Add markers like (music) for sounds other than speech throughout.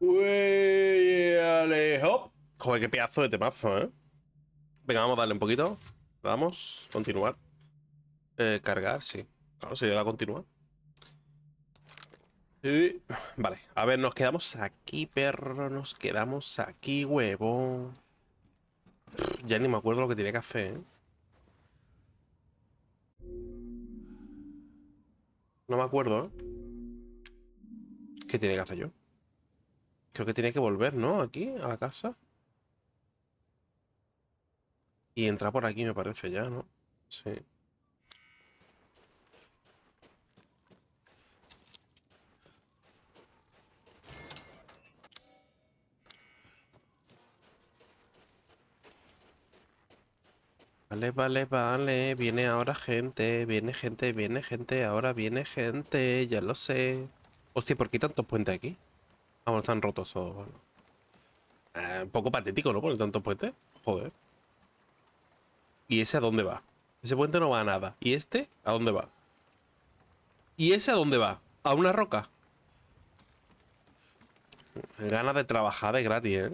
Uy, alejo. Joder, qué pedazo de temazo, ¿eh? Venga, vamos a darle un poquito. Vamos, continuar. Eh, cargar, sí. Claro, se llega a continuar. Y... Vale, a ver, nos quedamos aquí, perro. Nos quedamos aquí, huevo. Ya ni me acuerdo lo que tenía que hacer, ¿eh? No me acuerdo, ¿eh? ¿Qué tiene que hacer yo? Creo que tiene que volver, ¿no? Aquí, a la casa. Y entrar por aquí, me parece ya, ¿no? Sí. Vale, vale, vale. Viene ahora gente, viene gente, viene gente, ahora viene gente, ya lo sé. Hostia, ¿por qué tantos puentes aquí? Vamos, están rotos o eh, un poco patético, ¿no? Poner tantos puentes. Joder. ¿Y ese a dónde va? Ese puente no va a nada. ¿Y este a dónde va? ¿Y ese a dónde va? ¿A una roca? Ganas de trabajar de gratis, ¿eh?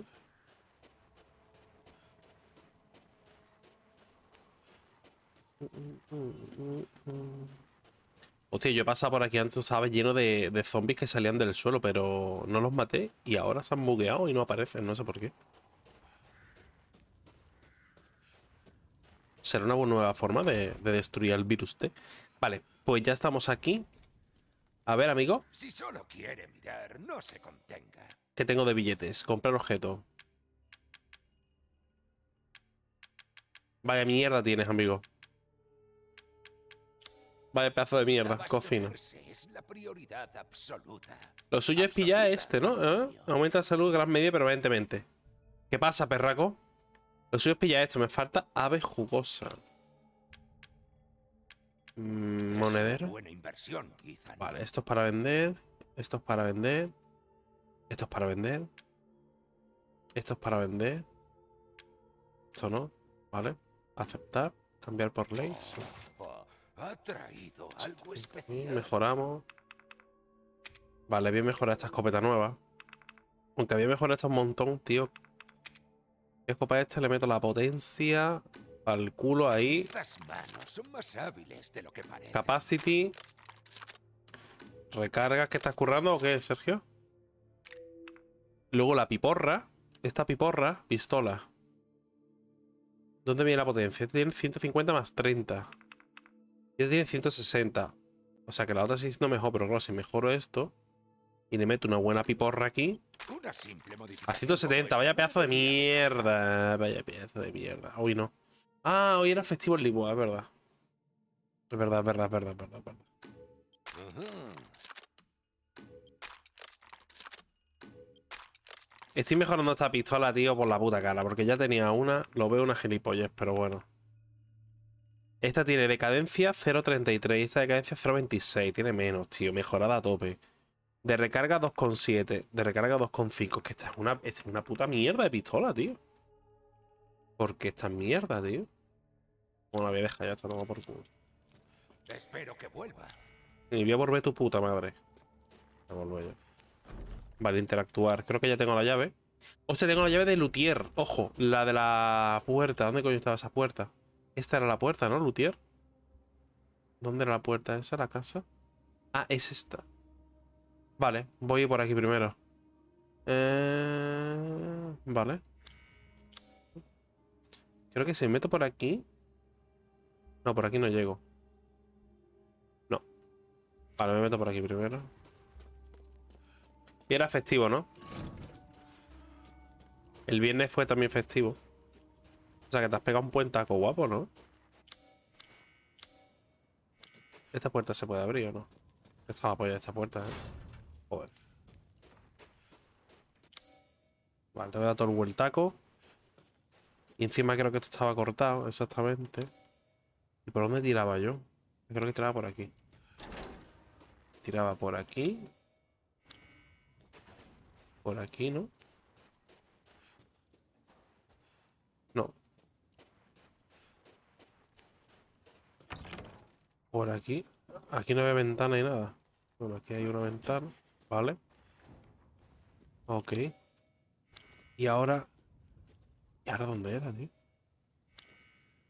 Hostia, yo he pasado por aquí antes, ¿sabes? Lleno de, de, zombies que salían del suelo, pero no los maté y ahora se han bugueado y no aparecen, no sé por qué. Será una nueva forma de, de destruir el virus T. Vale, pues ya estamos aquí. A ver, amigo. Si solo quiere mirar, no se contenga. ¿Qué tengo de billetes? Comprar objeto. Vaya mierda tienes, amigo. Vaya pedazo de mierda, cocina. Lo suyo es pillar este, ¿no? ¿Eh? Aumenta la salud gran media permanentemente. ¿Qué pasa, perraco? Lo suyo es pillar esto. Me falta ave jugosa. Mm, monedero. Vale, esto es para vender. Esto es para vender. Esto es para vender. Esto es para vender. Esto no. Vale. Aceptar. Cambiar por ley. Sí. Ha traído algo especial. Mejoramos. Vale, bien mejorar esta escopeta nueva. Aunque había mejorado esto un montón, tío. ¿Qué escopeta este? Le meto la potencia al culo ahí. Estas manos son más hábiles de lo que parece. Capacity. Recargas que estás currando o qué, Sergio? Luego la piporra. Esta piporra, pistola. ¿Dónde viene la potencia? Tiene 150 más 30. Este tiene 160. O sea que la otra sigue siendo mejor, pero claro, si mejoro esto y le meto una buena piporra aquí. A 170, vaya pedazo de mierda. Vaya pedazo de mierda. Hoy no. Ah, hoy era festivo en Lisboa, es verdad. Es verdad, es verdad, es verdad, es verdad, es verdad. Estoy mejorando esta pistola, tío, por la puta cara. Porque ya tenía una, lo veo una gilipollas, pero bueno. Esta tiene decadencia 0.33 y esta decadencia 0.26. Tiene menos, tío. Mejorada a tope. De recarga 2.7. De recarga 2.5. Que esta es, una, esta es una puta mierda de pistola, tío. Porque esta mierda, tío. Bueno, la voy a dejar ya, está todo por culo. Espero que vuelva. Y voy a volver tu puta madre. A volver yo. Vale, interactuar. Creo que ya tengo la llave. Hostia, tengo la llave de Luthier. Ojo, la de la puerta. ¿Dónde coño estaba esa puerta? Esta era la puerta, ¿no, Luthier? ¿Dónde era la puerta esa, la casa? Ah, es esta. Vale, voy por aquí primero. Eh... Vale. Creo que si meto por aquí... No, por aquí no llego. No. Vale, me meto por aquí primero. Y era festivo, ¿no? El viernes fue también festivo. Sea que te has pegado un puentaco guapo, ¿no? ¿Esta puerta se puede abrir o no? Estaba apoyada esta puerta, ¿eh? Joder. Vale, te voy a dar todo el vueltaco. Y encima creo que esto estaba cortado, exactamente. ¿Y por dónde tiraba yo? Creo que tiraba por aquí. Tiraba por aquí. Por aquí. No. Por aquí. Aquí no hay ventana ni nada. Bueno, aquí hay una ventana. Vale. Ok. Y ahora... ¿Y ahora dónde era, tío?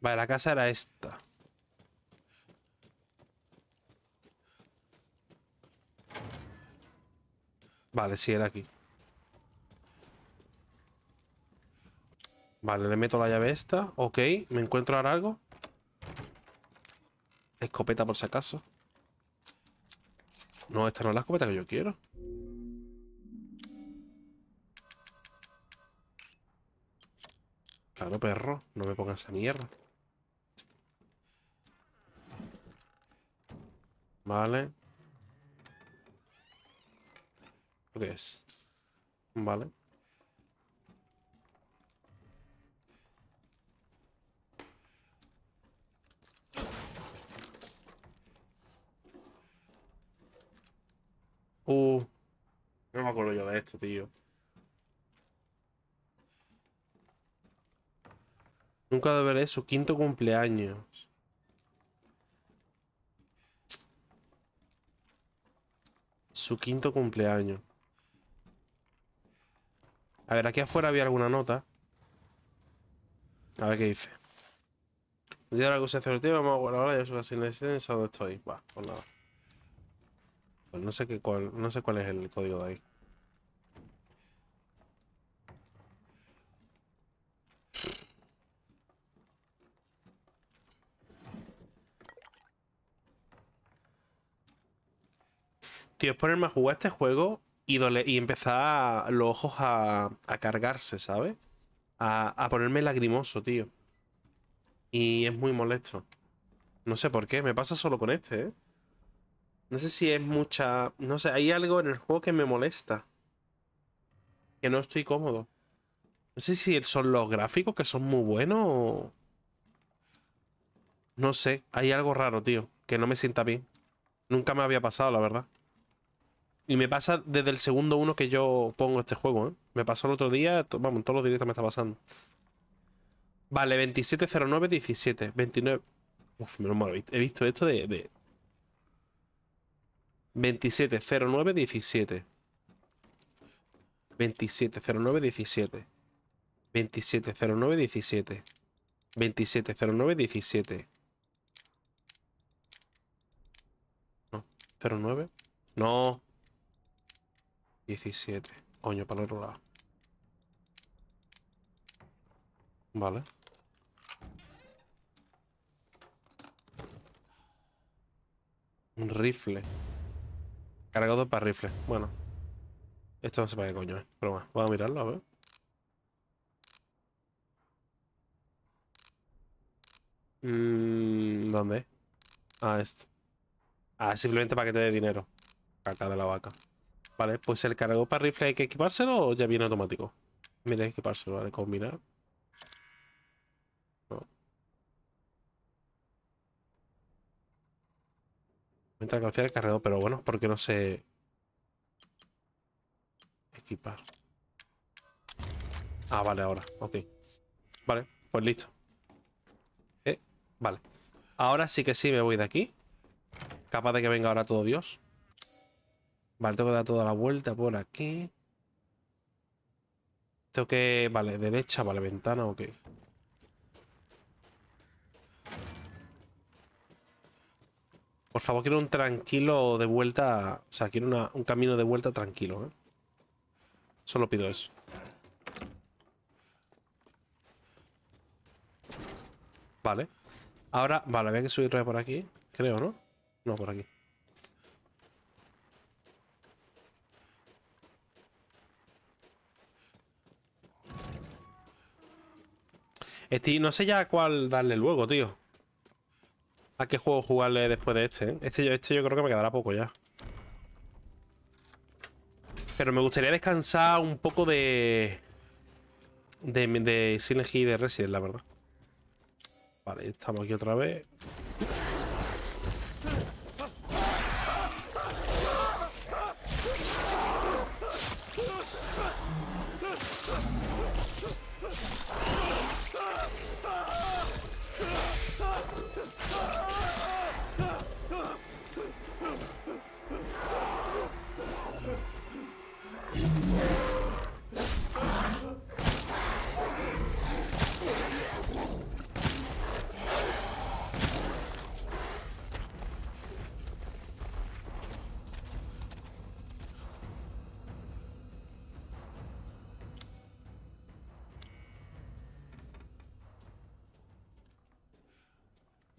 Vale, la casa era esta. Vale, sí, era aquí. Vale, le meto la llave esta. Ok, ¿me encuentro ahora algo? Escopeta por si acaso. No, esta no es la escopeta que yo quiero. Claro, perro. No me pongas esa mierda. Vale. ¿Qué es? Vale. Uh, no me acuerdo yo de esto, tío. Nunca deberé su quinto cumpleaños. Su quinto cumpleaños. A ver, aquí afuera había alguna nota. A ver qué dice. Me dio la acusación vamos a guardar ahora ya su casi necesiten dónde estoy. Va, pues nada. No sé qué cuál, no sé cuál es el código de ahí. Tío, es ponerme a jugar este juego y, y empezar los ojos a, a cargarse, ¿sabes? A, a ponerme lagrimoso, tío. Y es muy molesto. No sé por qué, me pasa solo con este, ¿eh? No sé si es mucha... No sé, hay algo en el juego que me molesta. Que no estoy cómodo. No sé si son los gráficos que son muy buenos o... No sé, hay algo raro, tío. Que no me sienta bien. Nunca me había pasado, la verdad. Y me pasa desde el segundo uno que yo pongo este juego, ¿eh? Me pasó el otro día, vamos, todos los directos me está pasando. Vale, 270917. 29. Uf, menos mal, he visto esto de 270917. 270917. 270917. 270917. No, 09. No. 17. Coño, para el otro lado. Vale. Un rifle. Cargado para rifle. Bueno. Esto no sé para qué coño es. Pero bueno, vamos a mirarlo, a ver. Mm, ¿Dónde? Ah, esto. Ah, simplemente para que te dé dinero. Caca de la vaca. Vale, pues el cargador para rifle hay que equipárselo o ya viene automático. Mira, equipárselo, vale, combinar. Mientras que el cargador, pero bueno, porque no sé equipar. Ah, vale, ahora, ok. Vale, pues listo. Eh, vale. Ahora sí que sí me voy de aquí. Capaz de que venga ahora todo Dios. Vale, tengo que dar toda la vuelta por aquí. Tengo que... Vale, derecha, vale, ventana, ok. Favor, quiero un tranquilo de vuelta. O sea, quiero un camino de vuelta tranquilo, ¿eh? Solo pido eso. Vale. Ahora, vale, había que subir por aquí. Creo, ¿no? No, por aquí. Este, no sé ya cuál darle luego, tío. ¿A qué juego jugarle después de este? Eh? Este, este yo creo que me quedará poco ya. Pero me gustaría descansar un poco de... De, de Silent Hill y de Resident, la verdad. Vale, estamos aquí otra vez.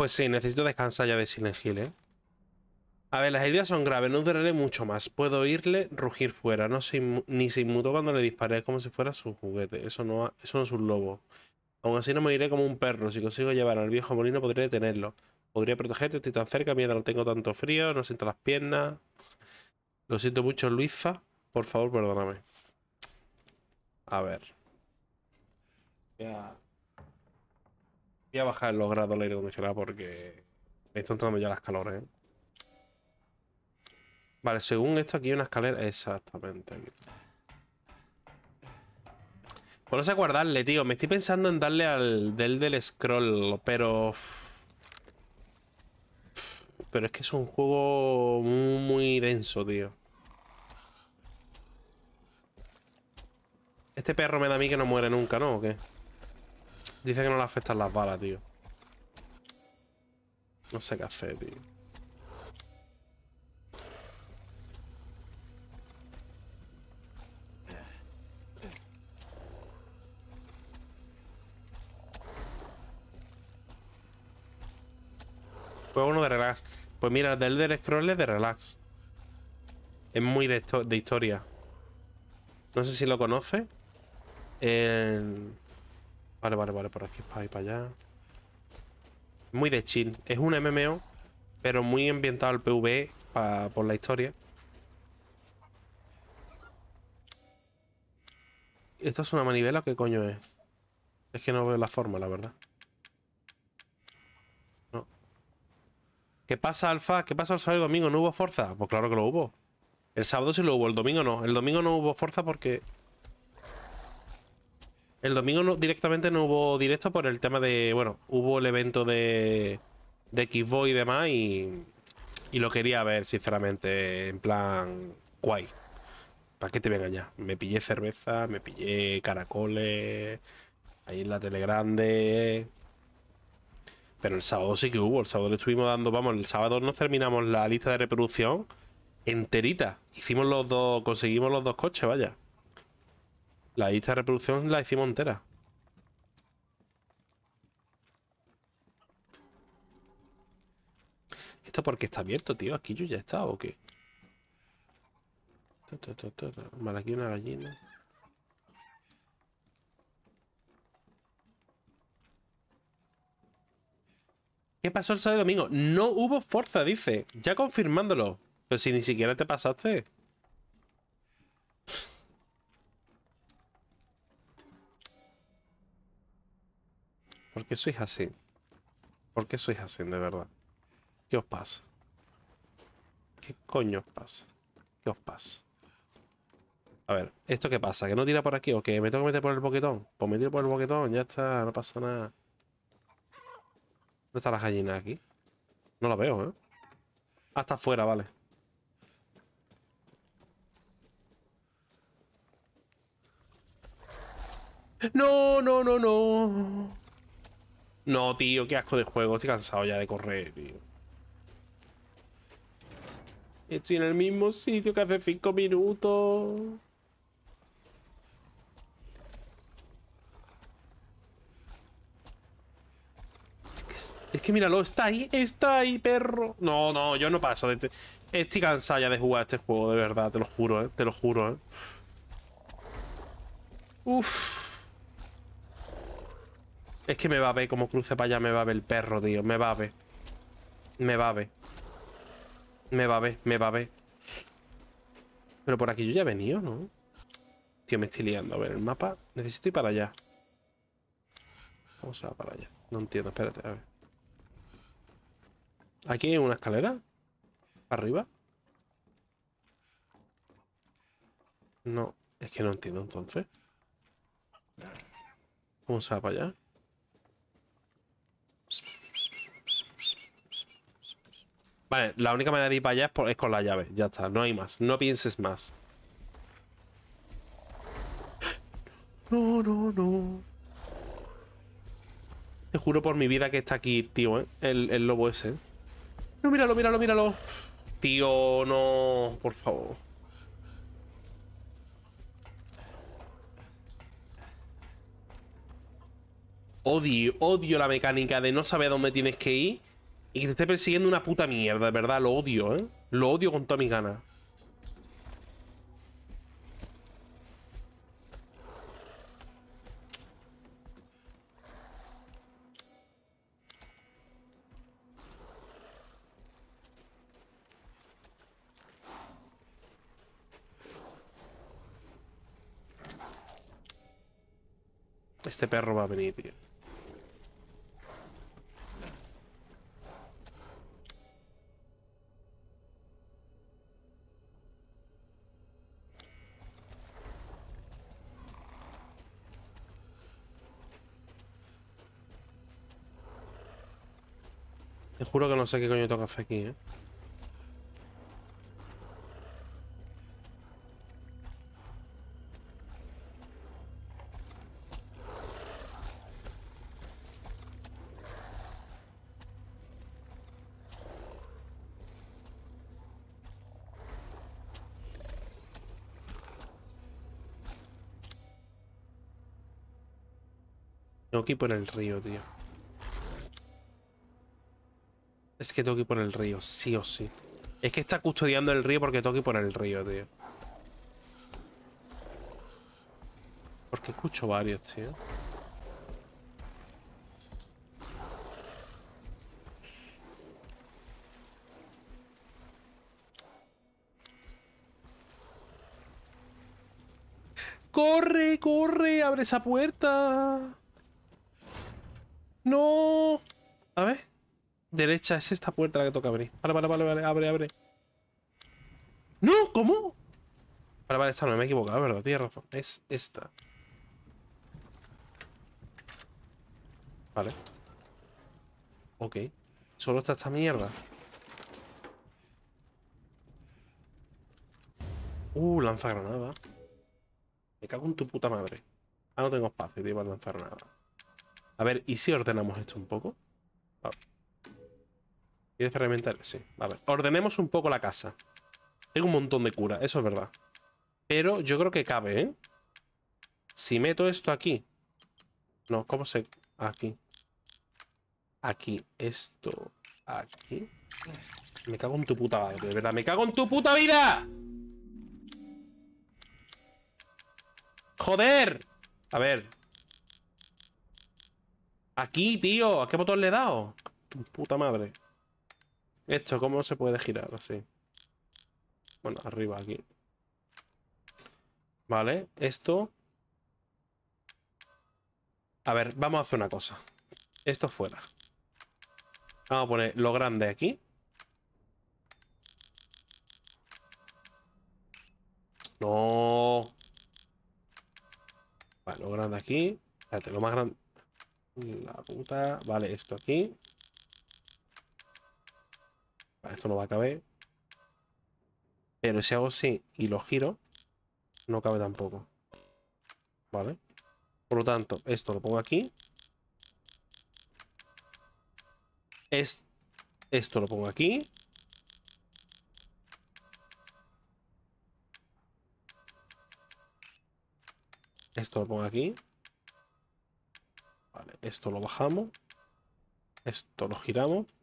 Pues sí, necesito descansar ya de Silent Hill, ¿eh? A ver, las heridas son graves, no duraré mucho más. Puedo oírle rugir fuera. No se ni se inmutó cuando le disparé, como si fuera su juguete. Eso no, eso no es un lobo. Aún así no me iré como un perro. Si consigo llevar al viejo molino, podré detenerlo. Podría protegerte, estoy tan cerca, mierda, no tengo tanto frío, no siento las piernas. Lo siento mucho, Luisa. Por favor, perdóname. A ver. Voy a, voy a bajar los grados del aire acondicionado porque me están entrando ya las calores, ¿eh? Vale, según esto aquí hay una escalera. Exactamente. Aquí. Pues no sé guardarle, tío. Me estoy pensando en darle al del del scroll, pero. Pero es que es un juego muy, muy denso, tío. Este perro me da a mí que no muere nunca, ¿no? ¿O qué? Dice que no le afectan las balas, tío. No sé qué hacer, tío. Juego uno de relax. Pues mira, el del Elder Scrolls es de relax. Es muy de, de historia. No sé si lo conoce. El... Vale, vale, vale, por aquí para para allá. Muy de chill. Es un MMO, pero muy ambientado al PvE por la historia. ¿Esto es una manivela o qué coño es? Es que no veo la forma, la verdad. No. ¿Qué pasa, Alfa? ¿Qué pasa el sábado y domingo? ¿No hubo fuerza? Pues claro que lo hubo. El sábado sí lo hubo, el domingo no. El domingo no hubo fuerza porque. El domingo directamente no hubo directo por el tema de. Bueno, hubo el evento de. de Xbox y demás y. Y lo quería ver, sinceramente. En plan. Guay. ¿Para qué te venga ya? Me pillé cerveza, me pillé caracoles. Ahí en la tele grande. Pero el sábado sí que hubo. El sábado le estuvimos dando. Vamos, el sábado nos terminamos la lista de reproducción enterita. Hicimos los dos. Conseguimos los dos coches, vaya. La lista de reproducción la hicimos entera. ¿Esto por qué está abierto, tío? ¿Aquí yo ya he estado o qué? Vale, aquí una gallina. ¿Qué pasó el sábado domingo? No hubo fuerza, dice. Ya confirmándolo. Pero si ni siquiera te pasaste. ¿Por qué sois así? ¿Por qué sois así, de verdad? ¿Qué os pasa? ¿Qué coño os pasa? ¿Qué os pasa? A ver, ¿esto qué pasa? ¿Que no tira por aquí o qué? ¿Me tengo que meter por el boquetón? Pues me tiro por el boquetón, ya está, no pasa nada. ¿Dónde está la gallina aquí? No la veo, ¿eh? Ah, está afuera, vale. No, no, no, no. No, tío, qué asco de juego. Estoy cansado ya de correr, tío. Estoy en el mismo sitio que hace cinco minutos. Es que, es- que míralo, está ahí, está ahí, perro. No, no, yo no paso. de este- Estoy cansado ya de jugar este juego, de verdad, te lo juro, eh. Te lo juro, eh. Uf. Es que me va a ver como cruce para allá, me va a ver el perro, tío. Me va a ver. Me va a ver. Me va a ver, me va a ver. Pero por aquí yo ya he venido, ¿no? Tío, me estoy liando. A ver, el mapa. Necesito ir para allá. ¿Cómo se va para allá? No entiendo, espérate, a ver. ¿Aquí hay una escalera? ¿Para arriba? No, es que no entiendo entonces. ¿Cómo se va para allá? Vale, la única manera de ir para allá es, con la llave. Ya está, no hay más. No pienses más. No, no, no. Te juro por mi vida que está aquí, tío, ¿eh? El, el lobo ese. No, míralo, míralo, míralo. Tío, no. Por favor. Odio, odio la mecánica de no saber dónde tienes que ir Y que te esté persiguiendo una puta mierda, de verdad, lo odio, ¿eh? Lo odio con toda mi gana. Este perro va a venir, tío. Juro que no sé qué coño toca hacer aquí, ¿eh? Tengo que por el río, tío. Es que tengo que ir por el río, sí o sí. Es que está custodiando el río porque tengo que ir por el río, tío. Porque escucho varios, tío. ¡Corre, corre! ¡Abre esa puerta! ¡No! A ver. Derecha, es esta puerta la que toca abrir. Vale, vale, vale, vale. Abre, abre. ¡No! ¿Cómo? Vale, vale, esta no me he equivocado, ¿verdad? Tienes razón. Es esta. Vale. Ok. Solo está esta mierda. Uh, lanza granada. Me cago en tu puta madre. Ah, no tengo espacio, tío, para lanzar nada. A ver, ¿y si ordenamos esto un poco? Vale. ¿Quieres reventar? Sí, vale. Ordenemos un poco la casa. Tengo un montón de cura, eso es verdad. Pero yo creo que cabe, ¿eh? Si meto esto aquí. No, ¿cómo se...? Aquí. Aquí. Esto. Aquí. Me cago en tu puta vida, de verdad. ¡Me cago en tu puta vida! ¡Joder! A ver. Aquí, tío. ¿A qué botón le he dado? Puta madre. Esto, ¿cómo se puede girar así? Bueno, arriba, aquí. Vale, esto... A ver, vamos a hacer una cosa. Esto fuera. Vamos a poner lo grande aquí. No. Vale, lo grande aquí. Espérate, lo más grande... La puta... Vale, esto aquí. Esto no va a caber. Pero si hago así y lo giro, no cabe tampoco. ¿Vale? Por lo tanto, esto lo pongo aquí. Es, esto lo pongo aquí. Esto lo pongo aquí. Vale, esto lo bajamos. Esto lo giramos.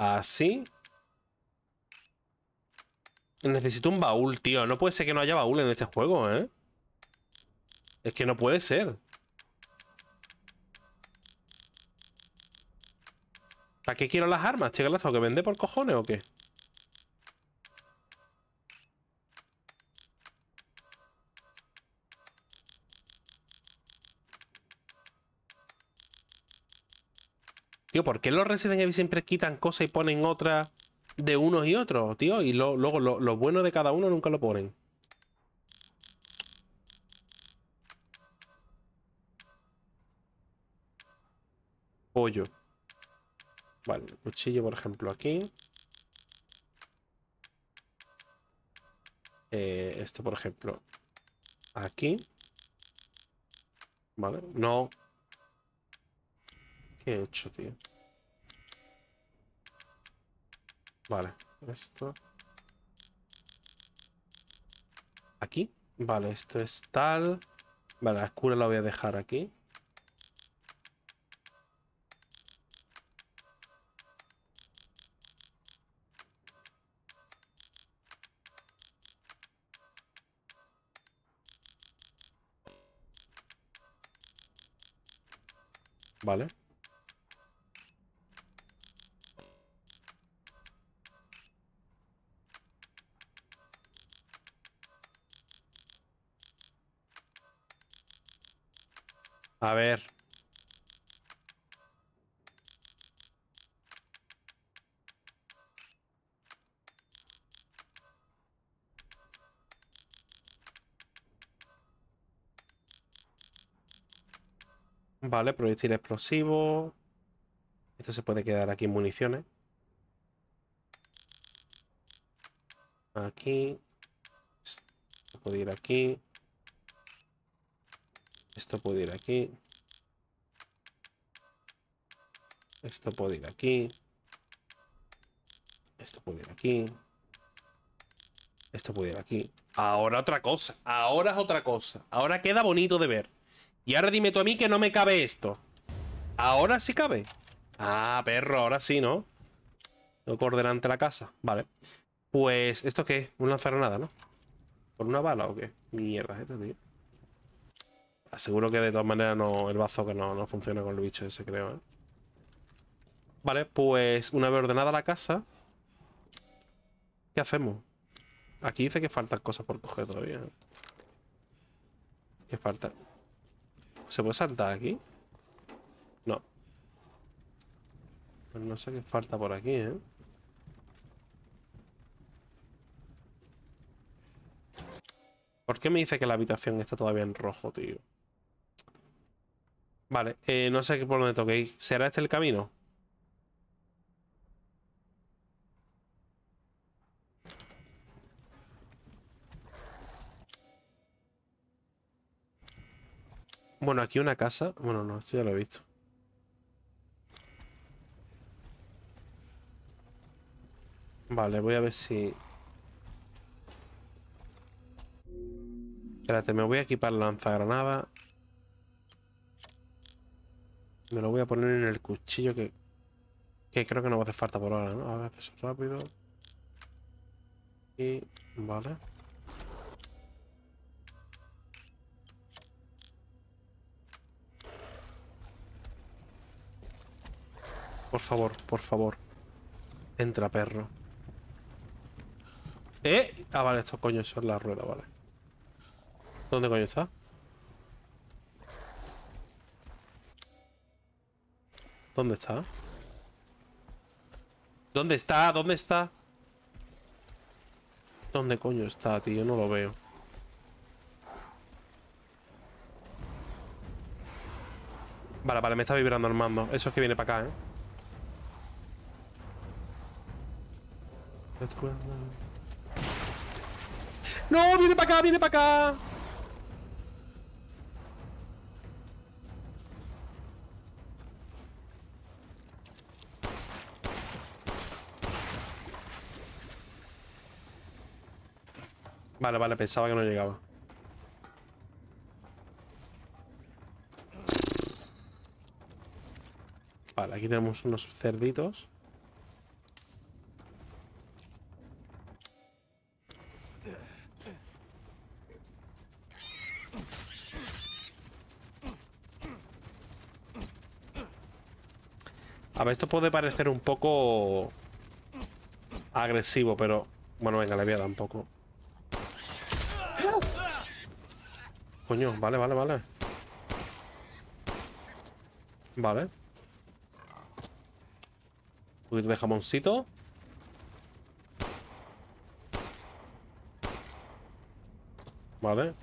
Así. Necesito un baúl, tío. No puede ser que no haya baúl en este juego, ¿eh? Es que no puede ser. ¿Para qué quiero las armas, tío? ¿Las tengo que vender por cojones o qué? Tío, ¿por qué los Resident Evil siempre quitan cosas y ponen otra de unos y otros, tío? Y luego lo, bueno de cada uno nunca lo ponen. Pollo. Vale, cuchillo, por ejemplo, aquí. Eh, este, por ejemplo, aquí. Vale, no. ¿Qué he hecho, tío? Vale, esto. Aquí. Vale, esto es tal. Vale, la escura la voy a dejar aquí. Vale. A ver. Vale, proyectil explosivo. Esto se puede quedar aquí en municiones. Aquí. Esto puede ir aquí. Esto puede ir aquí. Esto puede ir aquí. Esto puede ir aquí. Esto puede ir aquí. Ahora otra cosa. Ahora es otra cosa. Ahora queda bonito de ver. Y ahora dime tú a mí que no me cabe esto. Ahora sí cabe. Ah, perro, ahora sí, ¿no? Tengo por delante la casa. Vale. Pues, ¿esto qué? Un lanzarnada, ¿no? ¿Por una bala o qué? Mierda es esto, tío. Aseguro que de todas maneras no, el bazo que no, no funciona con el bicho ese, creo, ¿eh? Vale, pues una vez ordenada la casa, ¿qué hacemos? Aquí dice que faltan cosas por coger todavía. ¿eh? ¿Qué falta? ¿Se puede saltar aquí? No. Pues no sé qué falta por aquí, ¿eh? ¿Por qué me dice que la habitación está todavía en rojo, tío? Vale, eh, no sé por dónde toque ir. ¿Será este el camino? Bueno, aquí una casa. Bueno, no, esto ya lo he visto. Vale, voy a ver si... Espérate, me voy a equipar lanzagranada. Me lo voy a poner en el cuchillo que... Que creo que no va a hacer falta por ahora, ¿no? A ver, acceso rápido. Y... Vale. Por favor, por favor. Entra, perro. ¿Eh? Ah, vale, esto coño son las ruedas, vale. ¿Dónde coño está? ¿Dónde está? ¿Dónde está? ¿Dónde está? ¿Dónde coño está, tío? No lo veo. Vale, vale, me está vibrando el mando. Eso es que viene para acá, ¿eh? ¡No! ¡Viene para acá! ¡Viene para acá! Vale, vale, pensaba que no llegaba. Vale, aquí tenemos unos cerditos. A ver, esto puede parecer un poco agresivo, pero... Bueno, venga, le voy a dar un poco. Coño, vale, vale, vale. Vale. Un poquito de jamoncito. Vale.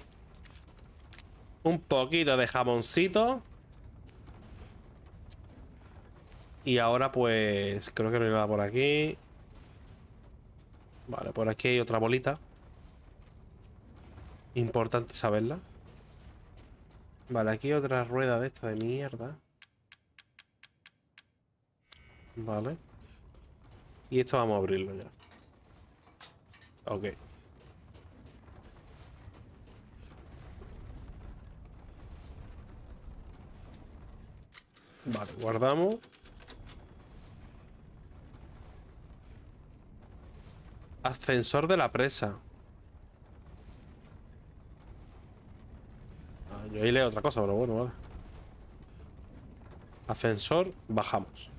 Un poquito de jamoncito. Y ahora pues creo que no hay nada por aquí. Vale, por aquí hay otra bolita. Importante saberla. Vale, aquí otra rueda de esta de mierda. Vale. Y esto vamos a abrirlo ya. Ok. Vale, guardamos. Ascensor de la presa. Yo ahí leo otra cosa, pero bueno, vale. Ascensor, bajamos.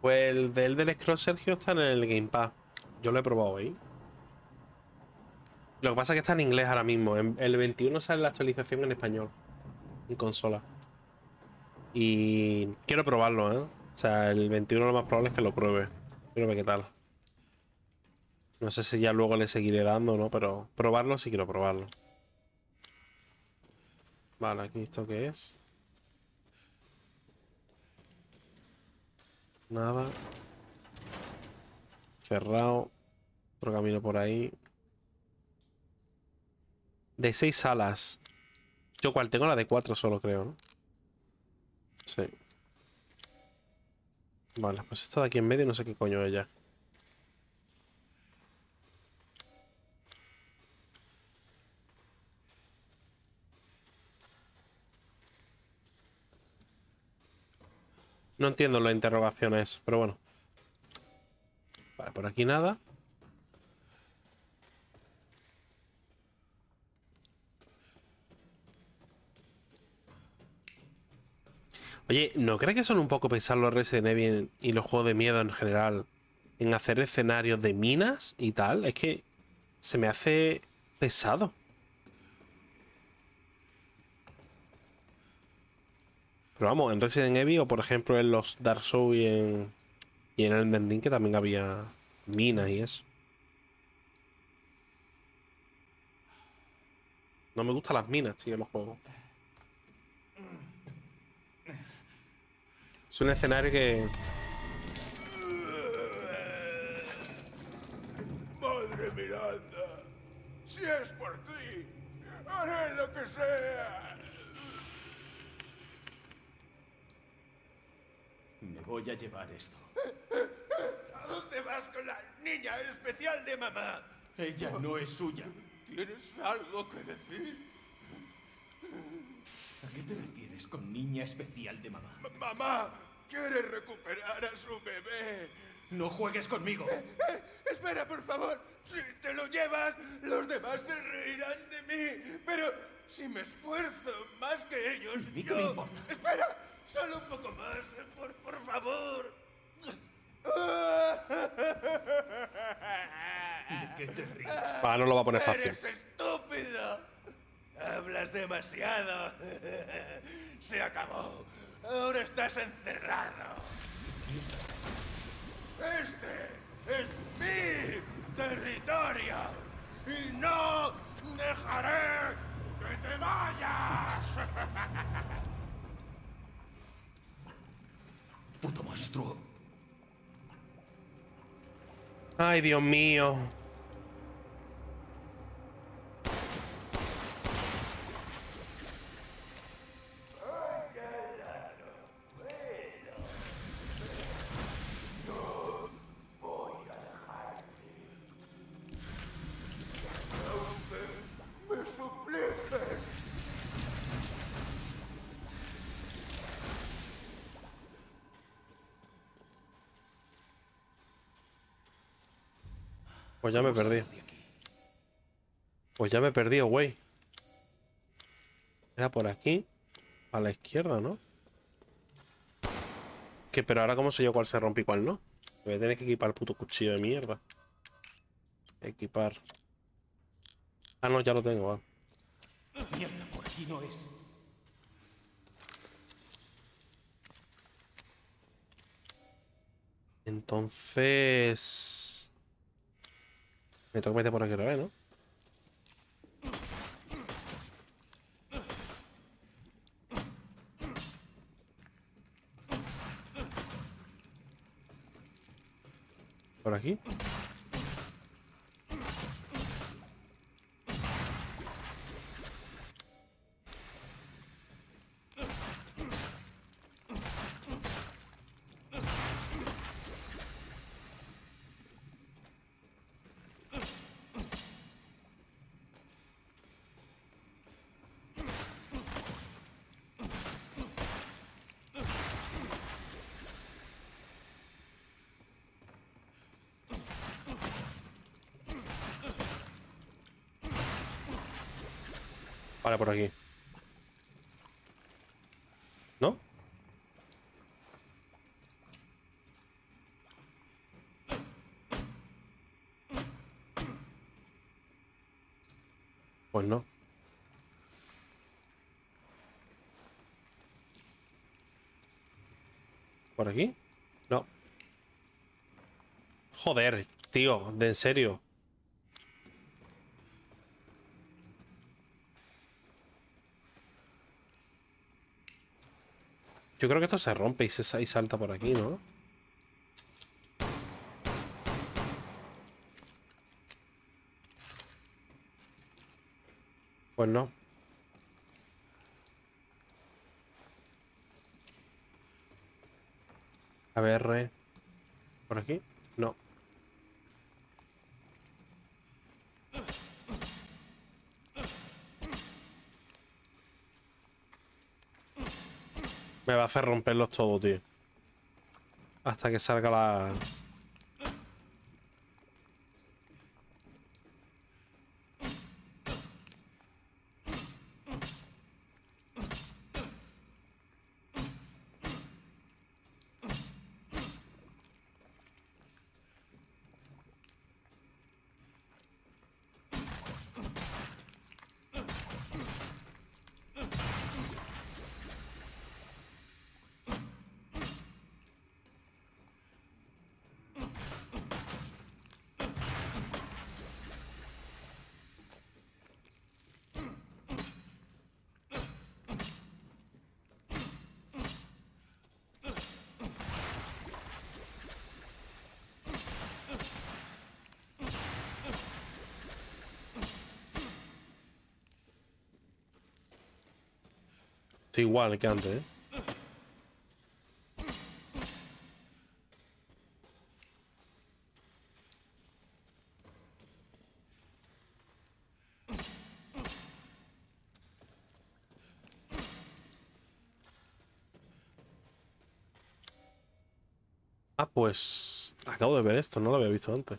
Pues el del del Scroll Sergio está en el Game Pass. Yo lo he probado ahí. Lo que pasa es que está en inglés ahora mismo. El 21 sale la actualización en español. En consola. Y quiero probarlo, ¿eh? O sea, el 21 lo más probable es que lo pruebe. Quiero ver qué tal. No sé si ya luego le seguiré dando, ¿no? Pero probarlo sí quiero probarlo. Vale, aquí esto qué es. Nada. Cerrado. Otro camino por ahí. De seis salas. Yo cual tengo la de cuatro solo, creo, ¿no? Sí. Vale, pues esto de aquí en medio no sé qué coño es ya. No entiendo las interrogaciones, pero bueno. Vale, por aquí nada. Oye, ¿no crees que son un poco pesados los Resident Evil y los juegos de miedo en general en hacer escenarios de minas y tal? Es que se me hace pesado. Pero vamos, en Resident Evil o por ejemplo en los Dark Souls y en, y en que también había minas y eso. No me gustan las minas, tío, en los juegos. Es un escenario que... Madre Miranda, si es por ti, haré lo que sea. Me voy a llevar esto. ¿A dónde vas con la niña especial de mamá? Ella no es suya. ¿Tienes algo que decir? ¿A qué te refieres con niña especial de mamá? M- mamá quiere recuperar a su bebé. No juegues conmigo. Eh, espera, por favor. Si te lo llevas, los demás se reirán de mí. Pero si me esfuerzo más que ellos, mí qué yo... me importa? Espera, solo un poco más, eh, por, por favor. ¿De qué te ríes? (laughs) Ah, no lo va a poner fácil. ¡Eres estúpido! Hablas demasiado. (laughs) Se acabó. Ahora estás encerrado. Este es mi territorio. Y no dejaré que te vayas. (laughs) Puto monstruo. Ay, Dios mío. Pues ya me perdí. Pues ya me he perdido, güey. Era por aquí. A la izquierda, ¿no? Que, pero ahora cómo sé yo cuál se rompe y cuál no. Voy a tener que equipar el puto cuchillo de mierda. Equipar. Ah, no, ya lo tengo, va. Mierda, por aquí no es. Entonces... Me que meter por aquí otra vez, ¿no? ¿Por aquí? Por aquí. ¿No? Pues no. ¿Por aquí? No. Joder, tío, de en serio. Yo creo que esto se rompe y, se, y salta por aquí, ¿no? Pues no. A ver. ¿Por aquí? No. Me va a hacer romperlos todos, tío. Hasta que salga la... Igual que antes, ¿eh? Ah, pues... Acabo de ver esto, no lo había visto antes.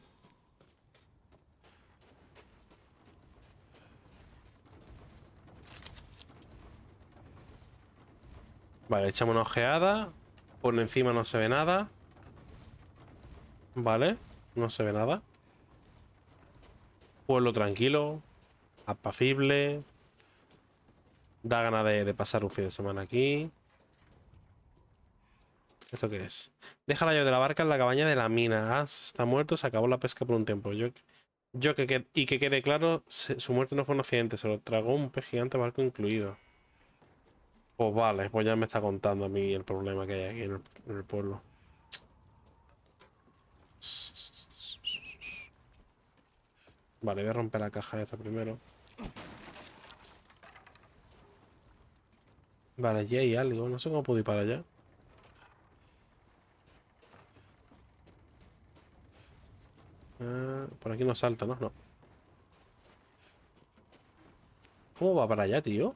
Vale, echamos una ojeada. Por encima no se ve nada. Vale, no se ve nada. Pueblo tranquilo. Apacible. Da ganas de, pasar un fin de semana aquí. ¿Esto qué es? Deja la llave de la barca en la cabaña de la mina. Ah, está muerto, se acabó la pesca por un tiempo. Yo, yo que, que- y que quede claro, su muerte no fue un accidente, se lo tragó un pez gigante barco incluido. Pues vale, pues ya me está contando a mí el problema que hay aquí en el, pueblo. Vale, voy a romper la caja esta primero. Vale, allí hay algo. No sé cómo puedo ir para allá. Ah, por aquí no salta, ¿no? No. ¿Cómo va para allá, tío?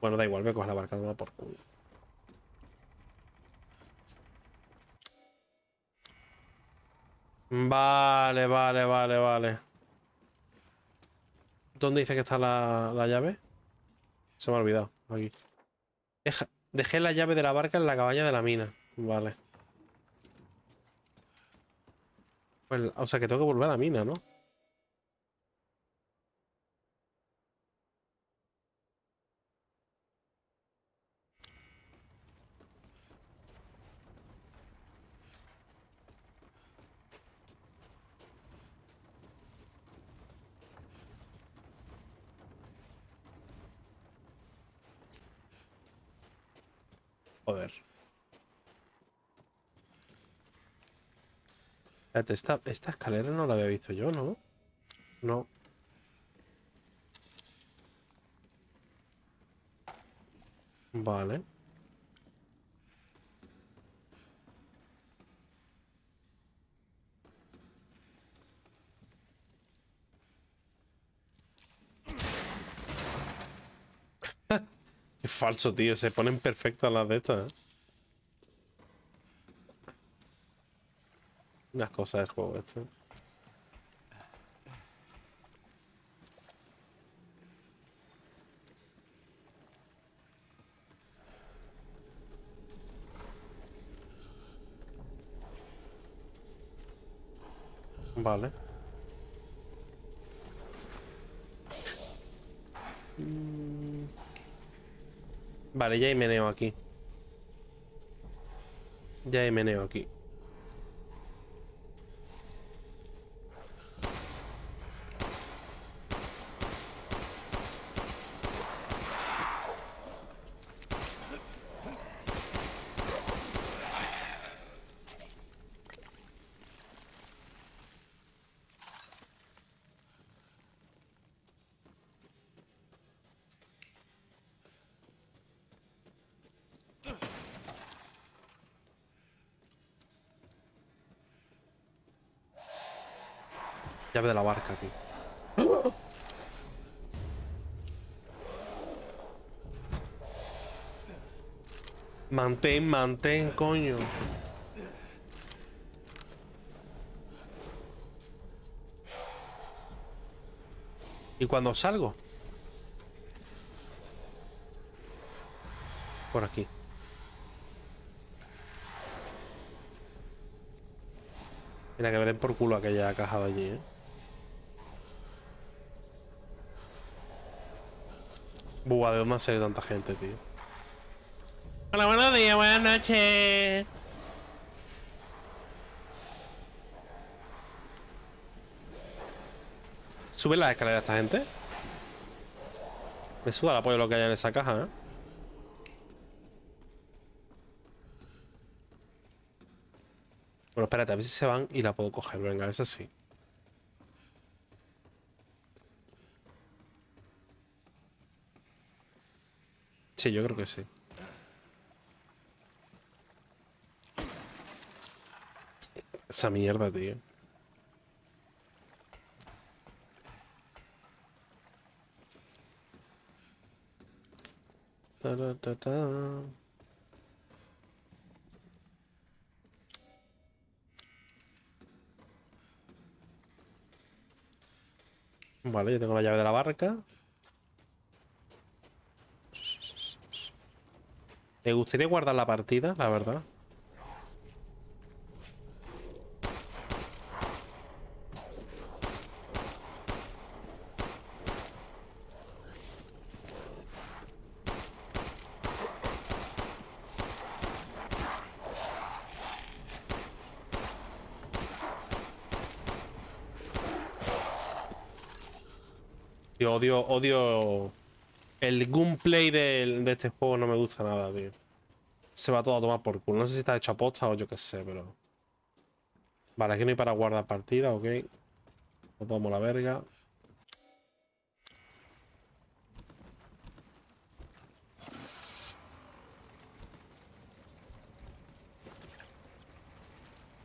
Bueno, da igual, voy a coger la barca toma por culo. Vale, vale, vale, vale. ¿Dónde dice que está la, la llave? Se me ha olvidado. Aquí. Dejé la llave de la barca en la cabaña de la mina. Vale. Pues, o sea que tengo que volver a la mina, ¿no? Joder. Esta escalera no la había visto yo, ¿no? No. Vale. (laughs) Qué falso, tío. Se ponen perfectas las de estas, ¿eh? Unas cosas del juego este. Vale. Vale, ya hay meneo aquí. Ya hay meneo aquí. De la barca, tío. Mantén, mantén, coño. ¿Y cuando salgo? Por aquí. Mira que le den por culo aquella caja de allí, ¿eh? Buah, ¿de dónde ha salido tanta gente, tío? Hola, buenos días, buenas noches. ¿Sube la escalera esta gente? Me suda el apoyo lo que haya en esa caja, ¿eh? Bueno, espérate, a ver si se van y la puedo coger. Venga, esa sí. Sí, yo creo que sí. Esa mierda, tío. Ta -ta -ta. Vale, yo tengo la llave de la barca. Me gustaría guardar la partida, la verdad. Odio, odio el del- de, este juego no me gusta nada, tío. Se va todo a tomar por culo. No sé si está hecho a posta o yo qué sé, pero. Vale, aquí no hay para guardar partida, ok. Nos vamos la verga.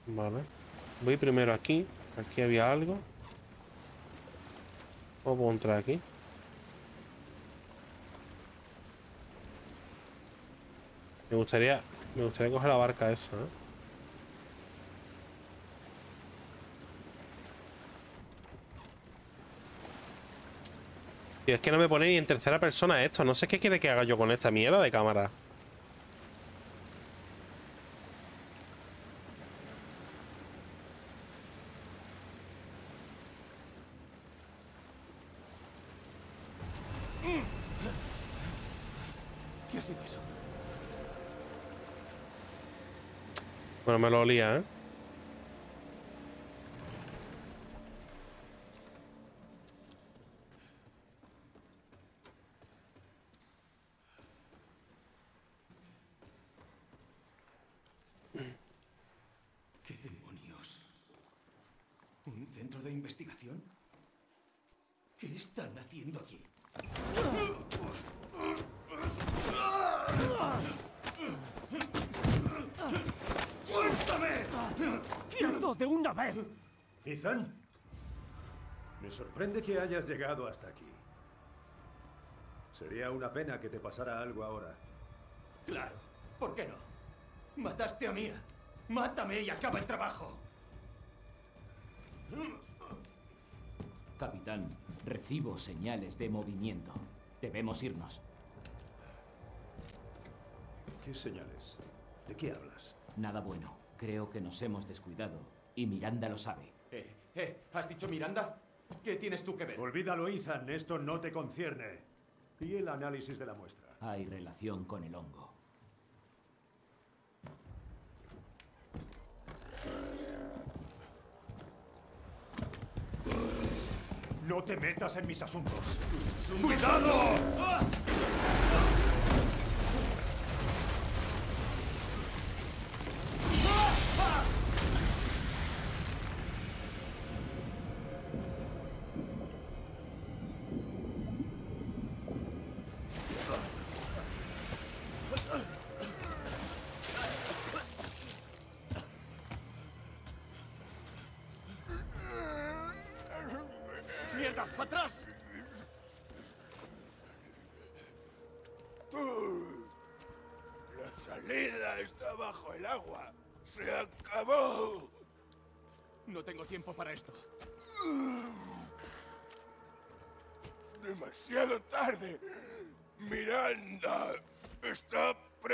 Vale. Voy primero aquí. Aquí había algo. ¿Cómo puedo entrar aquí? Me gustaría, me gustaría coger la barca esa, ¿eh? Es que no me pone ni en tercera persona esto. No sé qué quiere que haga yo con esta mierda de cámara. Me lo olía, ¿eh? ¿Qué demonios? ¿Un centro de investigación? ¿Qué están haciendo aquí? ¡Quieto de una vez! Ethan, me sorprende que hayas llegado hasta aquí. Sería una pena que te pasara algo ahora. Claro, ¿por qué no? Mataste a Mia. Mátame y acaba el trabajo. Capitán, recibo señales de movimiento. Debemos irnos. ¿Qué señales? ¿De qué hablas? Nada bueno. Creo que nos hemos descuidado. Y Miranda lo sabe. Eh, ¿has dicho Miranda? ¿Qué tienes tú que ver? Olvídalo, Ethan. Esto no te concierne. Y el análisis de la muestra. Hay relación con el hongo. No te metas en mis asuntos. ¡Cuidado!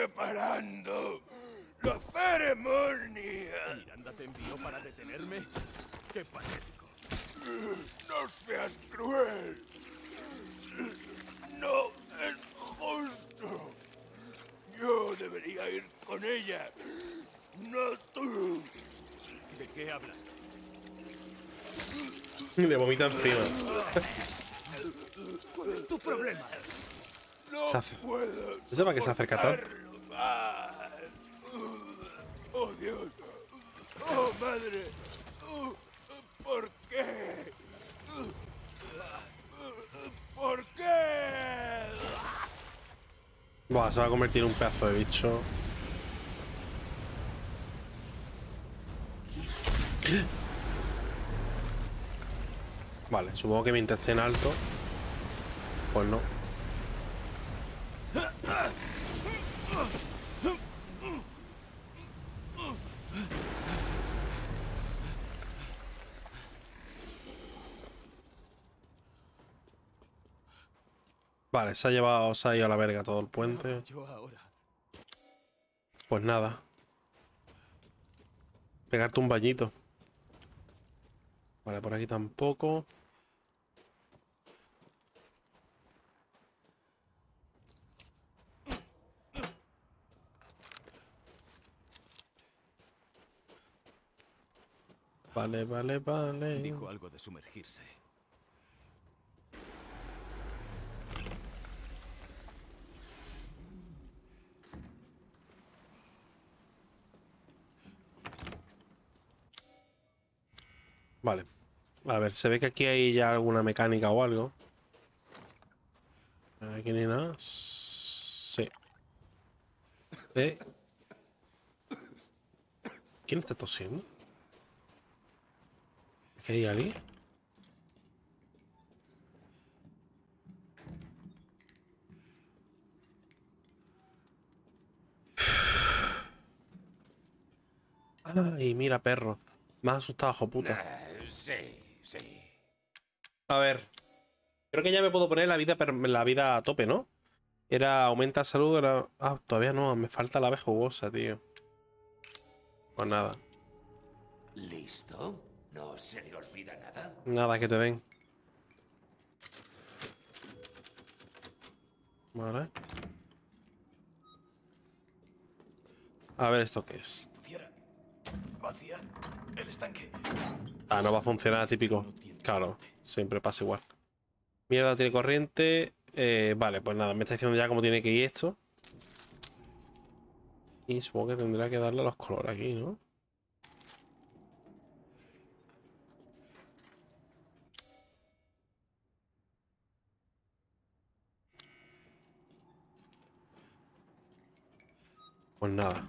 Preparando la ceremonia. ¿Miranda te envió para detenerme? ¡Qué patético! No seas cruel. No es justo. Yo debería ir con ella. No tú. ¿De qué hablas? Le vomita encima. ¿Cuál es tu problema? No puedo. ¿Eso para qué se acerca tanto? Más. Oh, Dios. Oh, madre. ¿Por qué? ¿Por qué? Buah, se va a convertir en un pedazo de bicho. Vale, supongo que mientras esté en alto. Pues no. Vale, se ha llevado, se ha ido a la verga todo el puente. Pues nada. Pegarte un bañito. Vale, por aquí tampoco. Vale, vale, vale. Dijo algo de sumergirse. Vale. A ver, se ve que aquí hay ya alguna mecánica o algo. Aquí ni nada. Sí. ¿Quién está tosiendo? ¿Aquí hay alguien? Ay, mira, perro. Me has asustado, hijo puta. Sí, sí. A ver. Creo que ya me puedo poner la vida, la vida a tope, ¿no? Era aumenta salud, era... Ah, todavía no, me falta la ave jugosa, tío. Pues nada. ¿Listo? ¿No se le olvida nada? Nada que te den. Vale. A ver esto qué es. Pudiera vaciar el estanque. Ah, no va a funcionar, típico. Claro, siempre pasa igual. Mierda, tiene corriente. Eh, vale, pues nada, me está diciendo ya cómo tiene que ir esto. Y supongo que tendrá que darle los colores aquí, ¿no? Pues nada.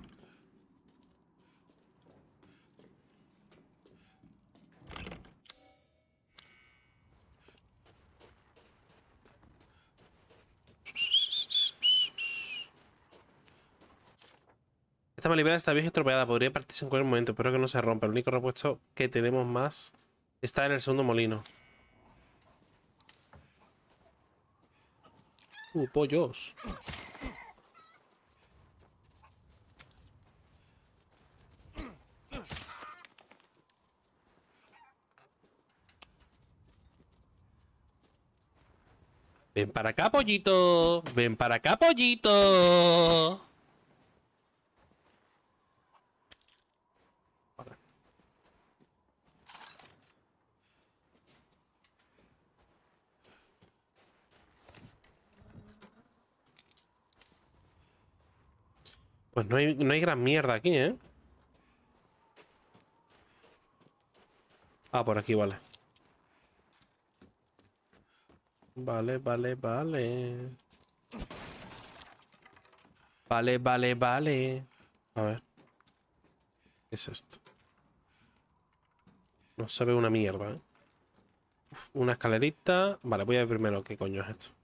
Esta manivela está vieja estropeada. Podría partirse en cualquier momento. Espero que no se rompa. El único repuesto que tenemos más Está en el segundo molino. Uh, pollos. Ven para acá, pollito. Ven para acá, pollito. Pues no hay, no hay gran mierda aquí, ¿eh? Ah, por aquí, vale. Vale, vale, vale. Vale, vale, vale. A ver. ¿Qué es esto? No se ve una mierda, ¿eh? Uf, una escalerita. Vale, voy a ver primero qué coño es esto.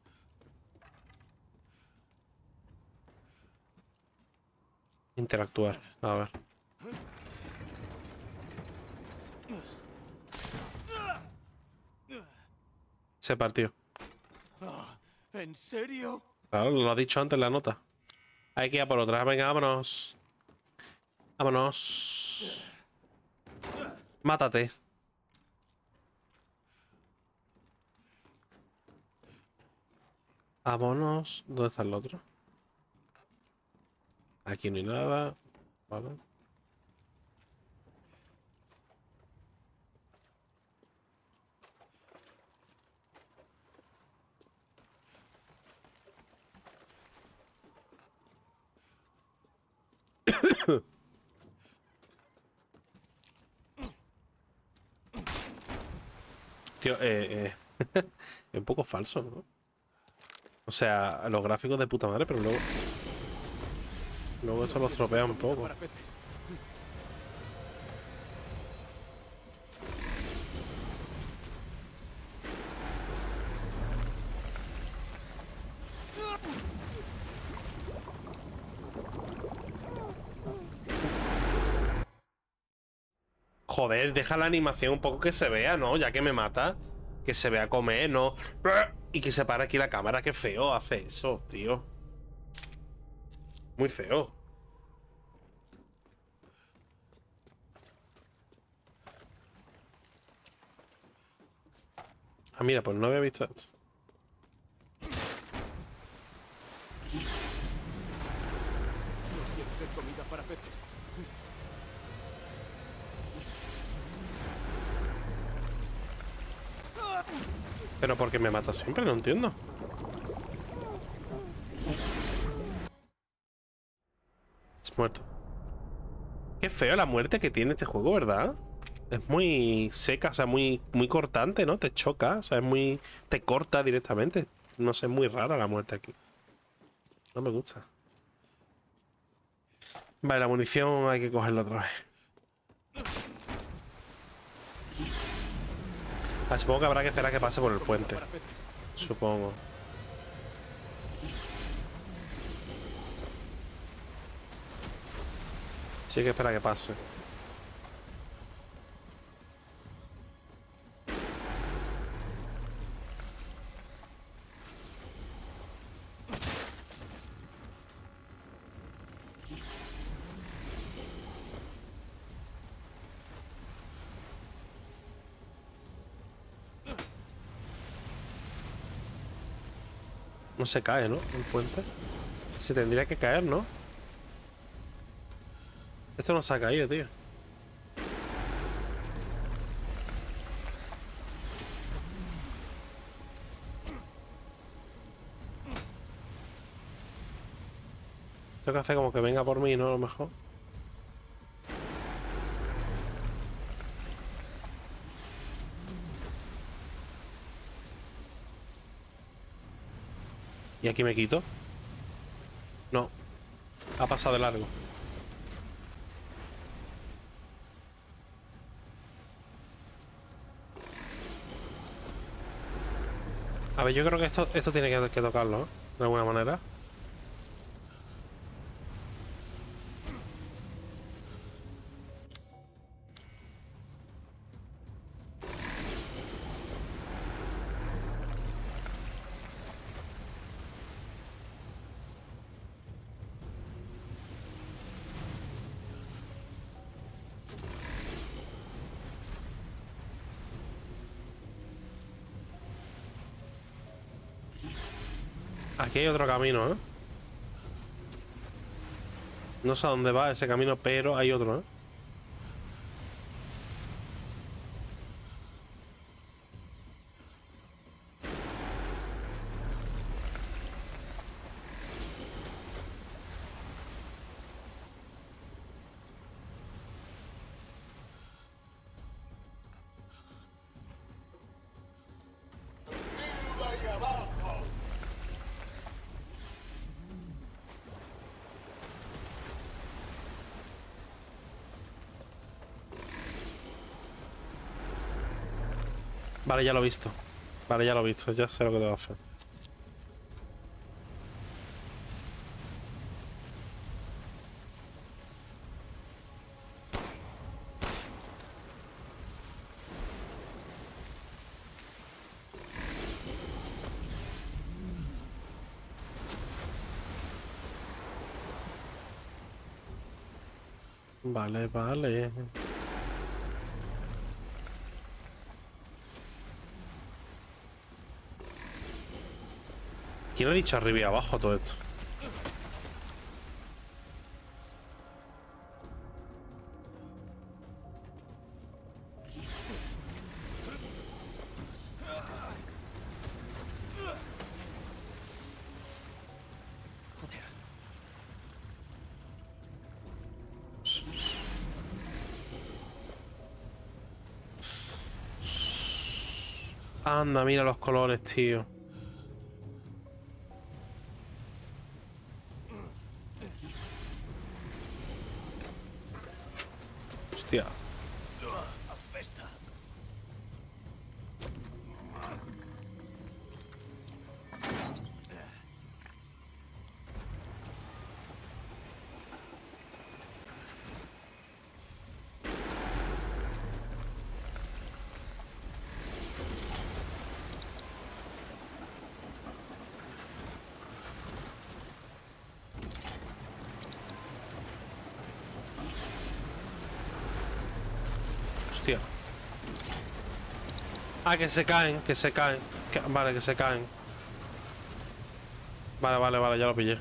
Interactuar. A ver. Se partió. ¿En serio? Claro, lo ha dicho antes la nota. Hay que ir a por otra. Venga, vámonos. Vámonos. Mátate. Vámonos. ¿Dónde está el otro? Aquí no hay nada. Vale. (coughs) Tío, eh, eh. (laughs) es un poco falso, ¿no? O sea, los gráficos de puta madre, pero luego. Luego eso los tropea un poco. Joder, deja la animación un poco que se vea, ¿no? Ya que me mata. Que se vea comer, ¿no? Y que se para aquí la cámara. Qué feo hace eso, tío. Muy feo. Ah, mira, pues no había visto esto. Quiero ser. Pero ¿por qué me mata siempre? No entiendo. Muerto. Qué feo la muerte que tiene este juego, ¿verdad? Es muy seca, o sea, muy, muy cortante, ¿no? Te choca, o sea, es muy... Te corta directamente. No sé, es muy rara la muerte aquí. No me gusta. Vale, la munición hay que cogerla otra vez. Ah, supongo que habrá que esperar que pase por el puente. Supongo. Sí, que esperar a que pase. No se cae, ¿no? El puente. Se tendría que caer, ¿no? Esto no se ha caído, tío. Tengo que hacer como que venga por mí, ¿no? Lo mejor. ¿Y aquí me quito? No. Ha pasado de largo. Yo creo que esto, esto tiene que, que tocarlo. De alguna manera. Hay otro camino, ¿eh? No sé a dónde va ese camino, pero hay otro, ¿eh? Vale, ya lo he visto. Vale, ya lo he visto. Ya sé lo que que hacer. Vale, vale. ¿Quién ha dicho arriba y abajo todo esto? Anda, mira los colores, tío. Ah, que se caen, que se caen. Vale, que se caen. Vale, vale, vale, ya lo pillé.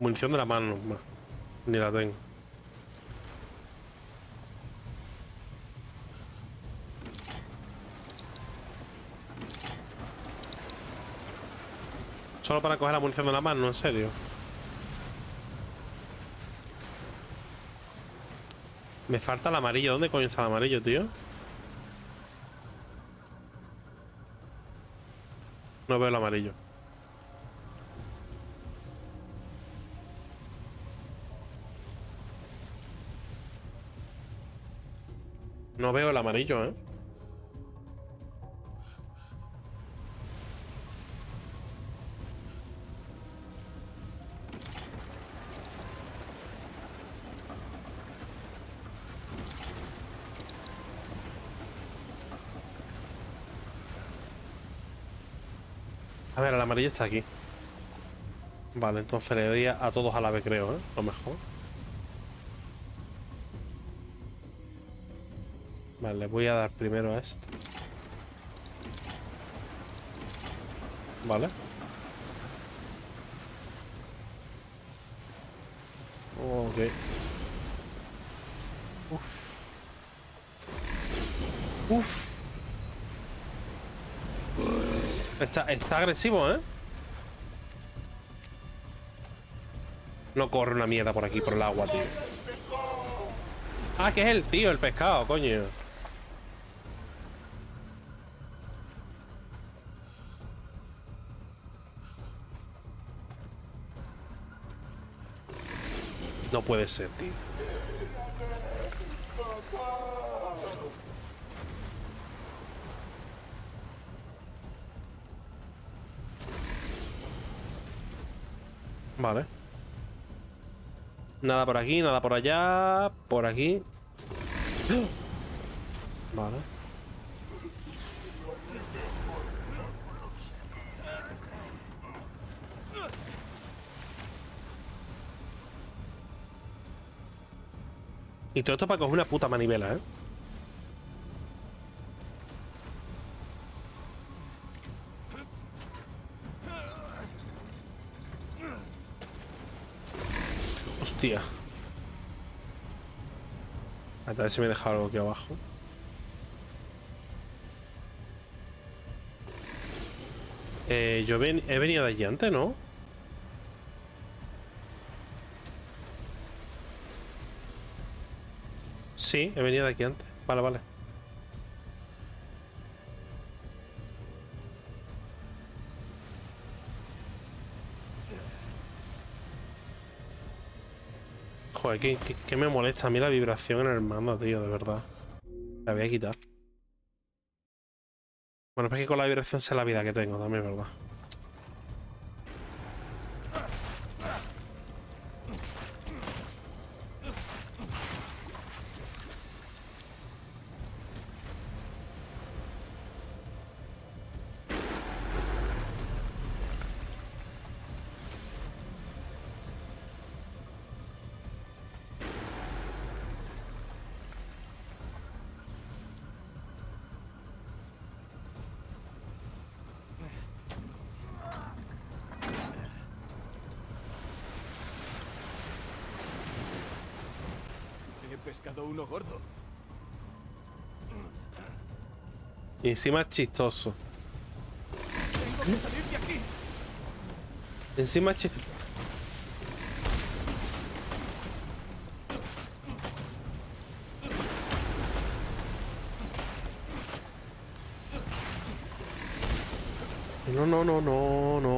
Munición de la mano. Ni la tengo. Solo para coger la munición de la mano, en serio. Me falta el amarillo. ¿Dónde coño está el amarillo, tío? No veo el amarillo. No veo el amarillo, ¿eh? A ver, el amarillo está aquí. Vale, entonces le doy a, a todos a la vez, creo, ¿eh? Lo mejor. Vale, le voy a dar primero a este. Vale. Ok. Uf. Uf. Está, agresivo, ¿eh? No corre una mierda por aquí, por el agua, tío. Ah, que es el tío, el pescado, coño. No puede ser, tío. Vale. Nada por aquí, nada por allá, por aquí. Vale. Y todo esto para coger una puta manivela, ¿eh? Hostia. A ver si me he dejado algo aquí abajo. Eh, yo he venido de allí antes, ¿no? Sí, he venido de aquí antes. Vale, vale. Joder, que, me molesta a mí la vibración en el mando, tío, de verdad. La voy a quitar. Bueno, pero es que con la vibración sé la vida que tengo también, ¿verdad? Uno gordo. Y encima es chistoso. Tengo que salir de aquí. Encima es chistoso. No, no, no, no, no.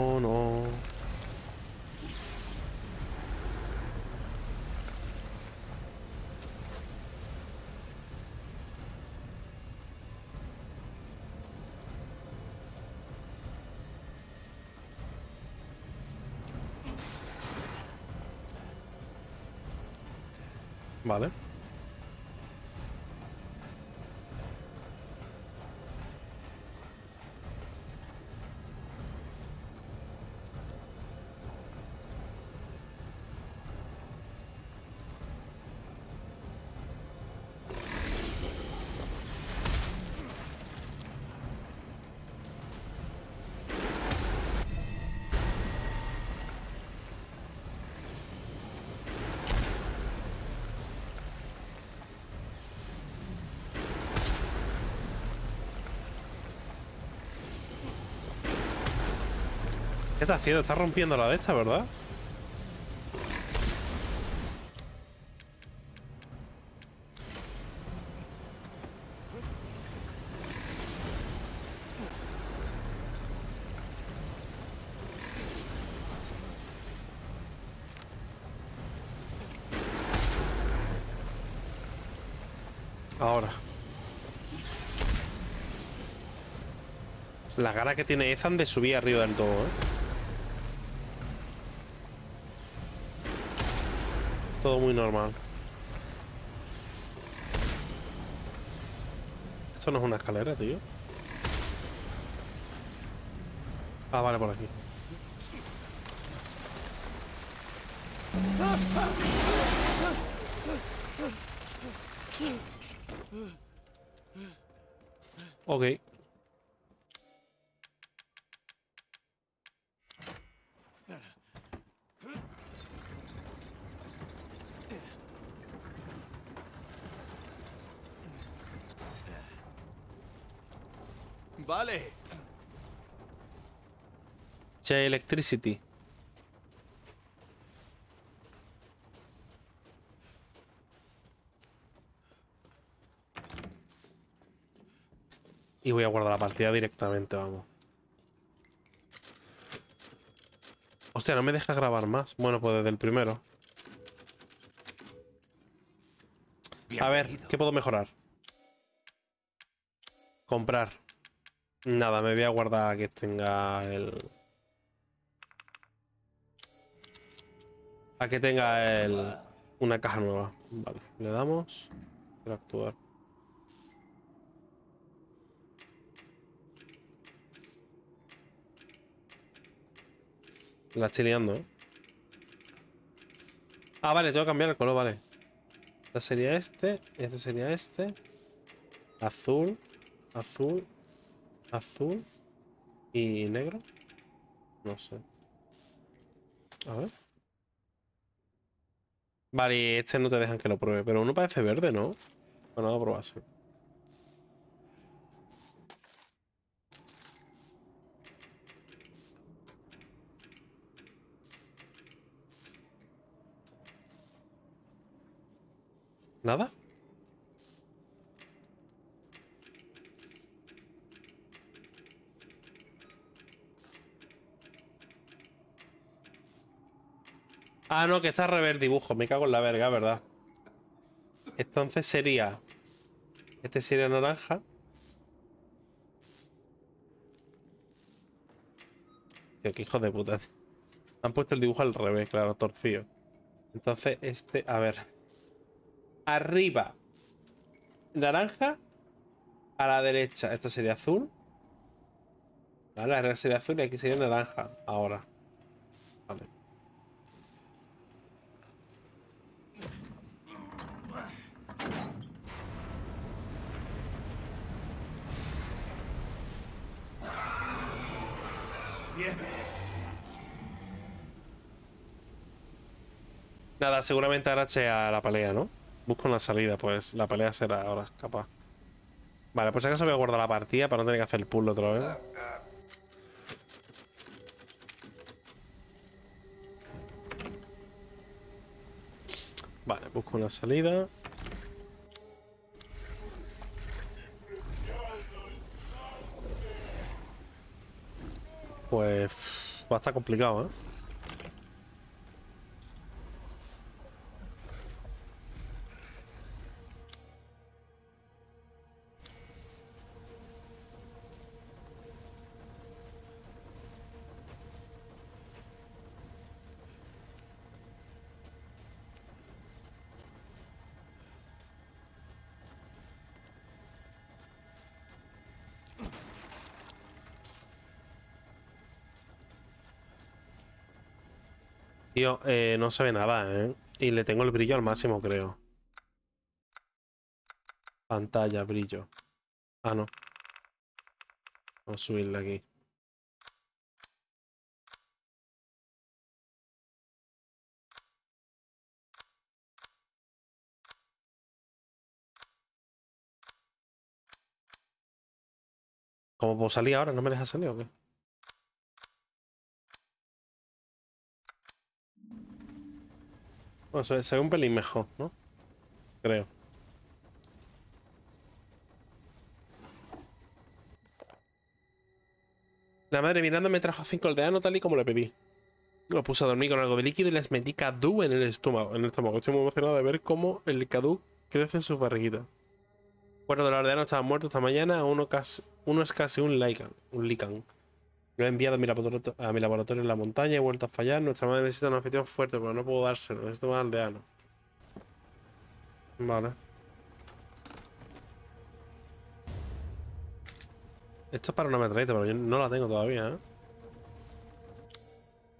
¿Qué está haciendo? Está rompiendo la de esta, ¿verdad? Ahora. La cara que tiene Ethan de subir arriba del todo, ¿eh? Todo muy normal. Esto no es una escalera, tío. Ah, vale, por aquí. Ok. Vale. Che, electricity. Y voy a guardar la partida directamente, vamos. Hostia, no me deja grabar más. Bueno, pues desde el primero. A ver, ¿qué puedo mejorar? Comprar. Nada, me voy a guardar que tenga el... Que tenga el... Una caja nueva. Vale, le damos. Quiero actuar. La estoy liando, ¿eh? Ah, vale, tengo que cambiar el color, vale. Este sería este. Este sería este. Azul. Azul. Azul. Y negro. No sé. A ver. Vale, y este no te dejan que lo pruebe. Pero uno parece verde, ¿no? Bueno, vamos a probarse. ¿Nada? Ah, no, que está al revés dibujo. Me cago en la verga, ¿verdad? Entonces sería... Este sería naranja. Tío, qué hijo de puta. Han puesto el dibujo al revés, claro, torcido. Entonces, este... A ver. Arriba. Naranja. A la derecha. Esto sería azul. Vale, arriba sería azul y aquí sería naranja. Ahora. Vale. Nada, seguramente ahora sea la pelea, ¿no? Busco una salida, pues la pelea será ahora, capaz. Vale, pues si acaso voy a guardar la partida para no tener que hacer el puzzle otra vez. Vale, busco una salida. Pues va a estar complicado, ¿eh? Eh, no se ve nada, ¿eh? Y le tengo el brillo al máximo, creo. Pantalla, brillo. Ah, no. Vamos a subirle aquí. ¿Cómo puedo salir ahora? ¿No me deja salir o qué? Bueno, se, se ve un pelín mejor, ¿no? Creo. La madre mirando me trajo cinco aldeanos tal y como le pedí. Lo puse a dormir con algo de líquido y les metí cadú en el estómago. En el estómago. Estoy muy emocionado de ver cómo el cadú crece en su barriguita. Bueno, de los aldeanos estaban muertos esta mañana. Uno, uno es casi un lican. Un lican. Lo he enviado a mi, laboratorio, en la montaña. He vuelto a fallar. Nuestra madre necesita un anfitrión fuerte, pero no puedo dárselo. Necesito más aldeanos. Vale. Esto es para una metralleta, pero yo no la tengo todavía, ¿eh?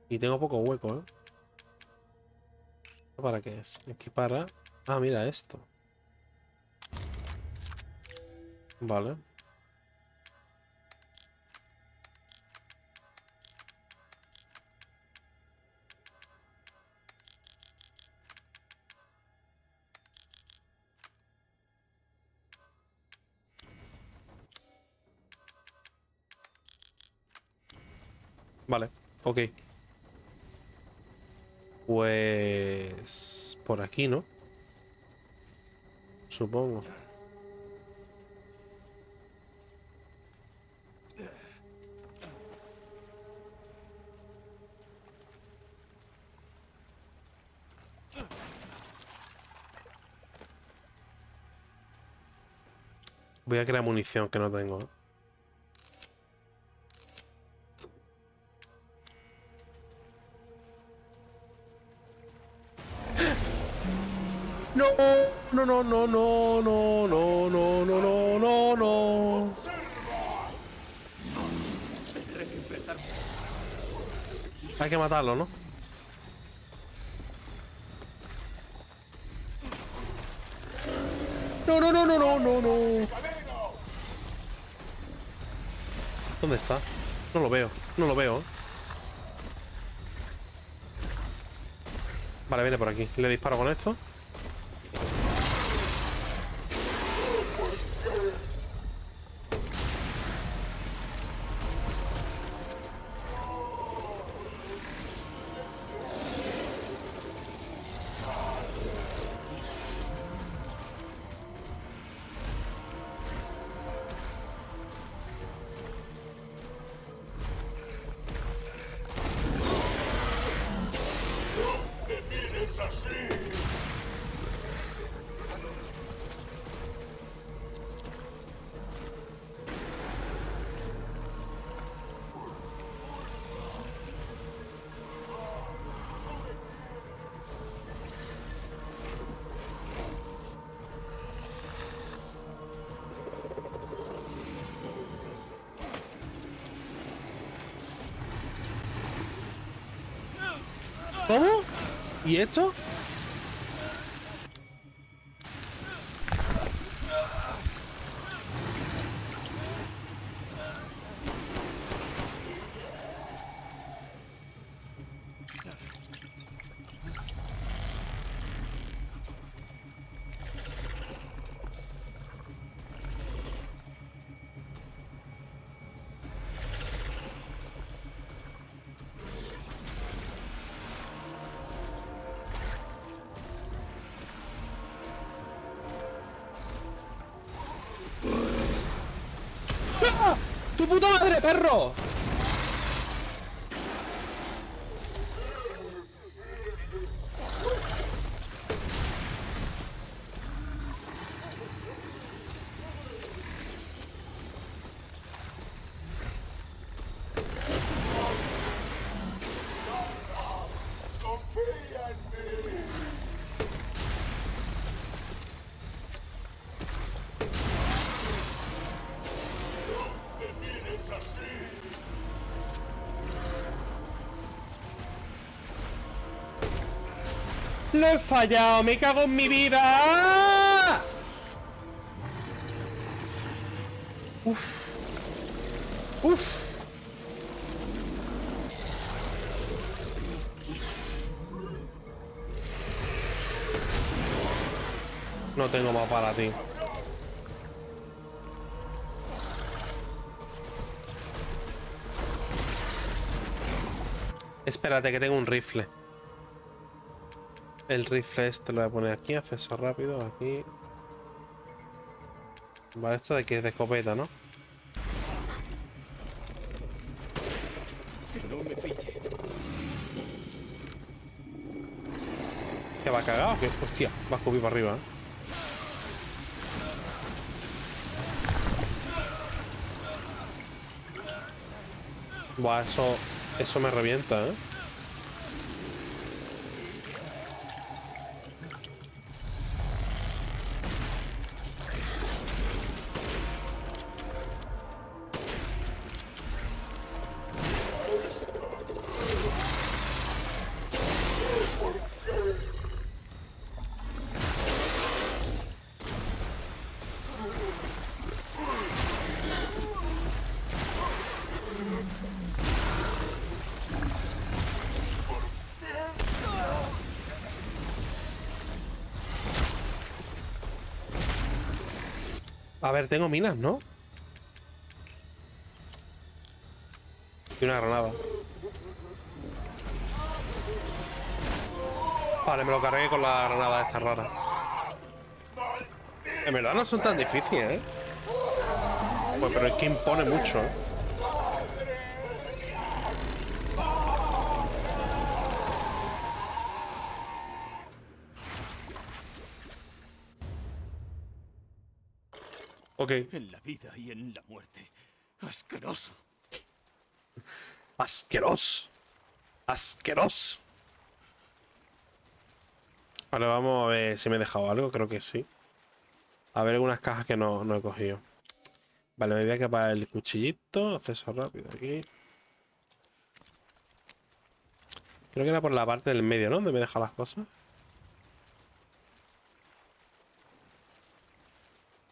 Y tengo poco hueco, ¿eh? ¿Esto ¿Para qué es? Aquí para... Ah, mira esto. Vale. Vale, ok. Pues... Por aquí, ¿no? Supongo. Voy a crear munición que no tengo. No, no, no, no, no, no, no, no, no, no, no. Hay que matarlo, ¿no? No, no, no, no, no, no, no. ¿Dónde está? No lo veo, no lo veo. Vale, viene por aquí. Le disparo con esto. ¿Y esto? Perro! ¡Lo he fallado! ¡Me cago en mi vida! Uf. Uf. No tengo más para ti. Espérate que tengo un rifle. El rifle este lo voy a poner aquí, acceso rápido, aquí. Vale, esto de aquí es de escopeta, ¿no? No me pille. ¿Se va a cagar o qué? Hostia, va a escupir para arriba, ¿eh? Buah, eso... Eso me revienta, ¿eh? A ver, tengo minas, ¿no? Y una granada. Vale, me lo cargué con la granada esta rara. En verdad no son tan difíciles, ¿eh? Pues pero es que impone mucho, ¿eh? Ok. En la vida y en la muerte. Asqueroso. Asqueroso. Asqueroso. Vale, vamos a ver si me he dejado algo. Creo que sí. A ver algunas cajas que no, no he cogido. Vale, me voy a quedar el cuchillito. Acceso rápido aquí. Creo que era por la parte del medio, ¿no? Donde me he dejado las cosas.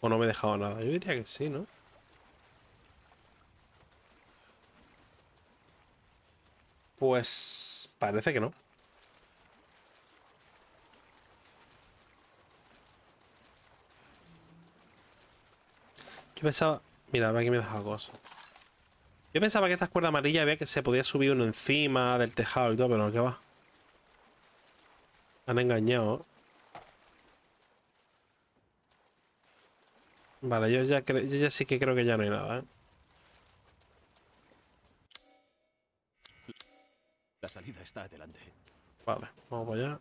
¿O no me he dejado nada? Yo diría que sí, ¿no? Pues parece que no. Yo pensaba... Mira, aquí me he dejado cosas. Yo pensaba que estas cuerdas amarillas había que se podía subir uno encima del tejado y todo, pero ¿qué va? Han engañado. Vale, yo ya, yo ya sí que creo que ya no hay nada, ¿eh? La salida está adelante. Vale, vamos para allá.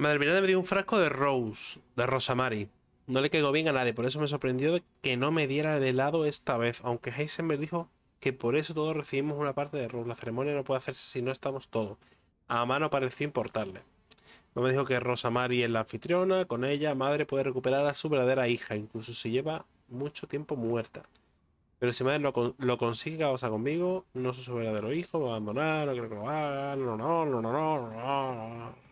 Madre mía, me dio un frasco de Rose, de Rosamari. No le quedó bien a nadie, por eso me sorprendió que no me diera de helado esta vez, aunque Heisenberg dijo que por eso todos recibimos una parte de Rose. La ceremonia no puede hacerse si no estamos todos. A mano pareció importarle. No me dijo que Rosamari es la anfitriona, con ella, madre puede recuperar a su verdadera hija, incluso si lleva mucho tiempo muerta. Pero si madre lo, lo consigue, ¿qué pasa conmigo? No soy su verdadero hijo, me va a abandonar, no creo que lo haga, no, no, no, no, no, no.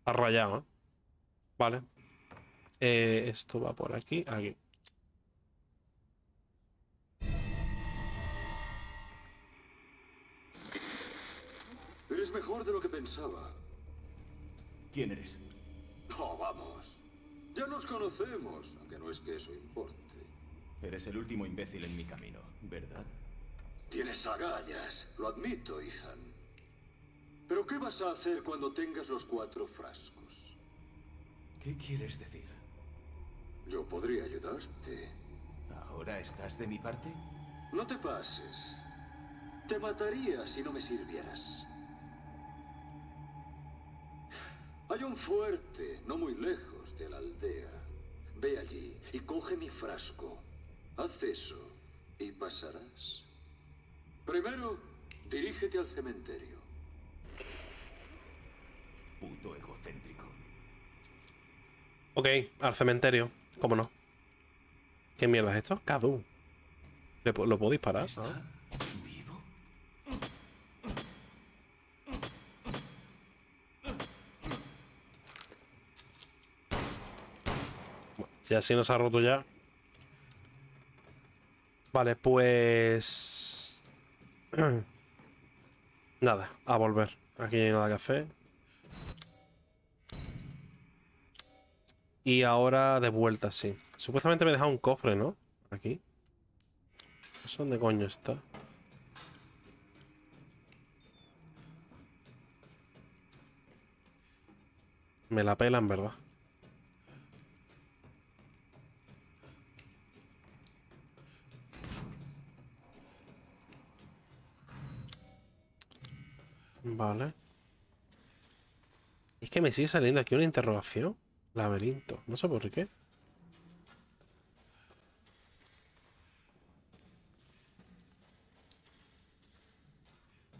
Está rayado, ¿eh? Vale. Eh, esto va por aquí, aquí. Eres mejor de lo que pensaba. ¿Quién eres? Oh, vamos. Ya nos conocemos, aunque no es que eso importe. Eres el último imbécil en mi camino, ¿verdad? Tienes agallas, lo admito, Ethan. Pero ¿qué vas a hacer cuando tengas los cuatro frascos? ¿Qué quieres decir? Yo podría ayudarte. ¿Ahora estás de mi parte? No te pases. Te mataría si no me sirvieras. Hay un fuerte, no muy lejos de la aldea. Ve allí y coge mi frasco. Haz eso y pasarás. Primero, dirígete al cementerio. Puto egocéntrico. Ok, al cementerio. ¿Cómo no? ¿Qué mierda es esto? Cadu. ¿Le pu- ¿Lo puedo disparar? ¿Está vivo? Ya si no se ha roto ya. Vale, pues... (clears throat) Nada, a volver. Aquí no hay nada que hacer. Y ahora de vuelta, sí. Supuestamente me he dejado un cofre, ¿no? Aquí. ¿Eso dónde coño está? Me la pelan, ¿verdad? Vale. Es que me sigue saliendo aquí una interrogación. Laberinto. No sé por qué.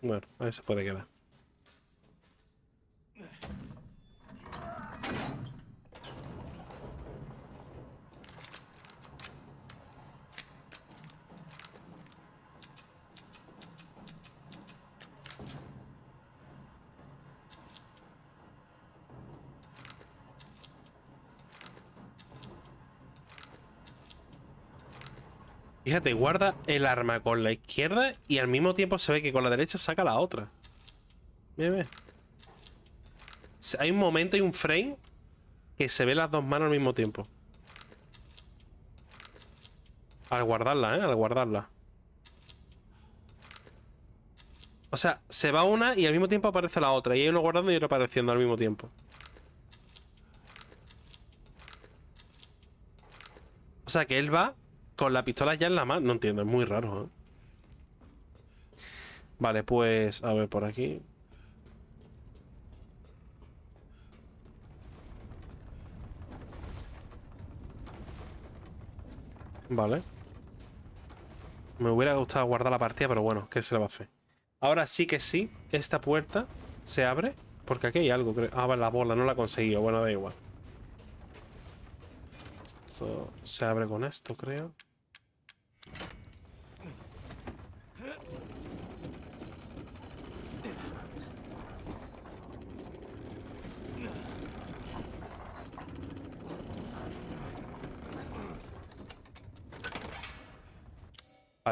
Bueno, ahí se puede quedar. Fíjate, guarda el arma con la izquierda y al mismo tiempo se ve que con la derecha saca la otra. Mira, Hay un momento y un frame que se ve las dos manos al mismo tiempo. Al guardarla, ¿eh? Al guardarla. O sea, se va una y al mismo tiempo aparece la otra. Y hay uno guardando y otro apareciendo al mismo tiempo. O sea, que él va con la pistola ya en la mano. No entiendo, es muy raro, ¿eh? Vale, pues a ver por aquí. Vale. Me hubiera gustado guardar la partida, pero bueno, ¿qué se le va a hacer? Ahora sí que sí, esta puerta se abre. Porque aquí hay algo, creo. Ah, vale, la bola, no la he conseguido. Bueno, da igual. Esto se abre con esto, creo.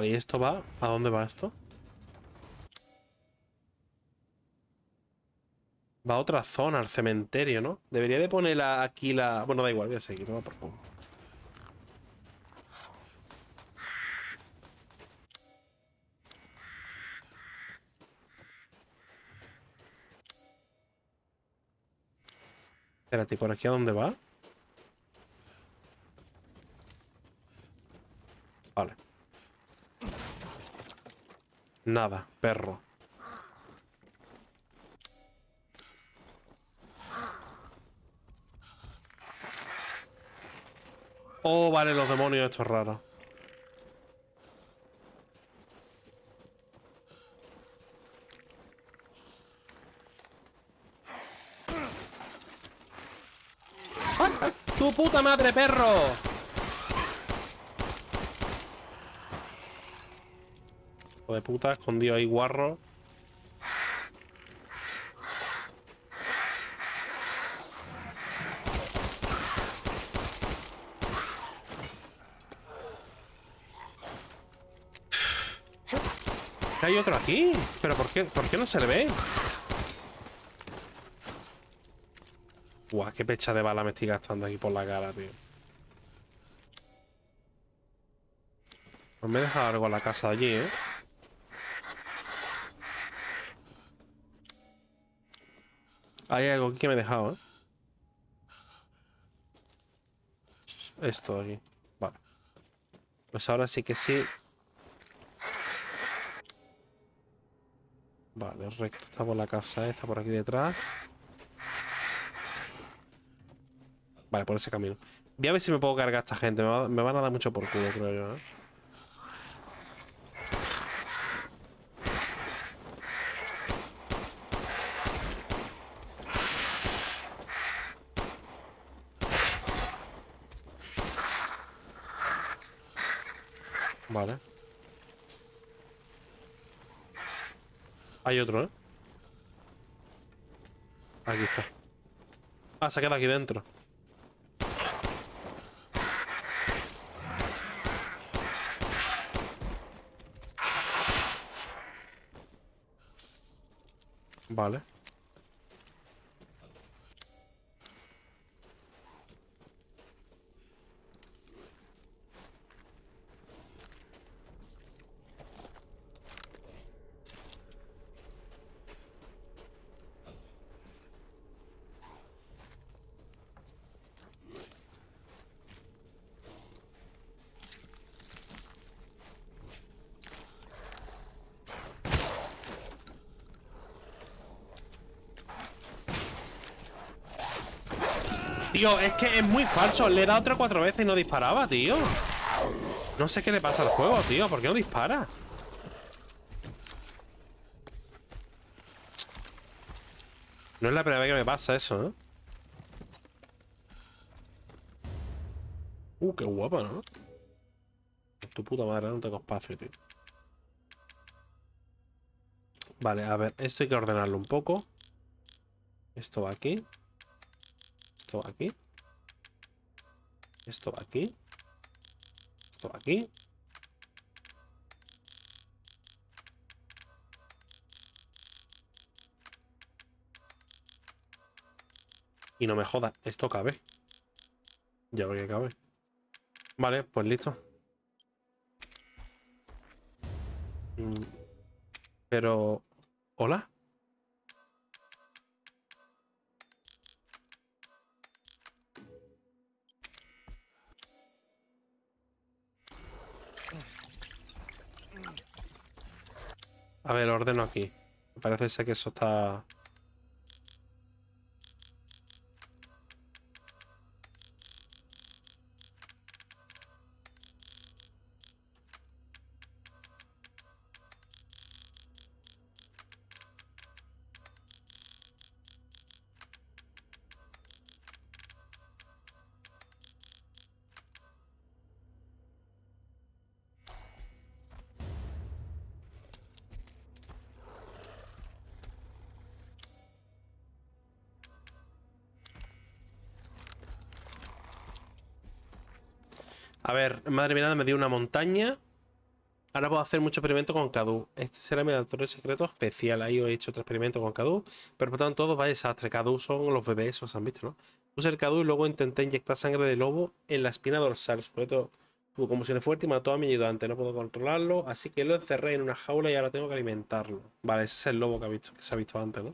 ¿Y esto va? ¿A dónde va esto? Va a otra zona, al cementerio, ¿no? Debería de poner la- aquí la... Bueno, da igual, voy a seguir, no por poco. Espérate, ¿por aquí a dónde va? Vale. Nada, perro. Oh, vale, los demonios estos raros. ¡Tu puta madre, perro! Hijo de puta, escondido ahí guarro. ¿Qué hay otro aquí? ¿Pero por qué, por qué no se le ve? Buah, qué pecha de bala me estoy gastando aquí por la cara, tío. Pues me he dejado algo en la casa de allí, ¿eh? Hay algo aquí que me he dejado, ¿eh? Esto de aquí. Vale. Pues ahora sí que sí. Vale, recto. Está por la casa esta, por aquí detrás. Vale, por ese camino. Voy a ver si me puedo cargar a esta gente. Me, me van a dar mucho por culo, creo yo, ¿eh? Vale. Hay otro, ¿eh? Aquí está. Ah, se queda aquí dentro. Vale. Tío, es que es muy falso. Le he dado tres o cuatro veces y no disparaba, tío. No sé qué le pasa al juego, tío. ¿Por qué no dispara? No es la primera vez que me pasa eso, ¿eh? Uh, qué guapa, ¿no? Tu puta madre, no tengo espacio, tío. Vale, a ver, esto hay que ordenarlo un poco. Esto va aquí. Esto aquí. Esto aquí. Esto aquí. Y no me jodas, esto cabe. Ya veo que cabe. Vale, pues listo. Mm, Pero... ¿Hola? A ver, ordeno aquí. Parece ser que eso está... madre mía, me dio una montaña. Ahora puedo hacer mucho experimento con Cadu. Este será mi laboratorio secreto especial. Ahí os he hecho otro experimento con Cadu. Pero por tanto, todos vaya desastre. Cadu son los bebés, os han visto, ¿no? Puse el Cadu y luego intenté inyectar sangre de lobo en la espina dorsal. Sujeto tuvo conmociones fuertes y mató a mi ayudante. No puedo controlarlo. Así que lo encerré en una jaula y ahora tengo que alimentarlo. Vale, ese es el lobo que, ha visto, que se ha visto antes, ¿no?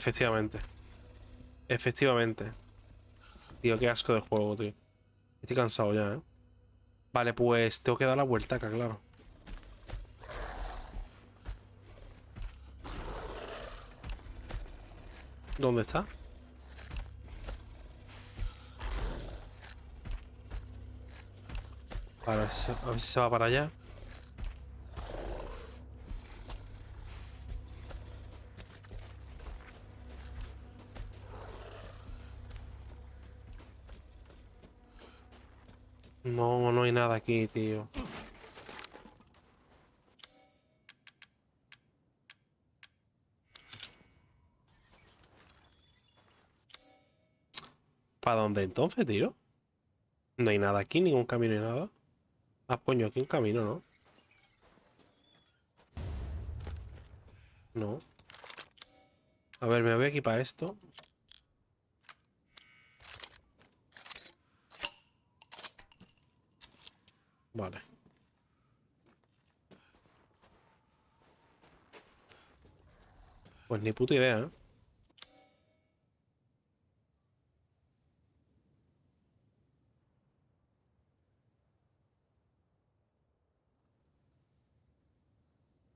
Efectivamente. Efectivamente. Tío, qué asco de juego, tío. Estoy cansado ya, ¿eh? Vale, pues tengo que dar la vuelta acá, claro. ¿Dónde está? Vale, a ver si- a ver si se va para allá. Hay nada aquí, tío. ¿Para dónde entonces, tío? No hay nada aquí, ningún camino ni nada. Ah, coño, aquí un camino, ¿no? No. A ver, me voy a equipar esto. Vale. Pues ni puta idea, ¿eh?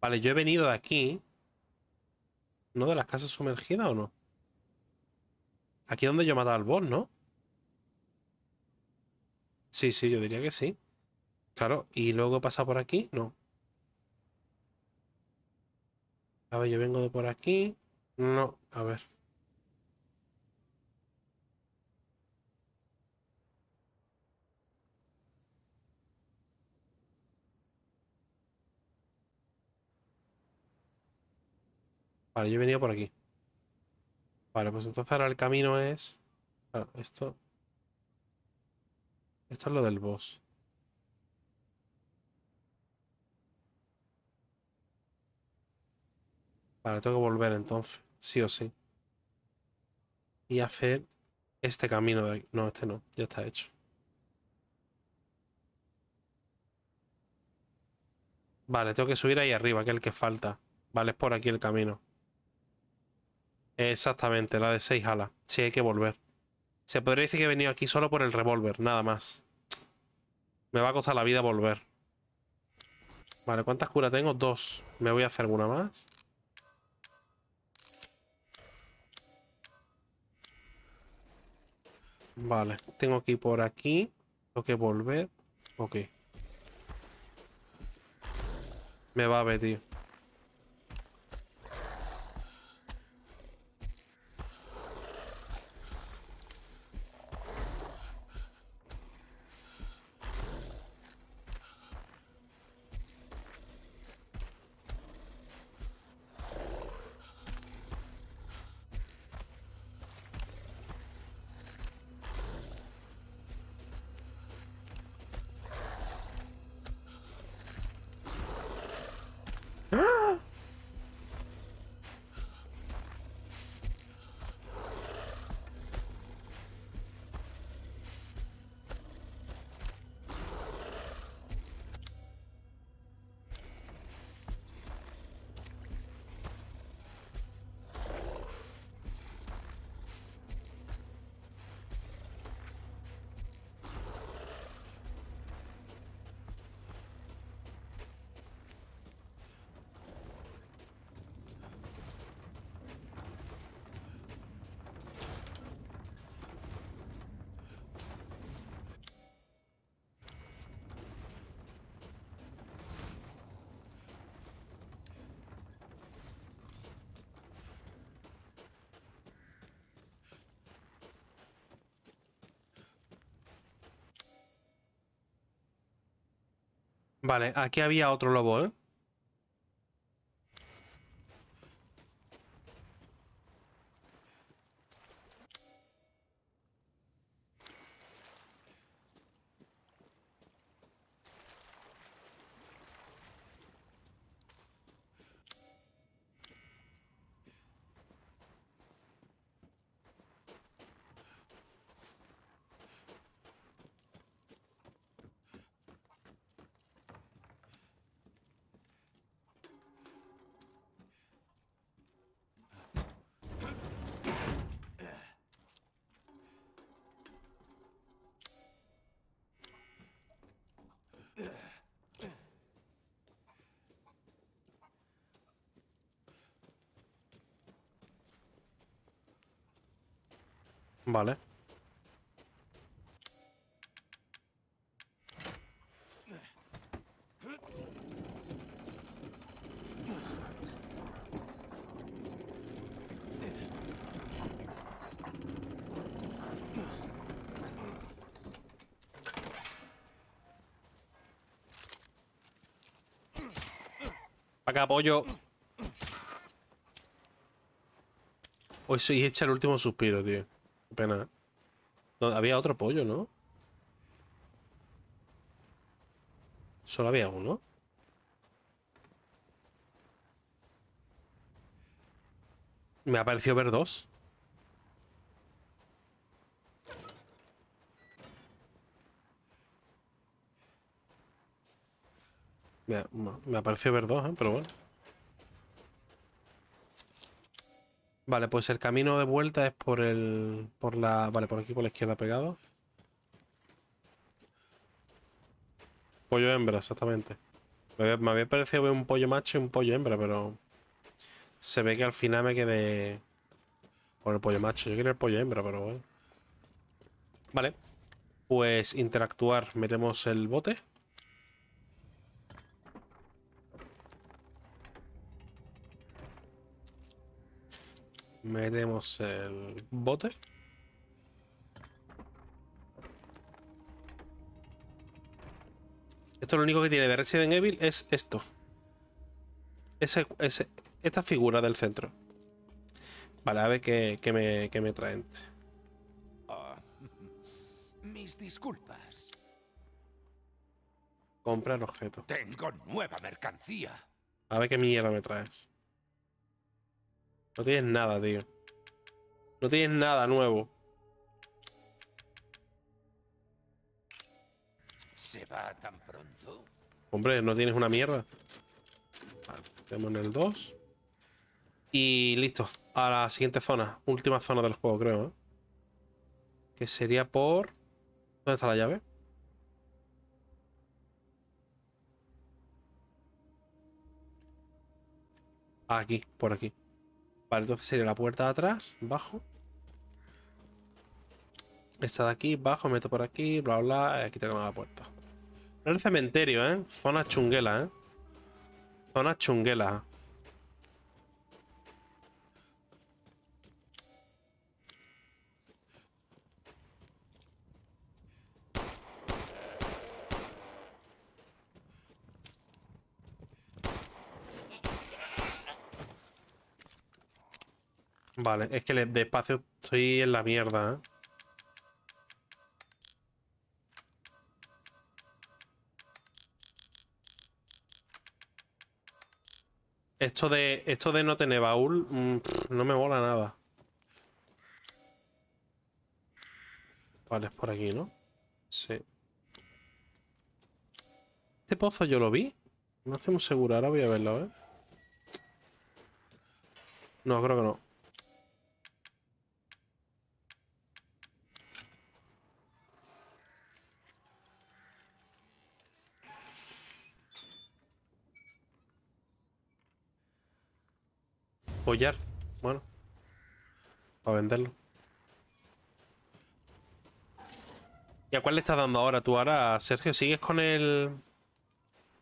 Vale, yo he venido de aquí. ¿No de las casas sumergidas o no? Aquí es donde yo he matado al boss, ¿no? Sí, sí, yo diría que sí. Claro, y luego pasa por aquí, no. A ver, yo vengo de por aquí. No, a ver. Vale, yo he venido por aquí. Vale, pues entonces ahora el camino es... esto... Esto es lo del boss. Vale, tengo que volver entonces, sí o sí. Y hacer este camino de aquí. No, este no, ya está hecho. Vale, tengo que subir ahí arriba, que es el que falta. Vale, es por aquí el camino. Exactamente, la de 6 alas. Sí, hay que volver. Se podría decir que he venido aquí solo por el revólver, nada más. Me va a costar la vida volver. Vale, ¿cuántas curas tengo? Dos. Me voy a hacer alguna más. Vale, tengo que ir por aquí. Tengo que volver. Ok. Me va a ver, tío. Vale, aquí había otro lobo, ¿eh? Vale. Acá, pollo. Hoy soy hecha el último suspiro, tío. Pena. No, había otro pollo, ¿no? Solo había uno. Me ha parecido ver dos. Me ha, me ha parecido ver dos, ¿eh? pero bueno. Vale, pues el camino de vuelta es por el... Por la... Vale, por aquí por la izquierda pegado. Pollo hembra, exactamente. Me había, parecido un pollo macho y un pollo hembra, pero... Se ve que al final me quedé... Por el pollo macho. Yo quería el pollo hembra, pero bueno. Vale. Pues interactuar. Metemos el bote. Metemos el bote. Esto lo único que tiene de Resident Evil es esto. Ese, ese, esta figura del centro. Vale, a ver qué, qué me, qué me traen. Ah, mis disculpas. Comprar objeto. Tengo nueva mercancía. A ver qué mierda me traes. No tienes nada, tío. No tienes nada nuevo. ¿Se va tan pronto? Hombre, no tienes una mierda. Tenemos en el 2. Y listo. A la siguiente zona. Última zona del juego, creo. ¿eh? Que sería por... ¿Dónde está la llave? Aquí, por aquí. Vale, entonces sería la puerta de atrás, bajo. Esta de aquí, bajo, meto por aquí, bla, bla. Aquí tengo la puerta. El cementerio, ¿eh? Zona chunguela, ¿eh? Zona chunguela. Vale, es que de estoy en la mierda, ¿eh? Esto de, esto de no tener baúl mm, no me mola nada. Vale, es por aquí, ¿no? Sí. ¿Este pozo yo lo vi? No estoy muy seguro, ahora voy a verlo, ¿eh? No, creo que no. Collar. Bueno. Para venderlo. ¿Y a cuál le estás dando ahora tú ahora, Sergio? ¿Sigues con el...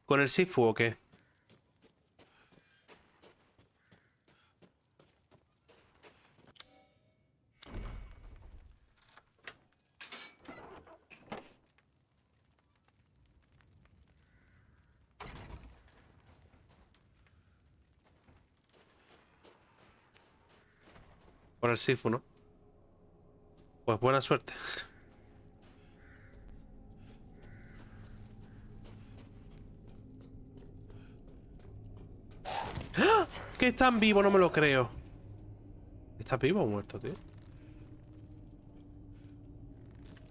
con el Sifu o qué? El Sifu, ¿no? Pues buena suerte. ¡Ah! ¿Que están vivos? No me lo creo. ¿Está vivo o muerto, tío?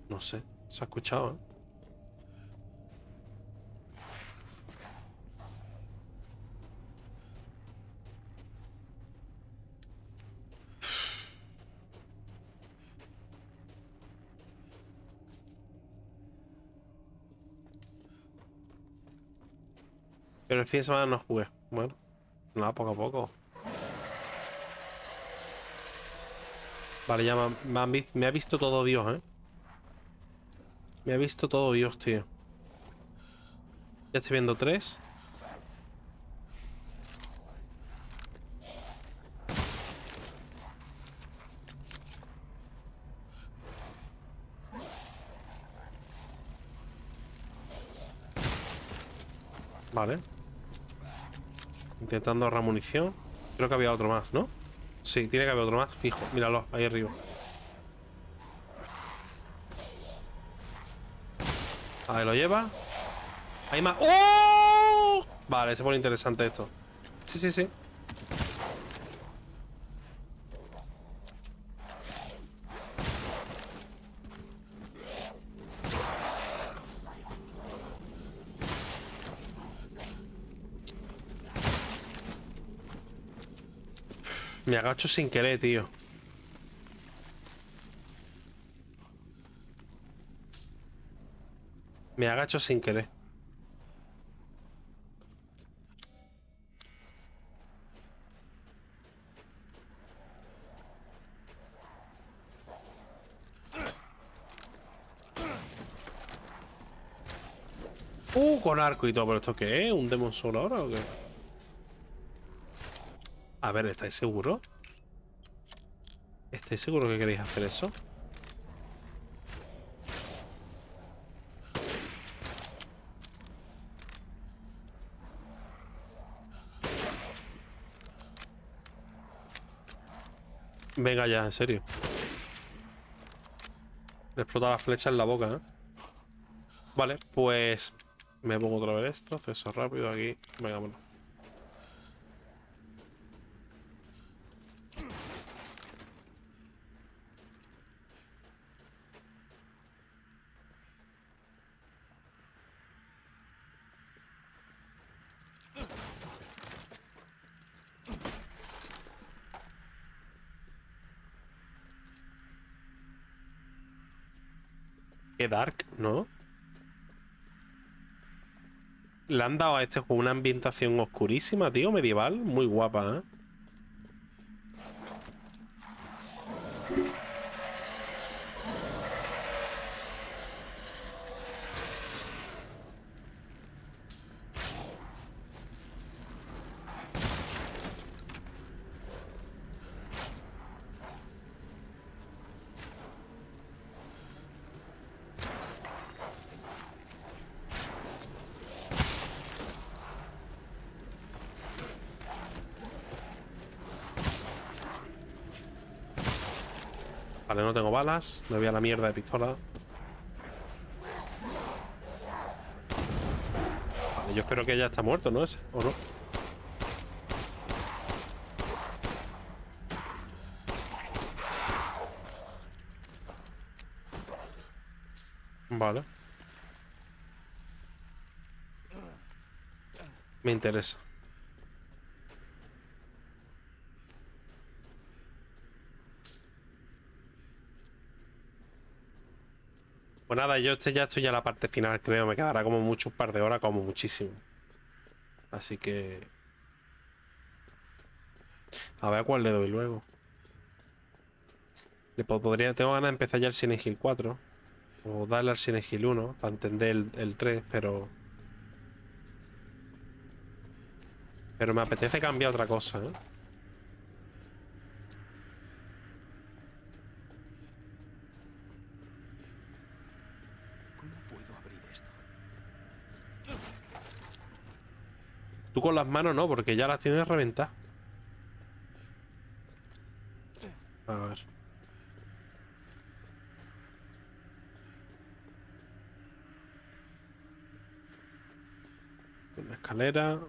No sé. Se ha escuchado, ¿eh? Pero el fin de semana no jugué. Bueno, nada, poco a poco. Vale, ya me, me han vis- me ha visto todo Dios, ¿eh? Me ha visto todo Dios, tío. Ya estoy viendo tres. Vale. Intentando ahorrar munición. Creo que había otro más, ¿no? Sí, tiene que haber otro más, fijo. Míralo, ahí arriba. Ahí lo lleva. Hay más. ¡Oh! Vale, se pone interesante esto. Sí, sí, sí. Agacho sin querer, tío. Me agacho sin querer. Uh, con arco y todo, pero ¿esto qué es? ¿Un Demon Soul ahora o qué? A ver, ¿estáis seguros? ¿Estáis seguros que queréis hacer eso? Venga ya, en serio. Le explota la flecha en la boca, ¿eh? Vale, pues... Me pongo otra vez esto, acceso rápido aquí. Venga, bueno. Dark, ¿no? Le han dado a este juego una ambientación oscurísima, tío, medieval, muy guapa, ¿eh? Vale, no tengo Me voy a la mierda de pistola. Yo espero que ya está muerto, ¿no? Ese, ¿O no? Vale. Me interesa. Pues nada, yo este ya estoy ya en la parte final, creo. Me quedará como mucho un par de horas, como muchísimo. Así que... A ver a cuál le doy luego. Le po- podría, tengo ganas de empezar ya el Silent Hill 4. O darle al Silent Hill 1 para entender el, el 3, pero... Pero me apetece cambiar otra cosa, ¿eh? Tú con las manos no, porque ya las tienes reventadas. A ver. Una escalera.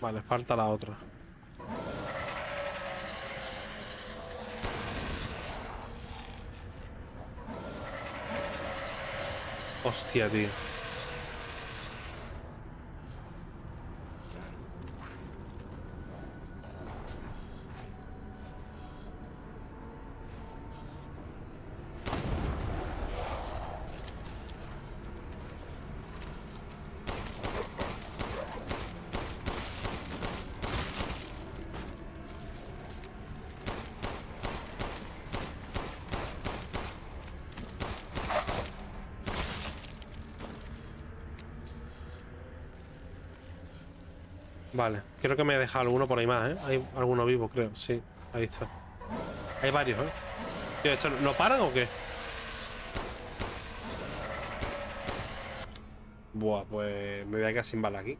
Vale, falta la otra. Hostia, tío. Vale, creo que me he dejado alguno por ahí más, ¿eh? Hay alguno vivo, creo. Sí, ahí está. Hay varios, ¿eh? Tío, ¿esto no paran o qué? Buah, pues me voy a quedar sin bala aquí.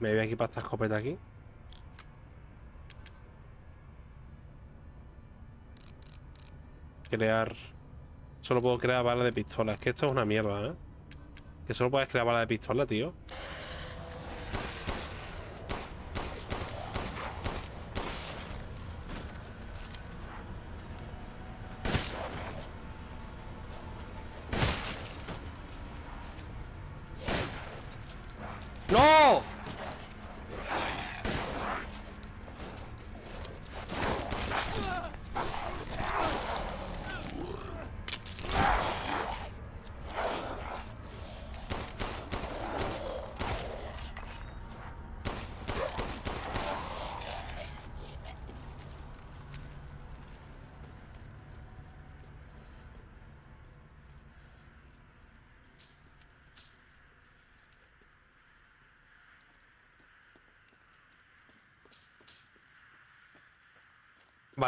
Me voy a equipar esta escopeta aquí. Crear... Solo puedo crear balas de pistola. Es que esto es una mierda, ¿eh? Que solo puedes crear balas de pistola, tío. ¡No!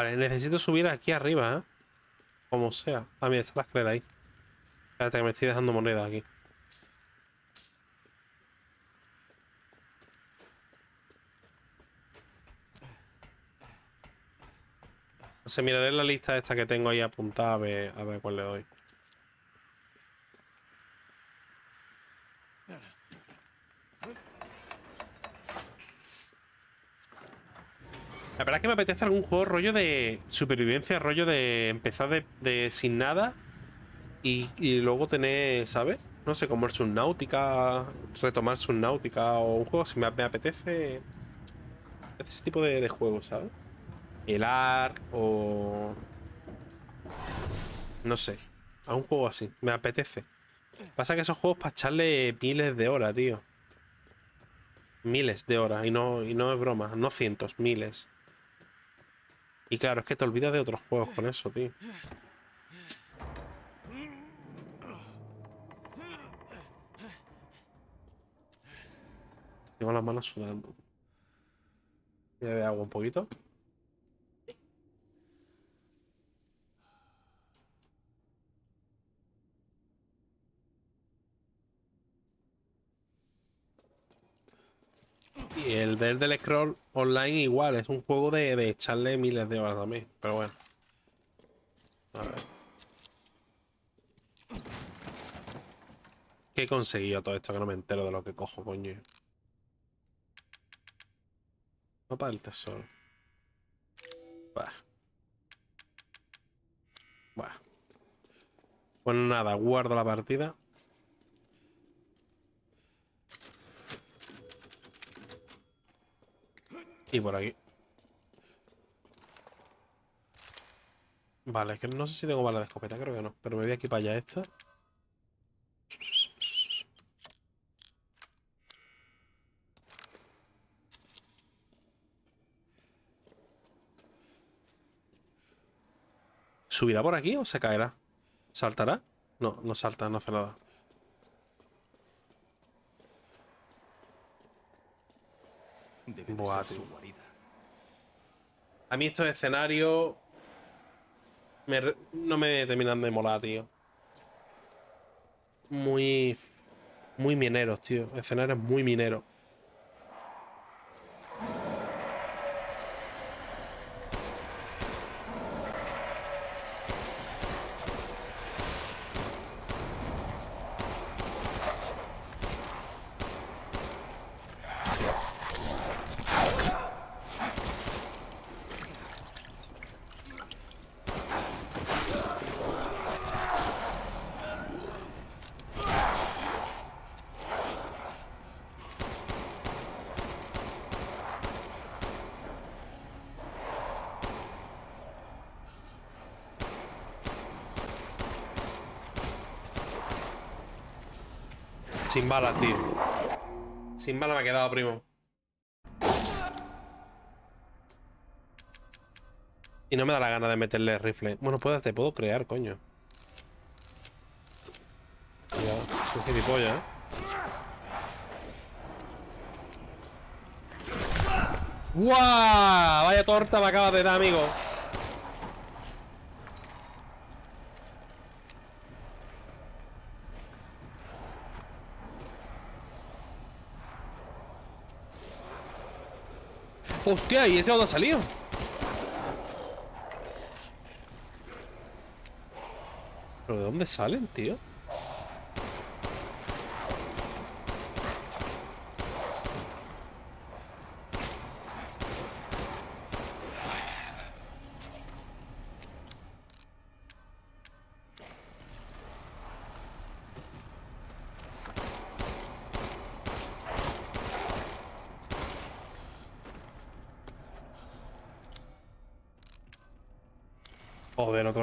Necesito subir aquí arriba, ¿eh? Como sea. Ah, mira, está la escalera ahí. Espérate, que me estoy dejando moneda aquí. No sé, miraré la lista esta que tengo ahí apuntada a ver, a ver cuál le doy. La verdad es que me apetece algún juego rollo de supervivencia, rollo de empezar de, sin nada y, luego tener, ¿sabes? No sé, como el Subnautica, retomar Subnautica o un juego si me, me apetece ese tipo de, de juegos, ¿sabes? El AR o... No sé, a un juego así, me apetece. Pasa que esos juegos para echarle miles de horas, tío. Miles de horas, y no, y no es broma, no cientos, miles. Y claro, es que te olvidas de otros juegos con eso, tío. Tengo las manos sudando. Voy a agua un poquito. Y el del del Scroll Online igual, es un juego de, de echarle miles de horas también, pero bueno. A ver. ¿Qué he conseguido todo esto que no me entero de lo que cojo, coño? No para el tesoro. Bah. Bah. Pues nada, guardo la partida. Y por aquí. Vale, es que no sé si tengo bala de escopeta, creo que no. Pero me voy aquí para allá esta. ¿Subirá por aquí o se caerá? ¿Saltará? No, no salta, no hace nada. Debe de Buah, tío. A mí estos escenarios no me terminan de molar, tío. Muy... Muy mineros, tío. Escenarios muy mineros. balas, tío. Sin balas me ha quedado, primo. Y no me da la gana de meterle rifle. Bueno, puedo, te puedo crear, coño. Cuidado, es un gilipollas, ¿eh? ¡Guau! Vaya torta me acabas de dar, amigo. Hostia, ¿y este dónde ha salido? ¿Pero de dónde salen, tío?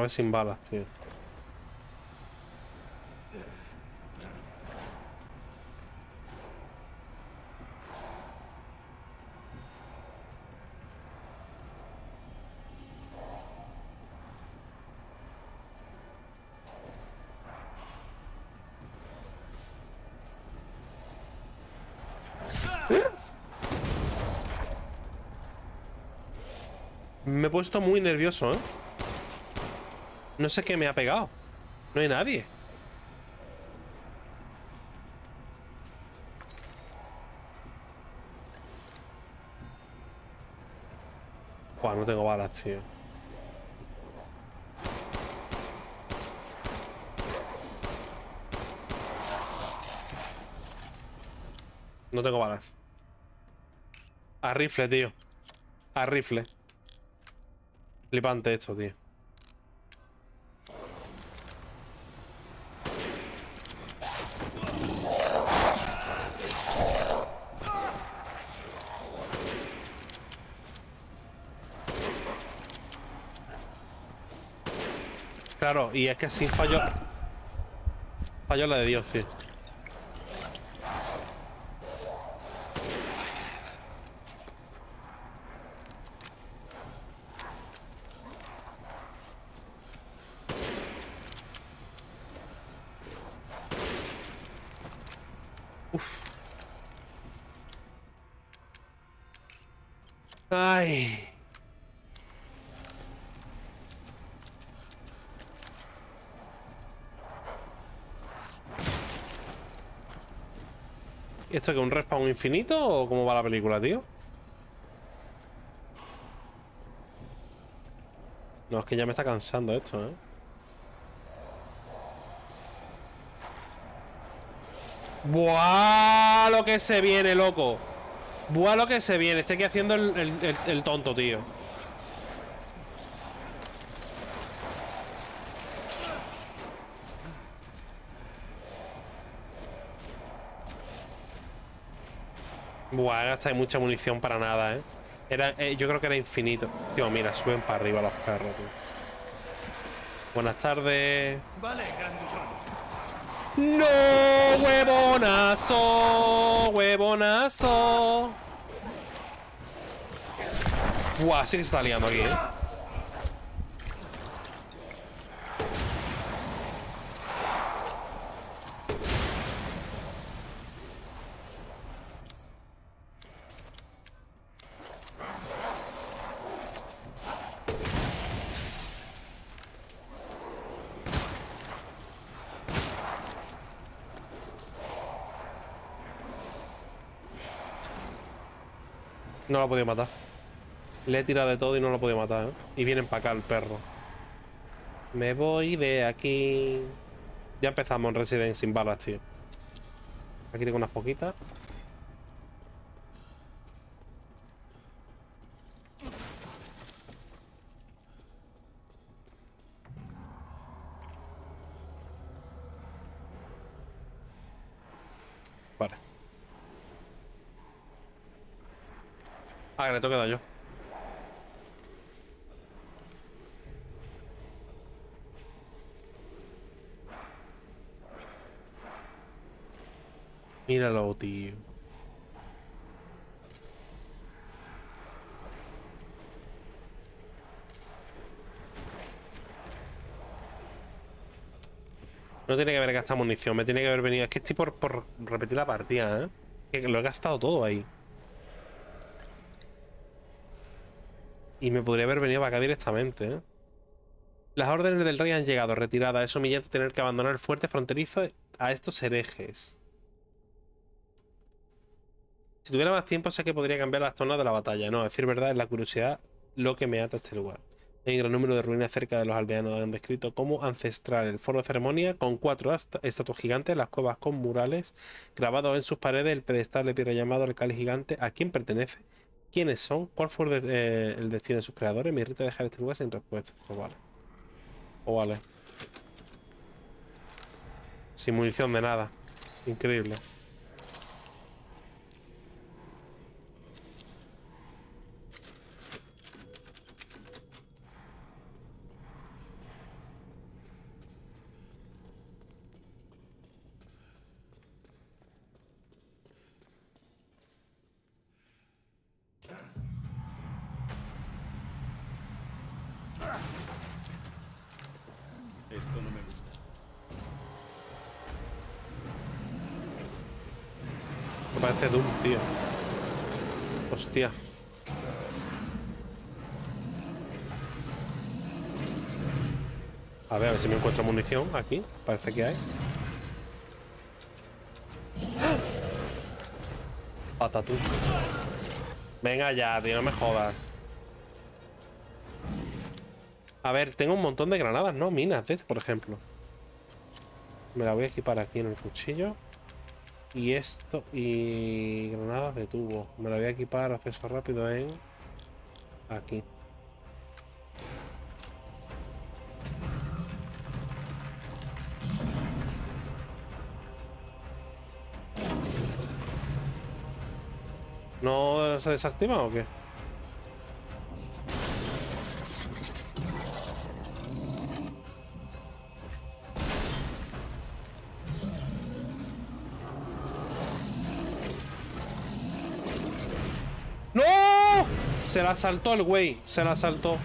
Sin balas, tío. Me he puesto muy nervioso, ¿eh? No sé qué me ha pegado. No hay nadie. Buah, no tengo balas, tío. No tengo balas. A rifle, tío. A rifle. Flipante esto, tío. Claro, y es que sí falló. Falló la de Dios, tío. Uf. Ay. ¿Esto que un respawn infinito o cómo va la película, tío? No, es que ya me está cansando esto, ¿eh? ¡Buah! Lo que se viene, loco. ¡Buah! Lo que se viene. Estoy aquí haciendo el tonto, tío. Buah, mucha munición para nada, ¿eh? Era, eh, yo creo que era infinito. Tío, mira, suben para arriba los perros, tío. Buenas tardes. Vale. ¡No! ¡Huevonazo! ¡Huevonazo! Buah, sí que se está liando aquí, ¿eh? No lo ha podido matar. Le he tirado de todo y no lo he podido matar, ¿eh? Y vienen para acá el perro. Me voy de aquí. Ya empezamos en Resident sin balas, tío. Aquí tengo unas poquitas. Le tengo que dar yo. Míralo, tío. No tiene que haber gastado munición, me tiene que haber venido. Es que estoy por, por repetir la partida, ¿eh? Que lo he gastado todo ahí. Y me podría haber venido para acá directamente, ¿eh? Las órdenes del rey han llegado, retirada. Es humillante tener que abandonar el fuerte fronterizo a estos herejes. Si tuviera más tiempo, sé que podría cambiar las zonas de la batalla. No, decir verdad, es la curiosidad lo que me ata a este lugar. Hay un gran número de ruinas cerca de los aldeanos han descrito como ancestral el foro de ceremonia con cuatro estatuas gigantes, las cuevas con murales grabados en sus paredes, el pedestal de piedra llamado el gigante. ¿A quién pertenece? ¿Quiénes son? ¿Cuál fue el, eh, el destino de sus creadores? Me irrita dejar este lugar sin respuesta. Pues vale. O vale. Sin munición de nada. Increíble. Aquí. Parece que hay. Patatú. Venga ya, tío, no me jodas. A ver, tengo un montón de granadas, ¿no? Minas, por ejemplo. Me la voy a equipar aquí en el cuchillo. Y esto, y granadas de tubo. Me la voy a equipar acceso rápido en... Aquí. ¿No se desactiva o qué? ¡No! Se la saltó el güey. Se la saltó.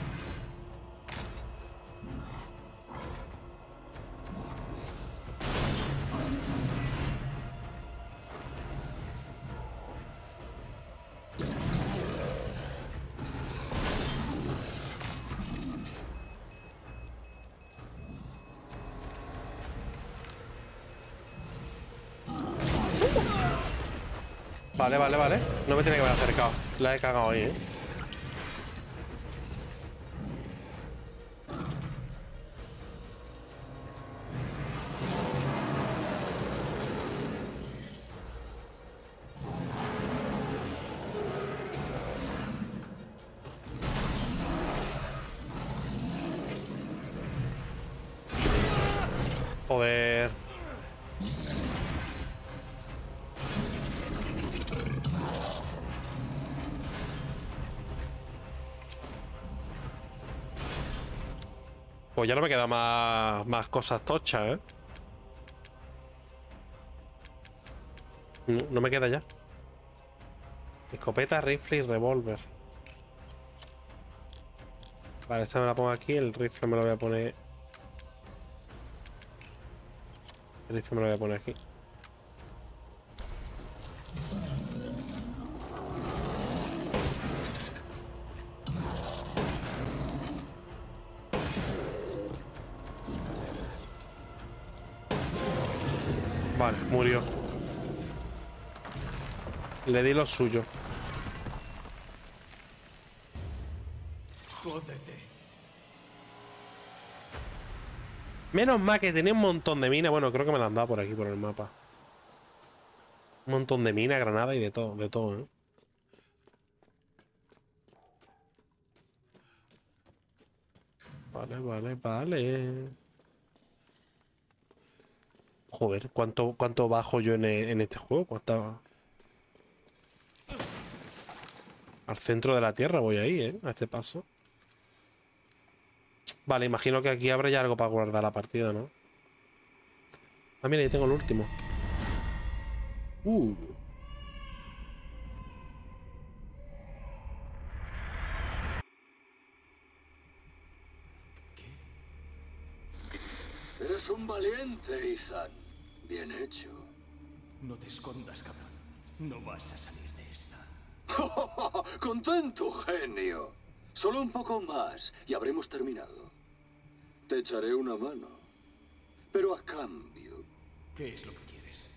Acercado. La he cagado Pues ya no me queda más, más cosas tochas, ¿eh? No, no me queda ya. Escopeta, rifle y revólver. Vale, esta me la pongo aquí. El rifle me lo voy a poner... El rifle me lo voy a poner aquí. Le di lo suyo. Jódete. Menos mal que tenía un montón de minas. Bueno, creo que me la han dado por aquí, por el mapa. Un montón de minas, granadas y de todo, de todo, ¿eh? Vale, vale, vale. Joder, ¿cuánto, cuánto bajo yo en, en este juego? ¿Cuánta... Al centro de la tierra voy ahí, ¿eh? A este paso. Vale, imagino que aquí habrá ya algo para guardar la partida, ¿no? Ah, mira, ahí tengo el último. Uh. Eres un valiente, Ethan. Bien hecho. No te escondas, cabrón. No vas a salir (laughs) ¡Contento, genio! Solo un poco más y habremos terminado. Te echaré una mano. Pero a cambio, ¿Qué es lo que quieres?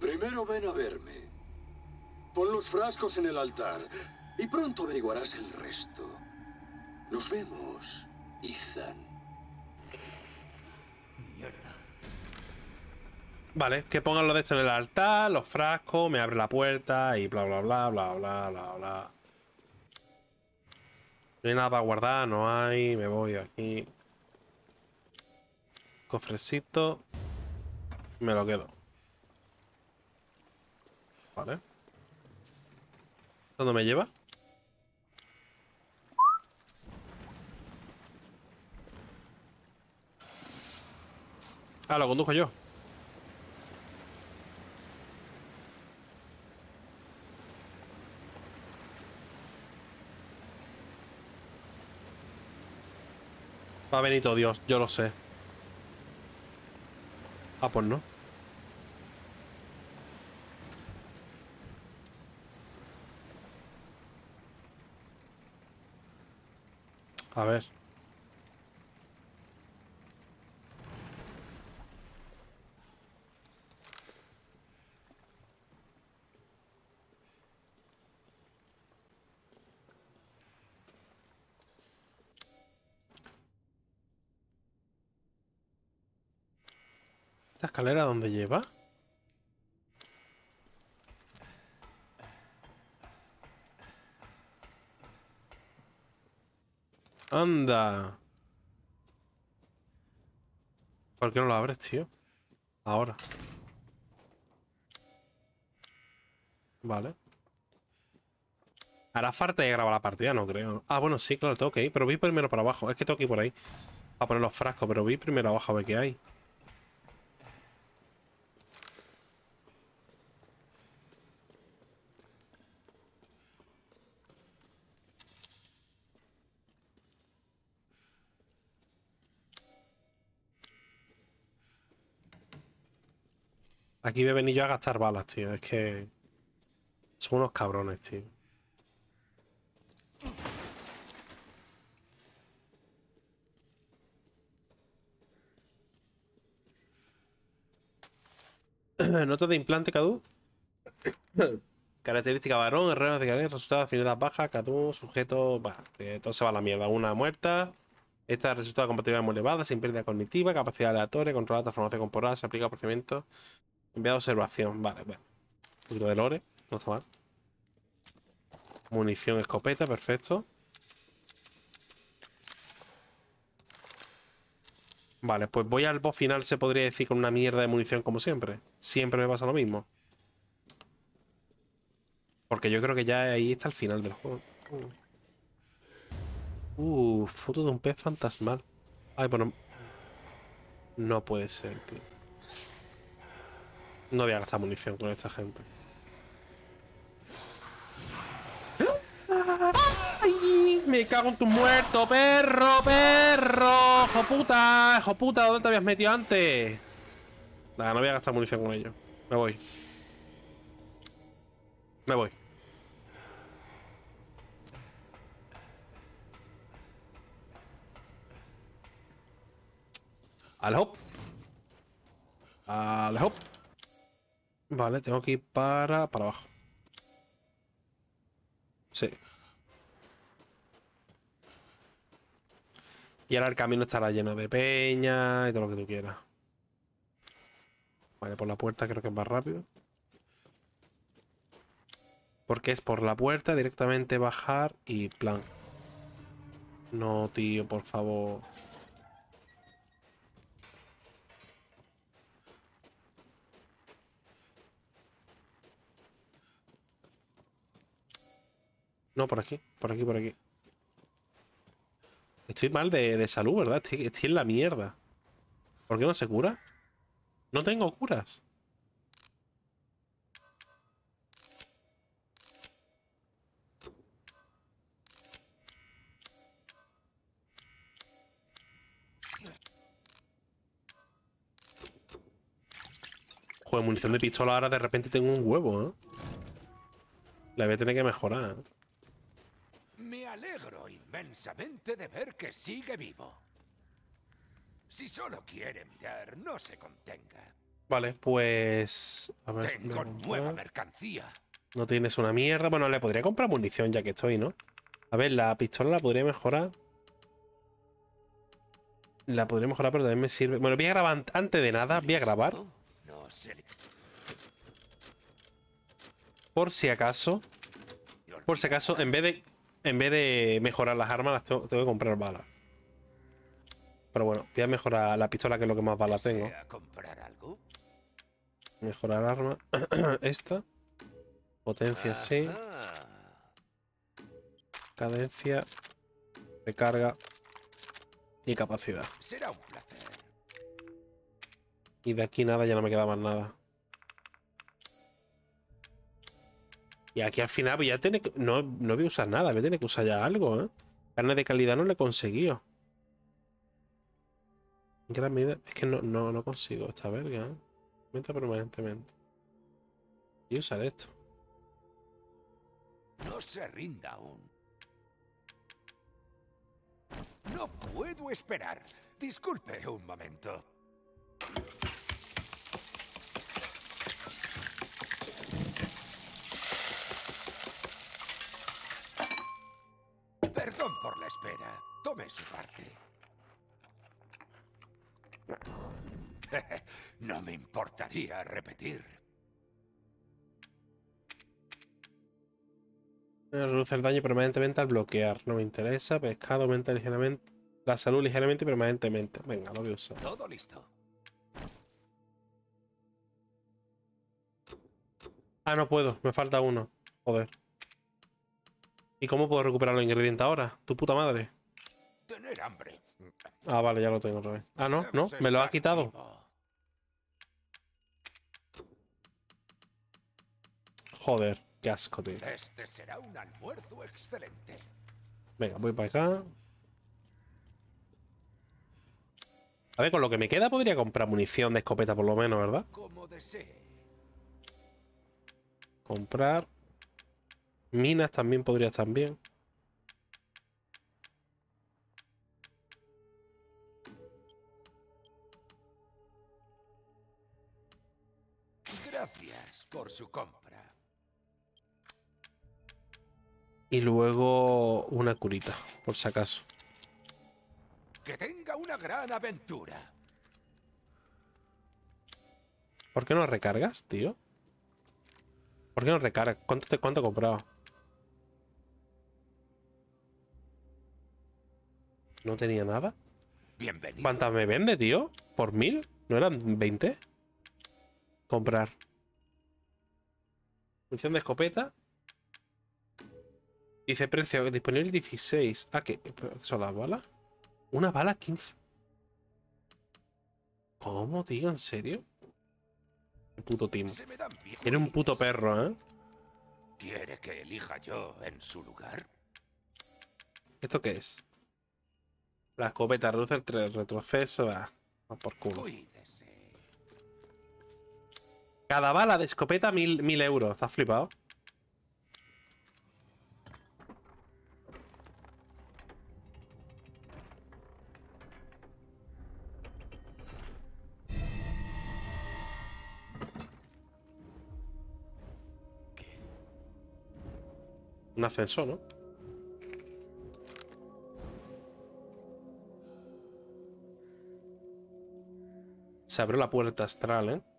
primero ven a verme. Pon los frascos en el altar y pronto averiguarás el resto. Nos vemos, Ethan. Mierda. Vale, que pongan lo de esto en el altar, los frascos, me abre la puerta y bla bla bla bla bla bla bla. No hay nada para guardar, no hay. Me voy aquí. Cofrecito. Me lo quedo. Vale. ¿Dónde me lleva? Ah, lo condujo yo. Va Benito Dios, yo lo sé. Ah, pues no. A ver. Escalera dónde lleva? Anda. ¿Por qué no lo abres, tío? Ahora. Vale. Hará falta de grabar la partida, no creo. Ah, bueno, sí, claro, tengo que ir. Pero vi primero para abajo. Es que tengo que ir por ahí. A poner los frascos, pero vi primero abajo a ver qué hay. Aquí voy a venir yo a gastar balas, tío. Es que... Son unos cabrones, tío. (clears throat) Nota de implante Cadu. Característica varón, herrero de calidad, resultado afinidad baja, Cadu, sujeto. Todo se va a la mierda. Una muerta. Esta resulta de compatibilidad muy elevada, sin pérdida cognitiva, capacidad aleatoria, controlada transformación corporal, se aplica procedimiento. Enviado observación, vale, bueno. Un de lore, no está mal. Munición escopeta, perfecto. Vale, pues voy al boss final, se podría decir, con una mierda de munición como siempre. Siempre me pasa lo mismo. Porque yo creo que ya ahí está el final del juego. Uh, foto de un pez fantasmal. Ay, bueno. No puede ser, tío. No voy a gastar munición con esta gente. ¡Ay! Me cago en tu muerto, perro, perro. Hijo puta, hijo puta, ¿dónde te habías metido antes? Nada, no voy a gastar munición con ellos. Me voy. Me voy. Al hop. Al hop. Vale, tengo que ir para, para abajo. Sí. Y ahora el camino estará lleno de peña y todo lo que tú quieras. Vale, por la puerta creo que es más rápido. Porque es por la puerta directamente bajar y plan. No, tío, por favor. No, por aquí, por aquí, por aquí. Estoy mal de, de salud, ¿verdad? Estoy, estoy en la mierda. ¿Por qué no se cura? No tengo curas. Joder, munición de pistola ahora de repente tengo un huevo, ¿eh? La voy a tener que mejorar. ¿eh? Me alegra inmensamente de ver que sigue vivo. Si solo quiere mirar, no se contenga. Vale, pues... A ver, Tengo nueva mercancía. No tienes una mierda. Bueno, le podría comprar munición ya que estoy, ¿no? A ver, la pistola la podría mejorar. La podría mejorar, pero también me sirve. Bueno, voy a grabar ant- antes de nada. Voy a grabar por si acaso. Por si acaso, en vez de en vez de mejorar las armas, las tengo, tengo que comprar balas. Pero bueno, voy a mejorar la pistola, que es lo que más balas tengo. comprar algo. Mejorar arma. (clears throat) Esta. Potencia sí. Cadencia. Recarga. Y capacidad. será un placer. Y de aquí nada, ya no me queda más nada. Y aquí al final voy a tener que... No, no voy a usar nada, voy a tener que usar ya algo, ¿eh? Carne de calidad no le he conseguido. En gran medida... Es que no, no, no consigo esta verga, ¿eh? Aumenta permanentemente. Y usar esto. No se rinda aún. No puedo esperar. Disculpe un momento. Tome su parte. (laughs) No me importaría repetir. Reduce el daño permanentemente al bloquear. No me interesa. Pescado aumenta ligeramente... La salud ligeramente y permanentemente. Venga, lo voy a usar. Todo listo. Ah, no puedo. Me falta uno. Joder. ¿Y cómo puedo recuperar los ingredientes ahora? Tu puta madre. Tener hambre. Ah, vale, ya lo tengo otra vez. Ah, no, no. Me lo ha quitado. Joder, qué asco, tío. Este será un almuerzo excelente. Venga, voy para acá. A ver, con lo que me queda podría comprar munición de escopeta por lo menos, ¿verdad? Como desee. Comprar. Minas también podría estar bien. Por su compra. Y luego una curita, por si acaso. Que tenga una gran aventura. ¿Por qué no recargas, tío? ¿Por qué no recargas? ¿Cuánto, te, ¿Cuánto he comprado? No tenía nada. Bienvenido. ¿Cuántas me vende, tío? ¿Por mil? ¿No eran 20? Comprar. Munición de escopeta. Dice precio disponible 16. Ah, ¿qué? ¿Pero ¿Son las balas? Una bala 15. ¿Cómo, tío? ¿En serio? Qué puto bien Era un puto perro, ¿eh? ¿Quiere que elija yo en su lugar? ¿Esto qué es? La escopeta reduce el retroceso. Ah, por culo. Cada bala de escopeta, mil, mil euros. ¿Estás flipado? Un ascensor, ¿no? Se abrió la puerta astral, ¿eh?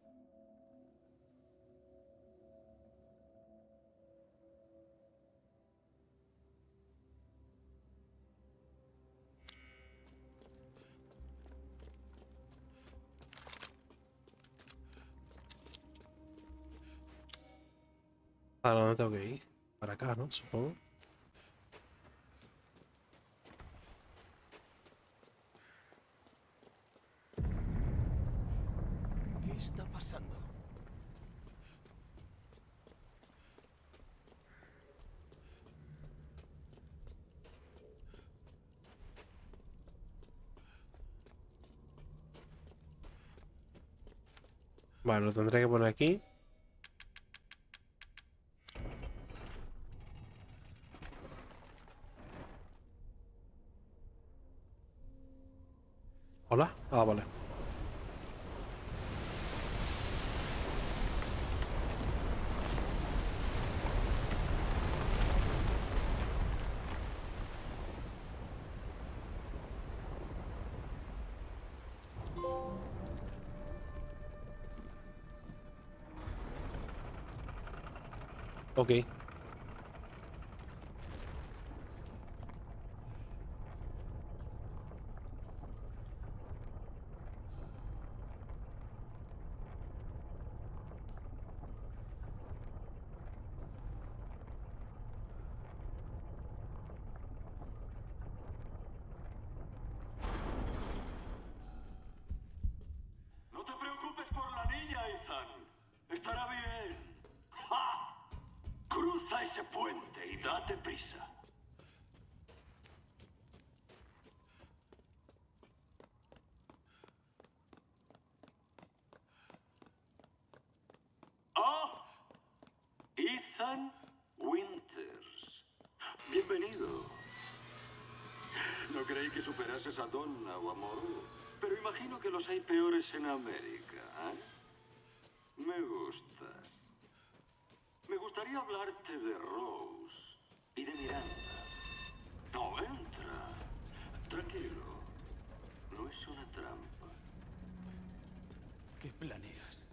¿Para dónde tengo que ir? Para acá, ¿no? Supongo. ¿Qué está pasando? Vale, lo tendré que poner aquí. ¿Hola? Ah, vale. Ok. No te preocupes por la niña, Ethan. Estará bien. ¡Ja! Cruza ese puente y date prisa. Ah, Ethan Winters. Bienvenido. No creí que pero imagino que los hay peores en América. ¿eh? Me gustas. Me gustaría hablarte de Rose y de Miranda. No, entra. Tranquilo. No es una trampa. ¿Qué planeas?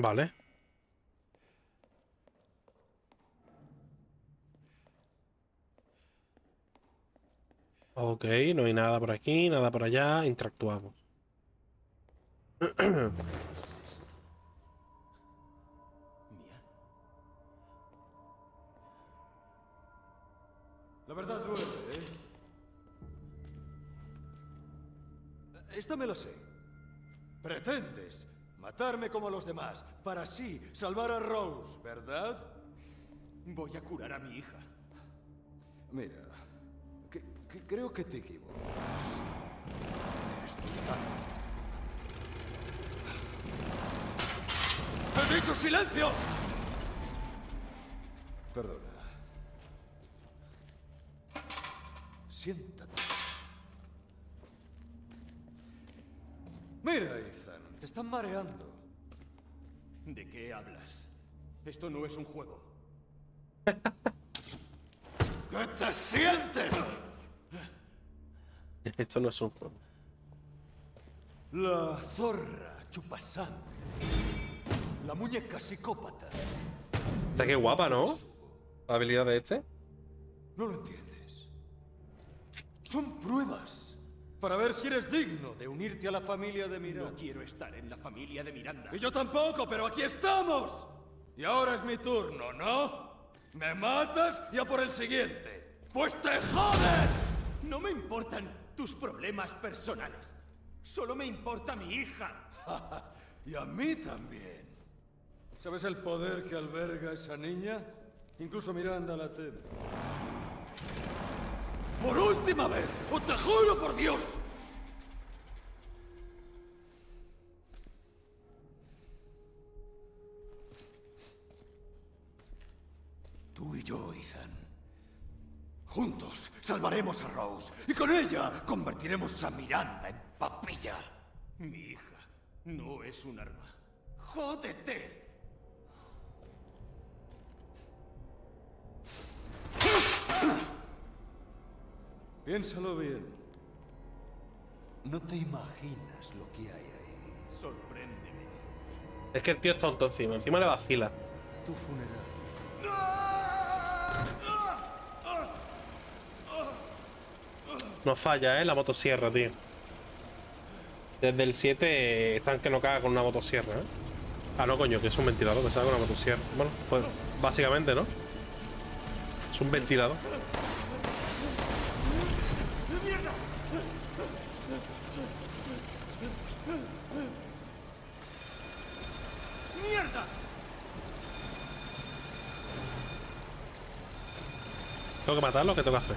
Vale. Ok, no hay nada por aquí, nada por allá. Interactuamos. (clears throat) como los demás para así salvar a Rose, ¿verdad? Voy a curar a mi hija. Mira, que- que creo que te equivocas. Estoy tan... ¡He dicho silencio! Perdona. Siéntate. Mira, Ethan, te están mareando. ¿De qué hablas? Esto no es un juego. (laughs) ¿Qué te sientes? Esto no es un juego. La zorra chupasangre. La muñeca psicópata. Está que guapa, ¿no? La habilidad de este. No lo entiendes. Son pruebas para ver si eres digno de unirte a la familia de Miranda. No quiero estar en la familia de Miranda. Y yo tampoco, pero aquí estamos. Y ahora es mi turno, ¿no? Me matas y a por el siguiente. Pues te jodes. No me importan tus problemas personales. Solo me importa mi hija. (laughs) Y a mí también. ¿Sabes el poder que alberga esa niña? Incluso Miranda la teme. Por última vez, os te juro por Dios. Tú y yo, Ethan. Juntos salvaremos a Rose y con ella convertiremos a Miranda en papilla. Mi hija no es un arma. ¡Jódete! (laughs) Piénsalo bien. No te imaginas lo que hay ahí. Sorpréndeme. Es que el tío es tonto encima. Encima le vacila. Tu funeral. No falla, ¿eh? La motosierra, tío. Desde el 7 están que no caga con una motosierra, ¿eh? Ah, no, coño, que es un ventilador que sale con una motosierra. Bueno, pues básicamente, ¿no? Es un ventilador. ¿Tengo que matarlo o qué tengo que hacer?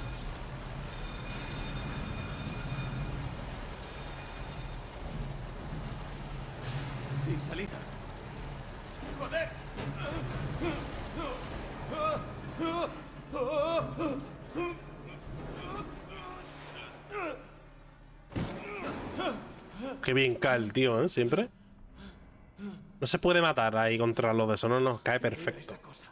Sin salida. ¡Joder! Qué bien cae el tío, ¿eh? Siempre. No se puede matar ahí contra los de eso, no, no, cae perfecto. Esa cosa.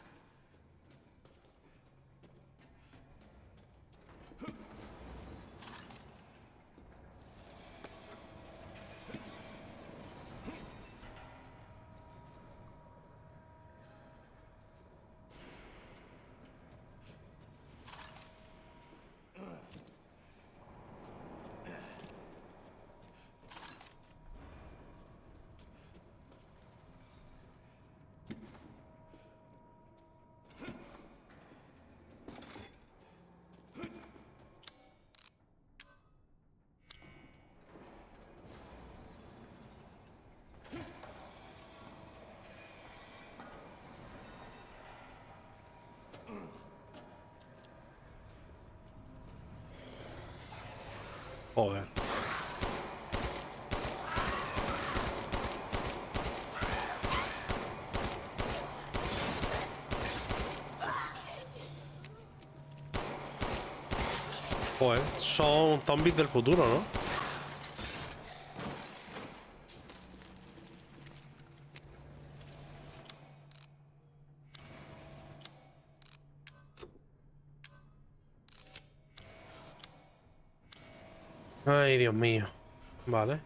Joder. Joder, son zombies del futuro, ¿no? Ay, Dios mío. Vale.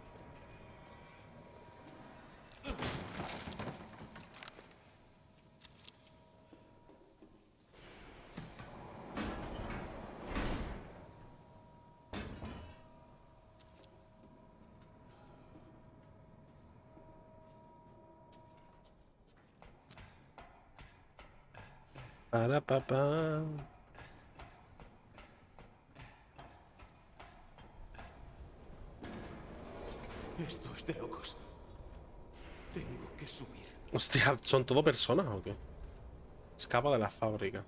Para papá. Esto es de locos. Tengo que subir. Hostia, ¿son todo personas o qué? Escapa de la fábrica.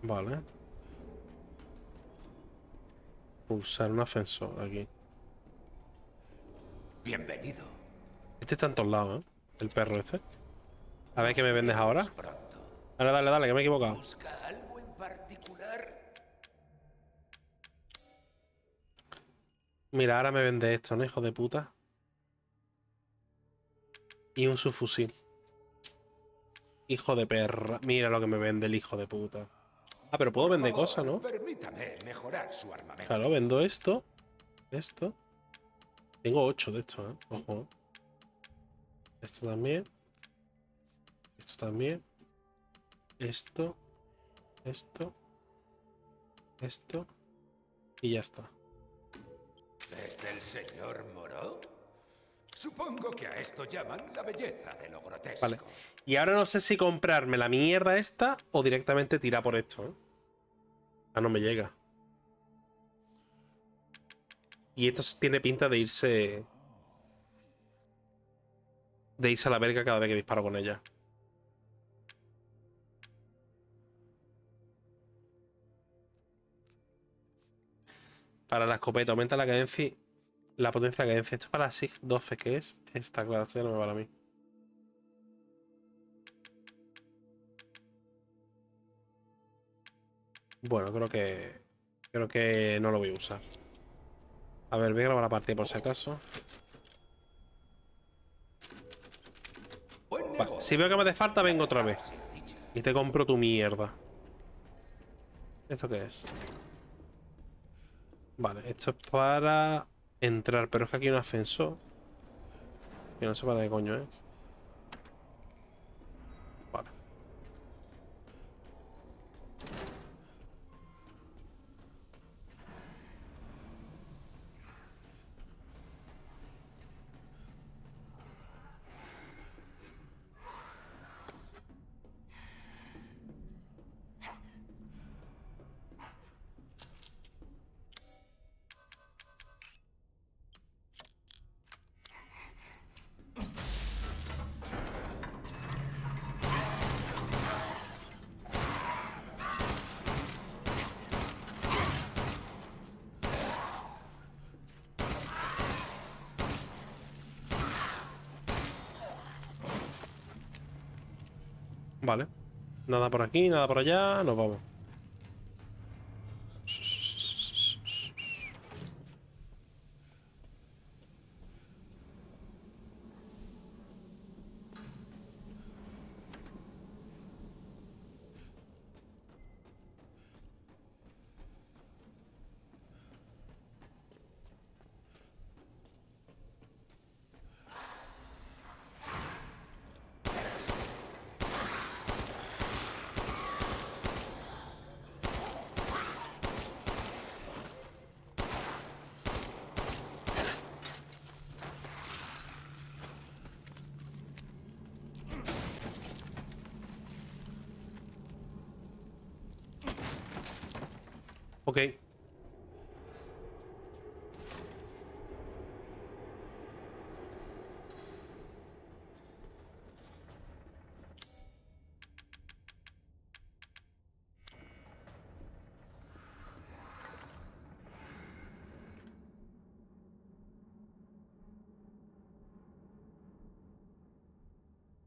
Vale. Pulsar un ascensor aquí. Bienvenido. Este está en todos lados, ¿eh? El perro este. A ver qué me vendes ahora. Dale, dale, dale, que me he equivocado. ¿Busca algo en particular? Mira, ahora me vende esto, ¿no, hijo de puta? Y un subfusil. Hijo de perra. Mira lo que me vende el hijo de puta. Ah, pero puedo vender cosas, ¿no? Permítame mejorar su armamento. Claro, vendo esto. Esto. Tengo 8 de estos, ¿eh? Ojo. Esto también. Esto también. Esto. Esto. Esto. Y ya está. ¿Desde el señor Moró? Supongo que a esto llaman la belleza de lo grotesco. Vale. Y ahora no sé si comprarme la mierda esta o directamente tirar por esto, ¿eh? Ah, no me llega. Y esto tiene pinta de irse... De irse a la verga cada vez que disparo con ella. Para la escopeta aumenta la cadencia la potencia de la cadencia. Esto es para la SIG 12, que es esta, ya no me vale a mí. Bueno, creo que. Creo que no lo voy a usar. A ver, voy a grabar la partida por si acaso. Si veo que me hace falta, vengo otra vez. Y te compro tu mierda. ¿Esto qué es? Vale, esto es para entrar, pero es que aquí hay un ascensor. Que no sé para qué coño es. Nada por aquí, nada por allá. Nos vamos. Ok.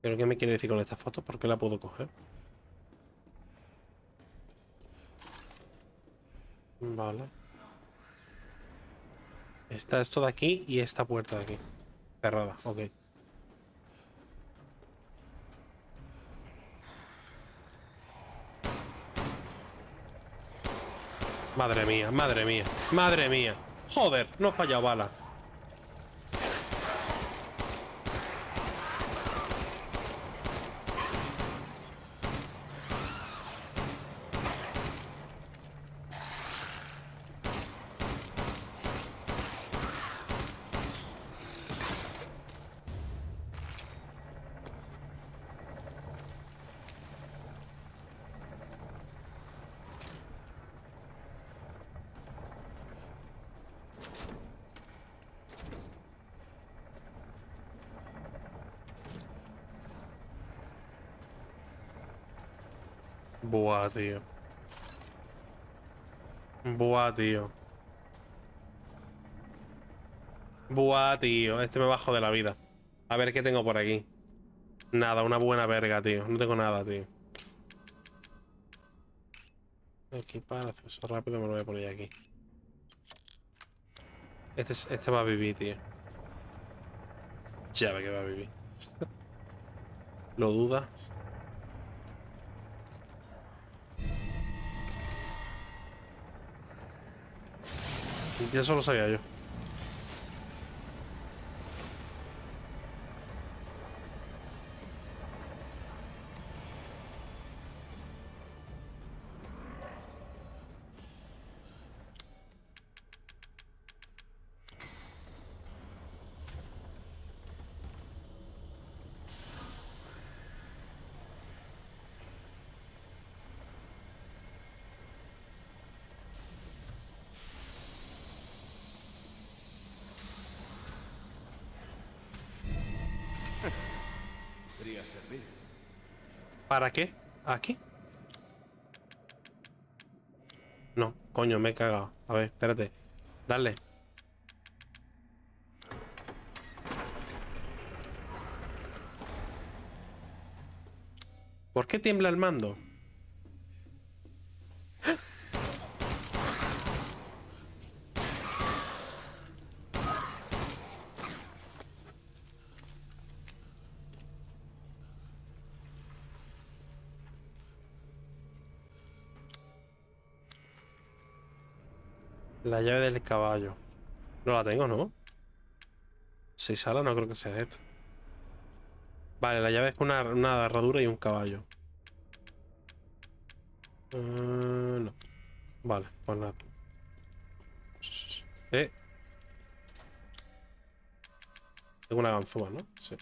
¿Pero qué me quiere decir con esta foto? ¿Por qué la puedo coger? Vale. Está esto de aquí y esta puerta de aquí. Cerrada, ok. Madre mía, madre mía, madre mía. Joder, no falla bala. Buah, tío. Buah, tío. Este me bajo de la vida. A ver qué tengo por aquí. Nada, una buena verga, tío. No tengo nada, tío. Equipar, acceso rápido, me lo voy a poner aquí. Este, es- este va a vivir, tío. Ya ve que va a vivir. (laughs) ¿Lo dudas? Y eso lo sabía yo. ¿Para qué? ¿Aquí? No, coño, me he cagado. A ver, espérate. Dale. ¿Por qué tiembla el mando? La llave del caballo. No la tengo, ¿no? Seis alas no creo que sea esto. Vale, la llave es con una, una herradura y un caballo. Eh, no. Vale, pues nada. Eh. Tengo una ganzúa, ¿no? Sí.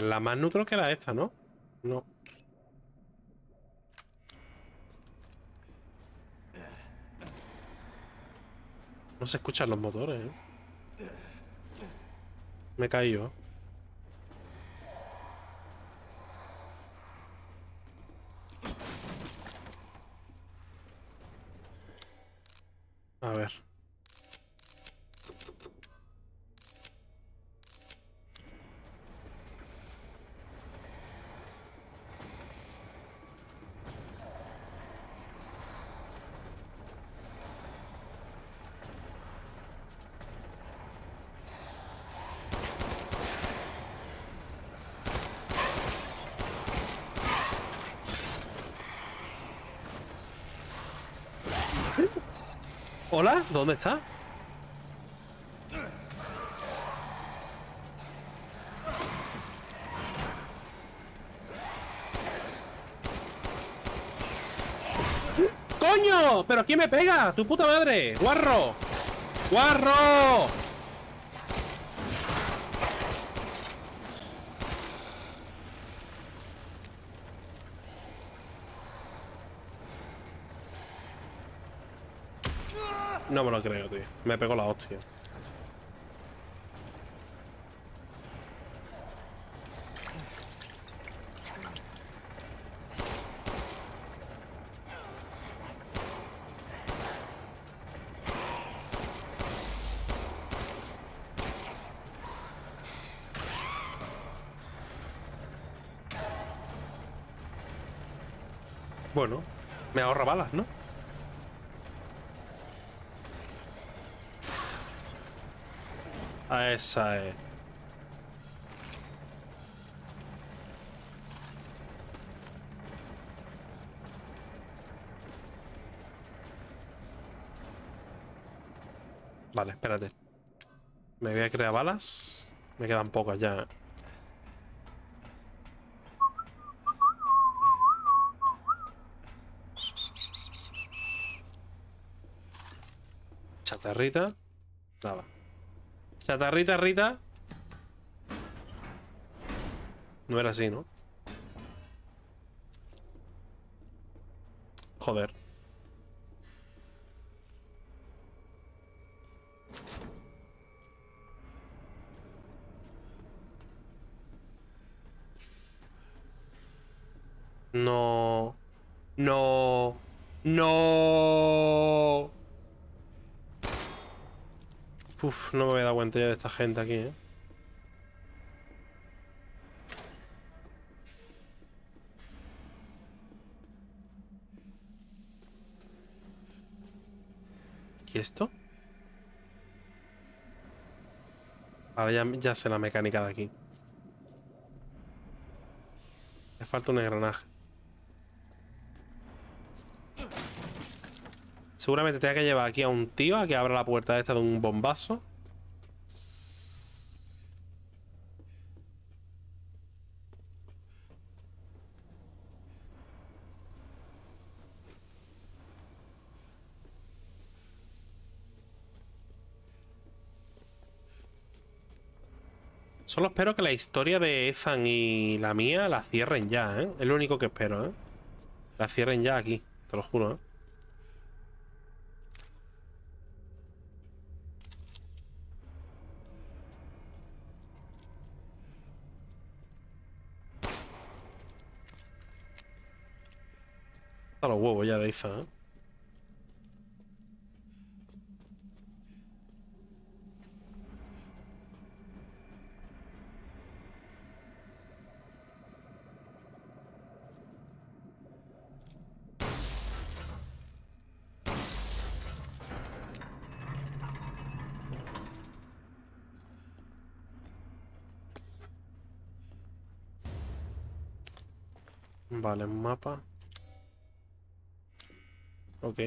La más creo que era esta, ¿no? No. No se escuchan los motores, ¿eh? Me he caído. ¿Hola? ¿Dónde está? ¡Coño! ¿Pero quién me pega? ¡Tu puta madre! ¡Guarro! ¡Guarro! No me lo creo, tío. Me pegó la hostia. Bueno, me ahorra balas, ¿no? Esa es. Vale, espérate. Me voy a crear balas. Me quedan pocas ya. Chatarrita. Nada. Chatarrita, Rita. No era así, ¿no? Joder. No. No. No. Uf, de esta gente aquí, ¿eh? ¿Y esto? Ahora ya, ya sé la mecánica de aquí. Me falta un engranaje. Seguramente tenga que llevar aquí a un tío a que abra la puerta esta de un bombazo. Solo espero que la historia de Ethan y la mía la cierren ya, ¿eh? Es lo único que espero, ¿eh? La cierren ya aquí, te lo juro, ¿eh? A los huevos ya de Ethan, ¿eh? Vale, mapa. Ok.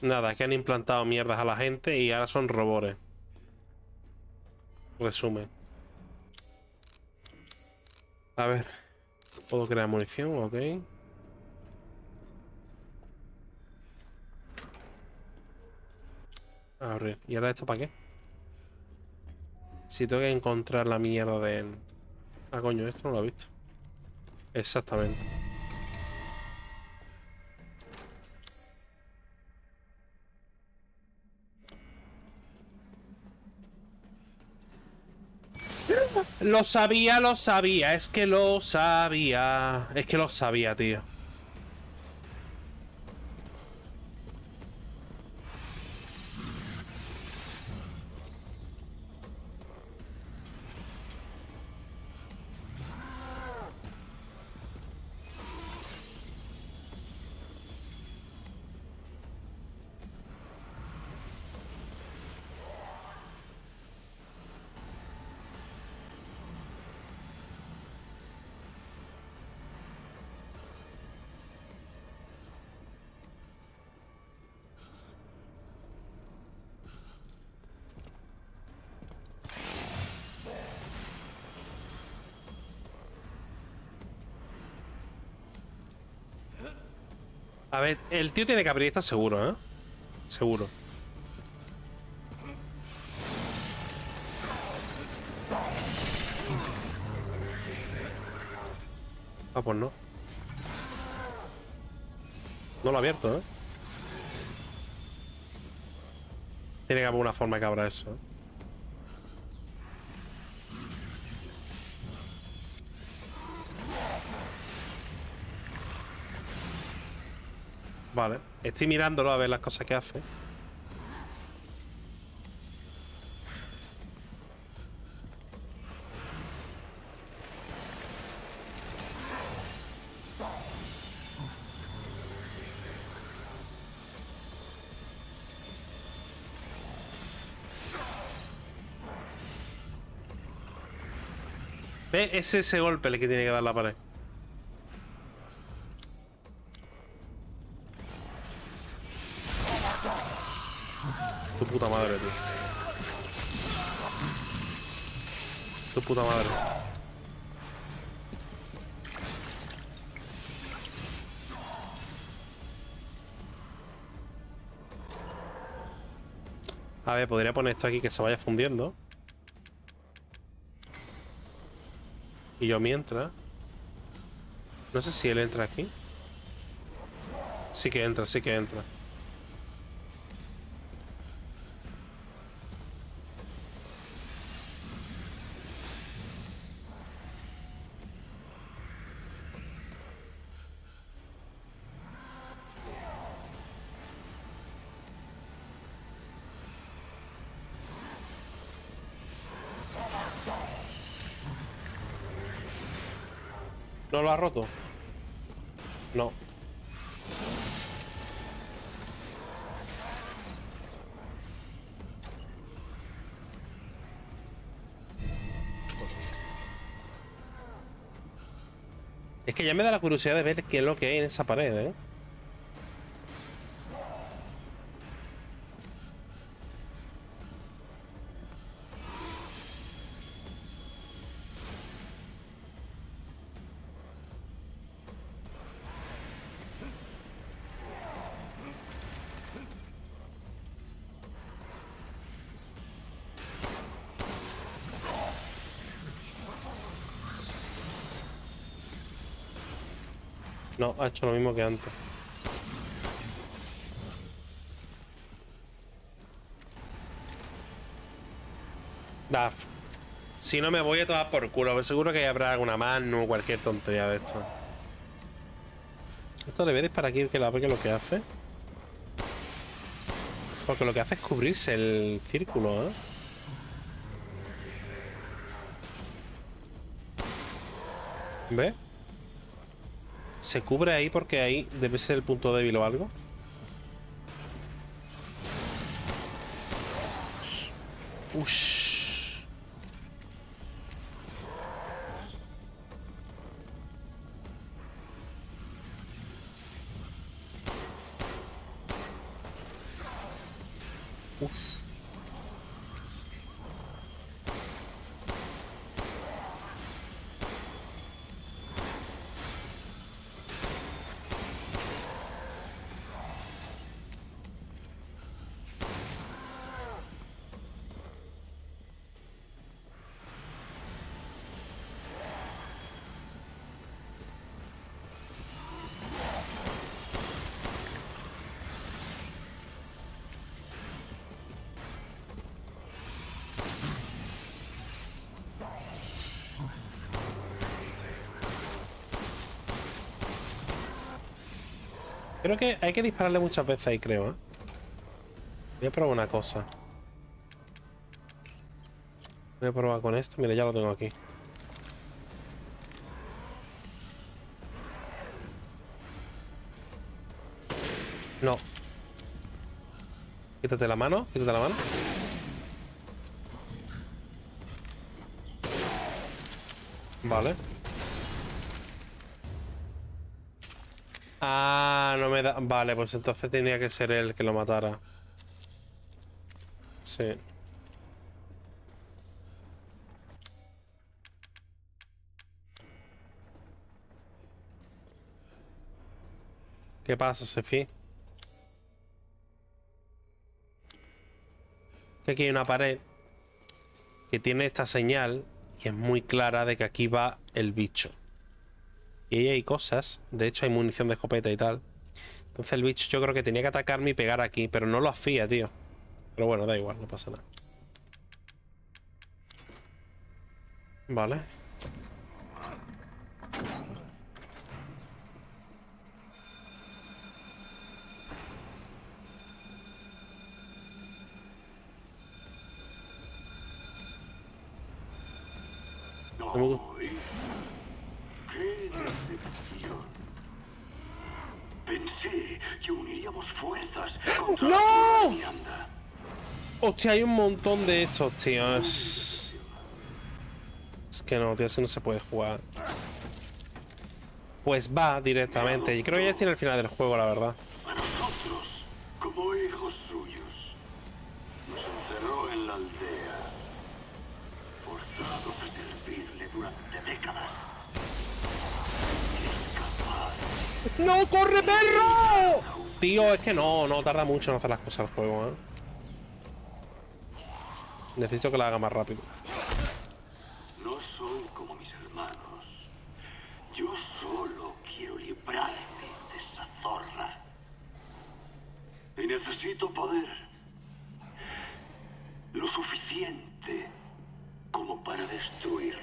Nada, es que han implantado mierdas a la gente y ahora son robores. Resumen. A ver. Puedo crear munición, ok. Abrir. ¿Y ahora esto para qué? Si tengo que encontrar la mierda de... Ah, coño, esto no lo he visto. Exactamente. Lo sabía, lo sabía, es que lo sabía. Es que lo sabía, tío. A ver, el tío tiene esta seguro, ¿eh? Seguro. Ah, pues no. No lo ha abierto, ¿eh? Tiene que haber una forma que abra eso. ¿eh? Vale. Estoy mirándolo a ver las cosas que hace. ¿Ve? Es ese golpe el que tiene que dar la pared. Poner esto aquí que se vaya fundiendo. Y yo mientras... No sé si él entra aquí. Sí que entra, sí que entra. ¿No lo ha roto? No. Es que ya me da la curiosidad de ver qué es lo que hay en esa pared, ¿eh? No, ha hecho lo mismo que antes. Da, f- si no me voy a tomar por culo, seguro que habrá alguna mano o cualquier tontería de esto. Esto debe disparar aquí que la que lo que hace. Porque lo que hace es cubrirse el círculo, ¿eh? ¿Ves? Se cubre ahí porque ahí debe ser el punto débil o algo. Ush. Creo que hay que dispararle muchas veces ahí, creo, ¿eh? Voy a probar una cosa. Voy a probar con esto. Mira, ya lo tengo aquí. No. Quítate la mano, quítate la mano. Vale. No me da... Vale, pues entonces tenía que ser él que lo matara. Sí. ¿Qué pasa, Sefi? Aquí hay una pared que tiene esta señal y es muy clara de que aquí va el bicho. Y ahí hay cosas, de hecho hay munición de escopeta y tal. Entonces el bicho yo creo que tenía que atacarme y pegar aquí, pero no lo hacía, tío. Pero bueno, da igual, no pasa nada. Vale. No, qué ¡No! Hostia, hay un montón de estos, tío. Es... es que no, tío, así no se puede jugar. Pues va directamente. Y creo que ya tiene el final del juego, la verdad. A nosotros, como hijos suyos, nos encerró en la aldea, forzados a servirle durante décadas. Es capaz ¡No, corre, perro! Tío, es que no, no tarda mucho en hacer las cosas el juego, ¿eh? Necesito que la haga más rápido. No soy como mis hermanos. Yo solo quiero librarme de esa zorra. Y necesito poder. Lo suficiente como para destruirla.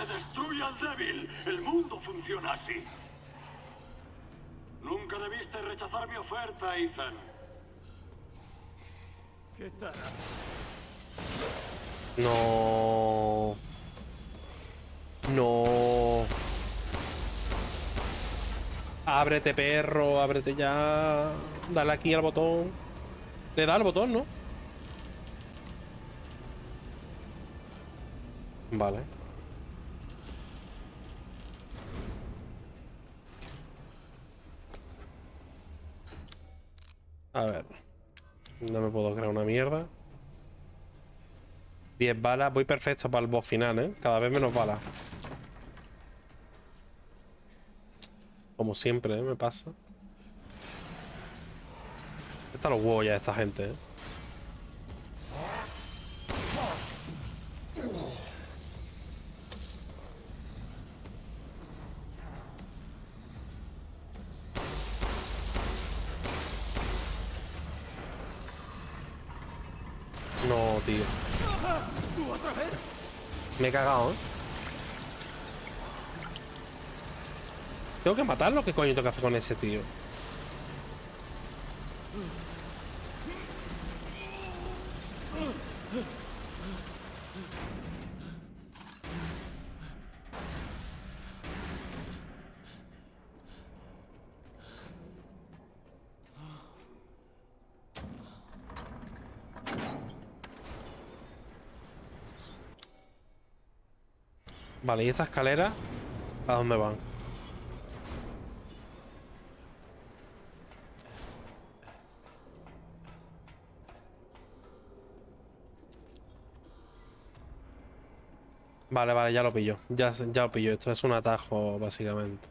Fuerte destruye al débil. El mundo funciona así. Nunca debiste rechazar mi oferta, Ethan. ¿Qué tal? No. No. Ábrete, perro, ábrete ya. Dale aquí al botón. Le da al botón, ¿no? Vale. A ver. No me puedo crear una mierda. 10 balas. Voy perfecto para el boss final, ¿eh? Cada vez menos balas. Como siempre, ¿eh? Me pasa. Están los huevos ya de esta gente, ¿eh? Tío. ¿Tú otra vez? Me he cagado, ¿eh? Tengo que matarlo. ¿Qué coño tengo que hacer con ese tío? Vale, ¿y esta escalera? ¿A dónde van? Vale, vale, ya lo pillo. Ya, ya lo pillo. Esto es un atajo, básicamente.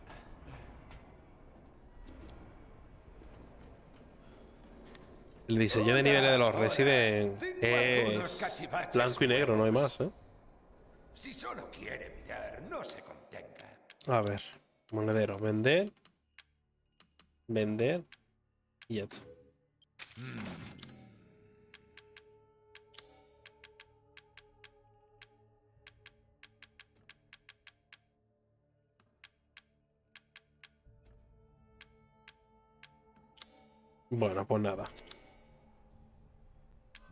El diseño de niveles de los Resident es blanco y negro, no hay más, ¿eh? Si solo quiere mirar, no se contenga. A ver, monedero, vender, vender y ya está. Bueno, pues nada.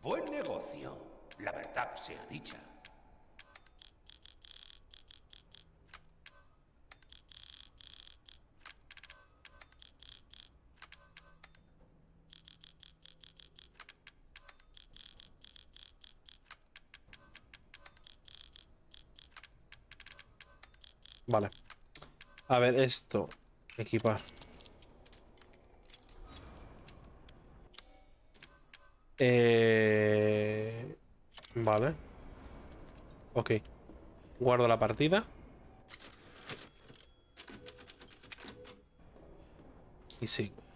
Buen negocio, la verdad sea dicha. Vale. A ver, esto. Equipar. Eh... Vale. Ok. Guardo la partida. Y sigo.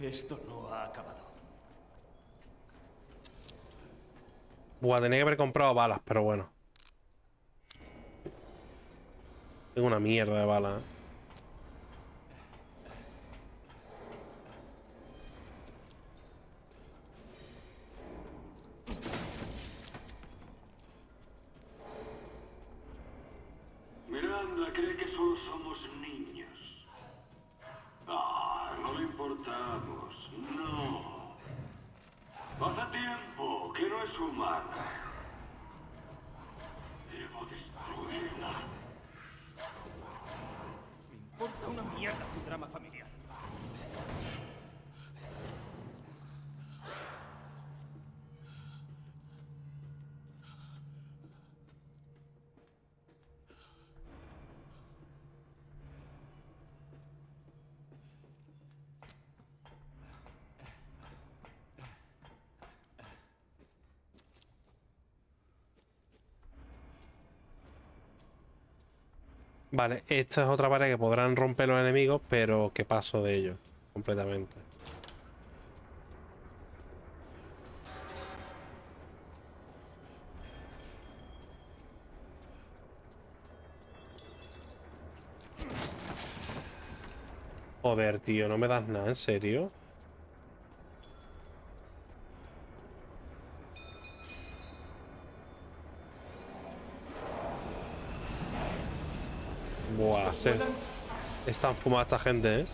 Esto no ha acabado. Buah, tenía que haber comprado balas, pero bueno. Tengo una mierda de balas. ¿eh? Vale, esta es otra pared que podrán romper los enemigos, pero que paso de ellos completamente. Joder, tío, no me das nada, ¿en serio? Están fumada esta gente, ¿eh?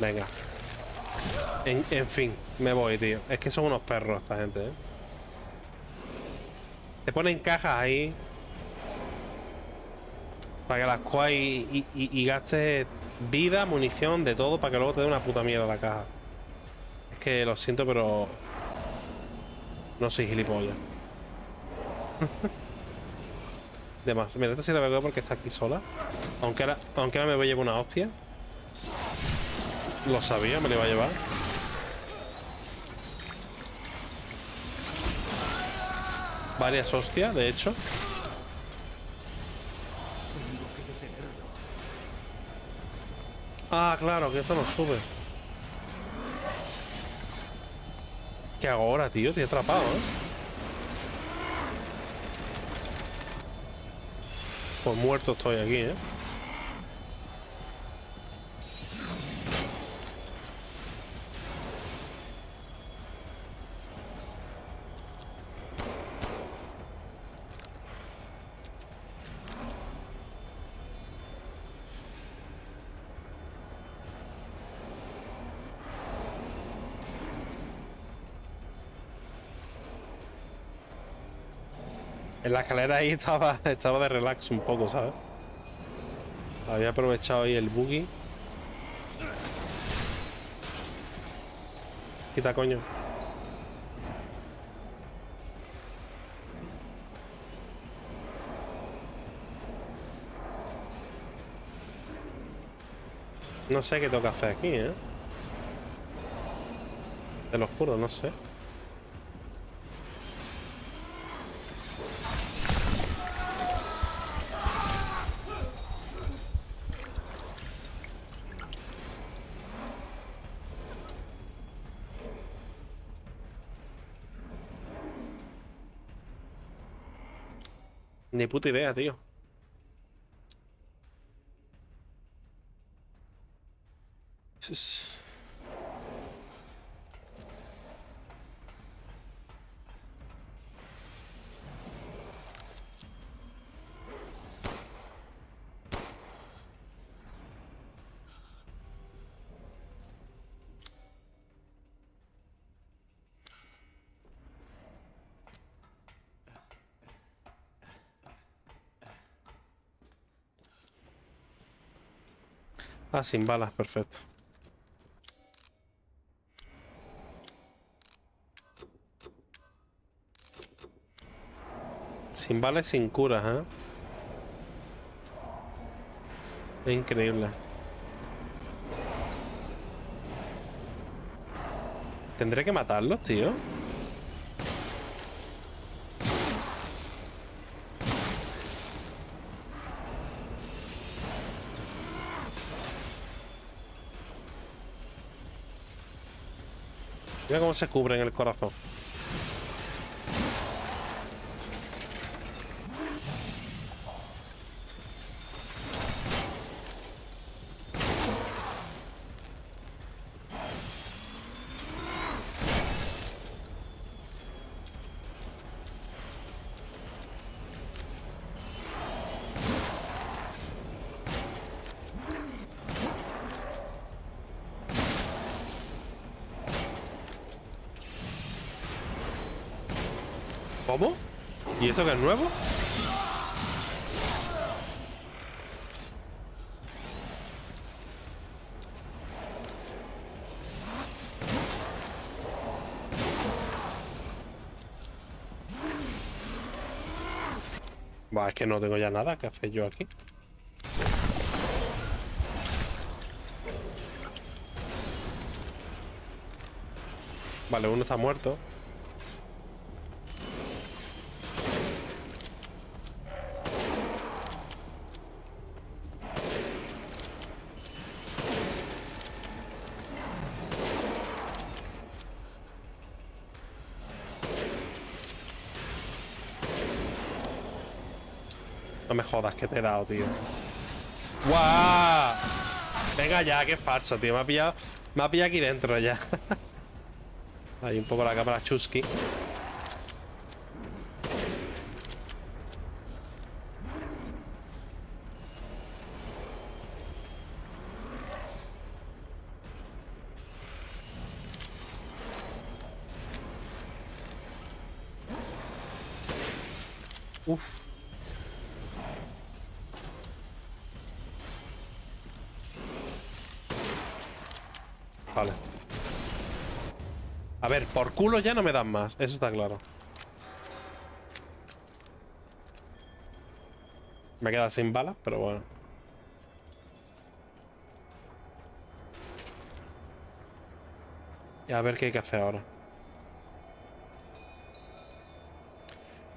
Venga. En, fin, me voy, tío. Es que son unos perros esta gente, ¿eh? Te ponen cajas ahí. Para que las cojas y- y gastes vida, munición, de todo, para que luego te dé una puta mierda la caja. Es que lo siento, pero... No soy gilipollas. (laughs) De. Mira, esta sí la veo porque está aquí sola. Aunque ahora, aunque me voy a llevar una hostia. Lo sabía, me lo iba a llevar. Varias hostias, de hecho. Ah, claro, que esto no sube. ¿Qué hago ahora, tío? Te he atrapado, ¿eh? Pues muerto estoy aquí, ¿eh? En la escalera ahí (laughs) estaba, estaba de relax un poco, ¿sabes? Había aprovechado ahí el buggy. Quita, coño. No sé qué tengo que hacer aquí, ¿eh? Te lo juro, no sé. Ni puta idea, tío. Ah, sin balas, perfecto. Sin balas, sin curas, ¿eh? Es increíble. Tendré que matarlos, tío. Cómo se cubre en el corazón. ¿Cómo? ¿Y esto es nuevo? Va, es que no tengo ya nada que hacer yo aquí. Vale, uno está muerto. Que te he dado, tío. ¡Guau! Venga ya, qué falso, tío. Me ha pillado. Me ha pillado aquí dentro ya. (laughs) Ahí un poco la cámara chusky. Uf. Vale. A ver, por culo ya no me dan más. Eso está claro. Me queda sin balas, pero bueno. Y a ver qué hay que hacer ahora.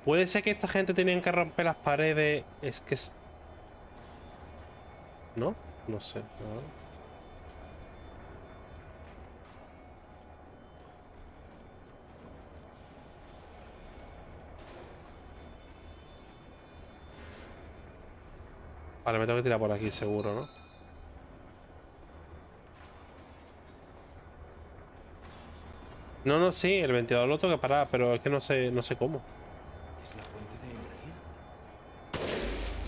Puede ser que esta gente tenían que romper las paredes. Es que es... ¿No? No sé. Vale, me tengo que tirar por aquí seguro, ¿no? No, no, sí, el ventilador lo tengo que parar, pero es que no sé, no sé cómo. ¿Es la fuente de energía?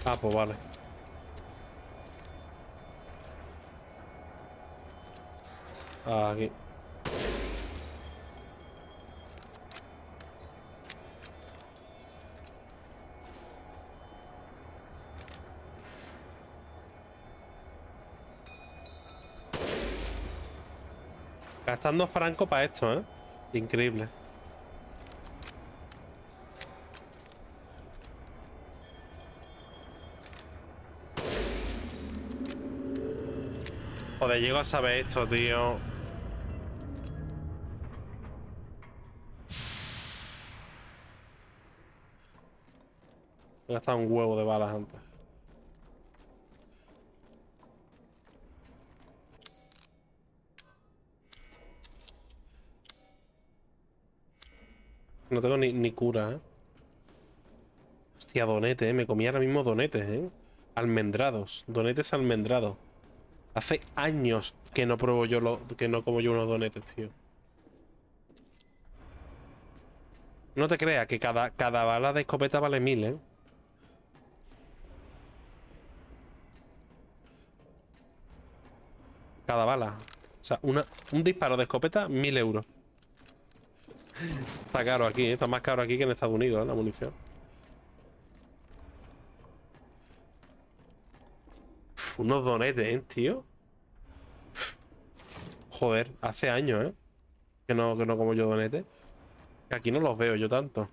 Ah, pues vale. Aquí. Gastando franco para esto, ¿eh? Increíble. Joder, llego a saber esto, tío. He gastado un huevo de balas antes. Tengo ni, ni cura, ¿eh? Hostia, donete, ¿eh? Me comí ahora mismo donetes, ¿eh? Almendrados. Donetes almendrados. Hace años que no pruebo yo lo, que no como yo unos donetes, tío. No te creas que cada, cada bala de escopeta vale mil, ¿eh? Cada bala. O sea, una, un disparo de escopeta, mil euros. Está caro aquí, ¿eh? está más caro aquí que en Estados Unidos, ¿eh? la munición. Uf, unos donetes, ¿eh, tío? Joder, hace años, ¿eh? Que no, que no como yo donetes. Que Aquí no los veo yo tanto.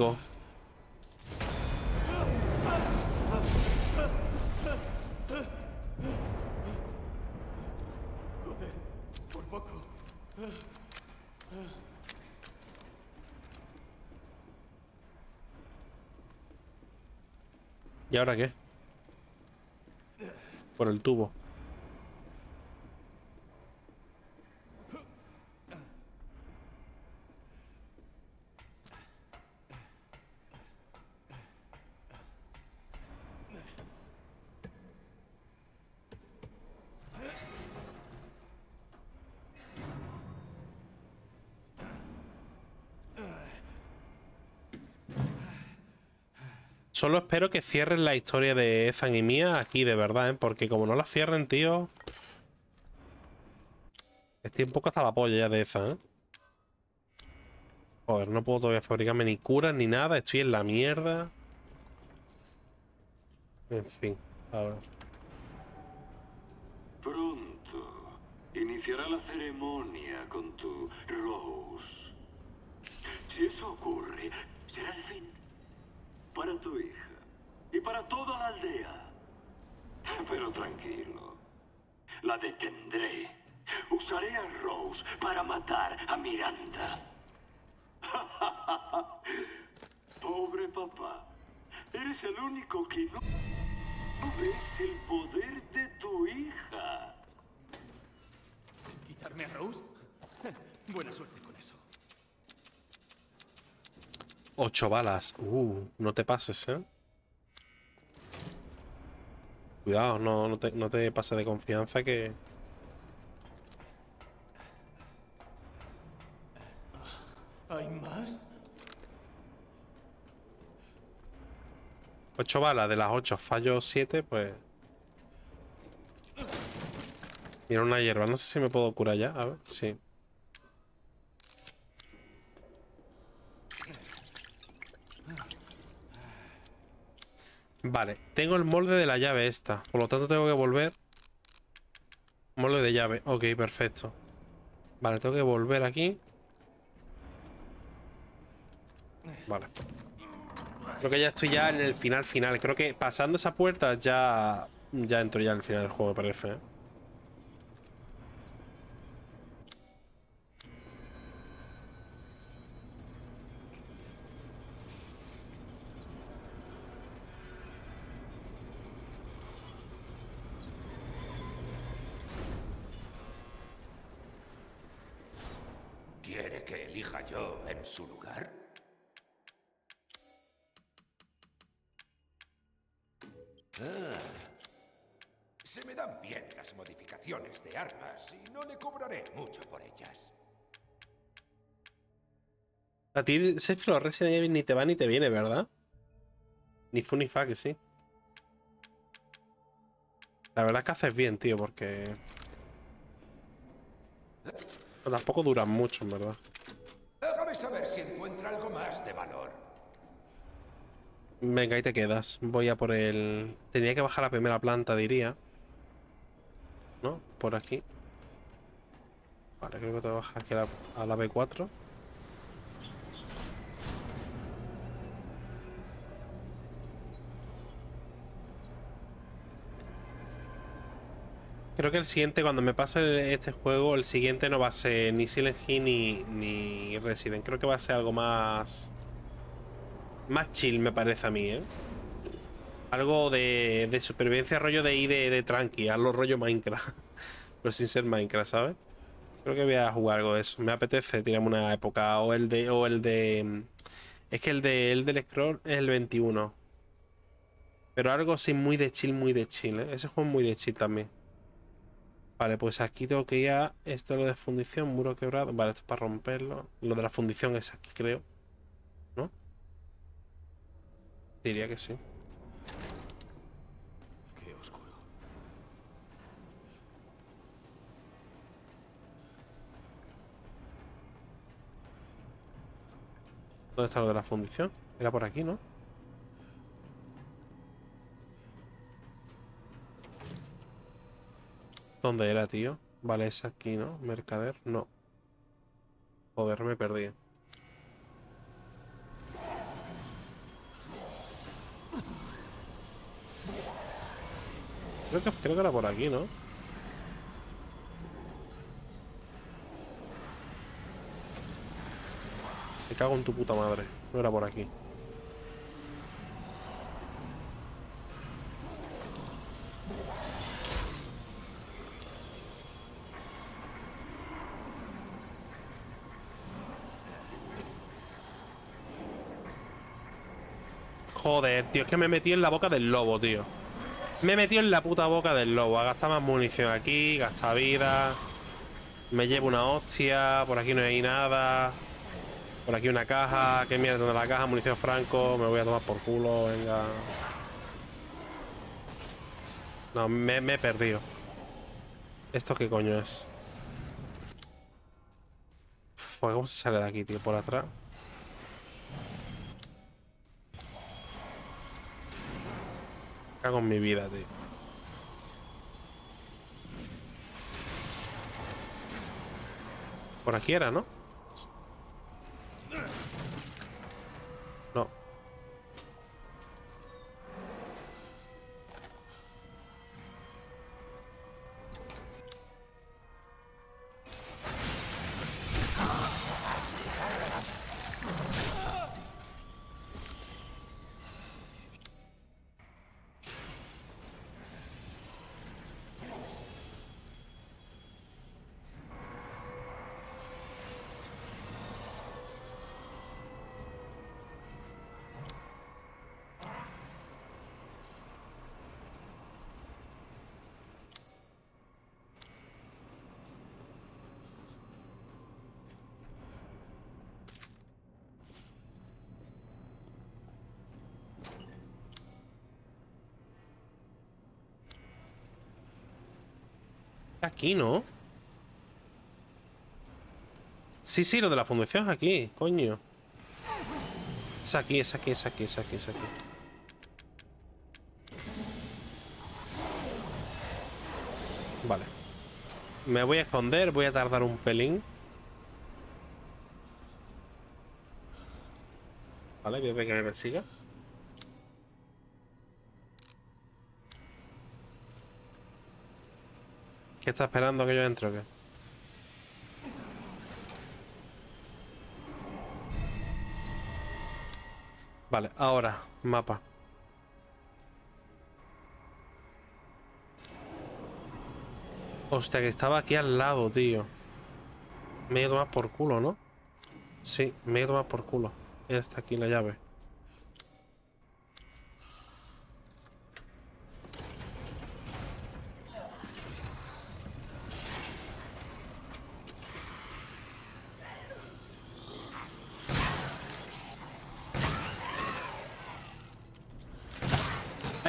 Joder, por poco. ¿Y ahora qué? Por el tubo. Solo espero que cierren la historia de Ethan y Mía aquí, de verdad, ¿eh? Porque como no la cierren, tío... Estoy un poco hasta la polla ya de Ethan, ¿eh? Joder, no puedo todavía fabricarme ni curas ni nada. Estoy en la mierda. En fin, a ver. Pronto iniciará la ceremonia con tu Rose. Si eso ocurre, será el fin. Para tu hija. Y para toda la aldea. Pero tranquilo. La detendré. Usaré a Rose para matar a Miranda. (laughs) Pobre papá. Eres el único que no no ves el poder de tu hija. ¿Quitarme a Rose? (laughs) Buena suerte Ocho balas. Uh, no te pases, ¿eh? Cuidado, no, no, te, no te pases de confianza que... ¿Hay más? Ocho balas, de las ocho fallo siete, pues... Mira una hierba, no sé si me puedo curar ya, a ver, sí. Vale, tengo el molde de la llave esta, por lo tanto tengo que volver... Molde de llave, ok, perfecto. Vale, tengo que volver aquí. Vale. Creo que ya estoy ya en el final final. Creo que pasando esa puerta ya... Ya entro ya en el final del juego, me parece. ¿eh? A ti ese Flor Resident Evil ni te va ni te viene, ¿verdad? Ni fu ni fa que sí. La verdad es que haces bien, tío, porque... Pero tampoco duran mucho, en verdad. Hágame saber si encuentra algo más de valor. Venga, ahí te quedas. Voy a por el... Tenía que bajar a la primera planta, diría. ¿No? Por aquí. Vale, creo que te voy a bajar aquí a la, a la B4. Creo que el siguiente, cuando me pase este juego, el siguiente no va a ser ni Silent Hill ni, ni Resident. Creo que va a ser algo más... Más chill, me parece a mí, ¿eh? Algo de, de supervivencia, rollo de ir de, de tranqui, algo rollo Minecraft. (laughs) Pero sin ser Minecraft, ¿sabes? Creo que voy a jugar algo de eso. Me apetece tirarme una época. O el de. O el de. Es que el de el del scroll es el 21. Pero algo así muy de chill, muy de chill, ¿eh? Ese juego es muy de chill también. Vale, pues aquí tengo que ir a esto lo de fundición, muro quebrado. Vale, esto es para romperlo. Lo de la fundición es aquí, creo. ¿No? Diría que sí. Qué oscuro. ¿Dónde está lo de la fundición? Era por aquí, ¿no? ¿Dónde era, tío? Vale, es aquí, ¿no? Mercader, no. Joder, me perdí. Creo que, creo que era por aquí, ¿no? Me cago en tu puta madre. No era por aquí. Joder, tío, es que me metí en la boca del lobo, tío. Me metí en la puta boca del lobo. A gastar más munición aquí, gasta vida. Me llevo una hostia. Por aquí no hay nada. Por aquí una caja. ¿Qué mierda de la caja? Munición franco. Me voy a tomar por culo, venga. No, me, me he perdido. ¿Esto qué coño es? Fue, ¿cómo se sale de aquí, tío? Por atrás. Cago en mi vida, tío. Por aquí era, ¿no? Aquí, ¿no? Sí, sí, lo de la fundación es aquí, coño. Es aquí, es aquí, es aquí, es aquí, es aquí. Vale. Me voy a esconder, voy a tardar un pelín. Vale, voy a ver que me persiga. ¿Qué está esperando que yo entre o qué? Vale, ahora, mapa. Hostia, que estaba aquí al lado, tío. Me he por culo, ¿no? Sí, me he por culo. Está aquí la llave.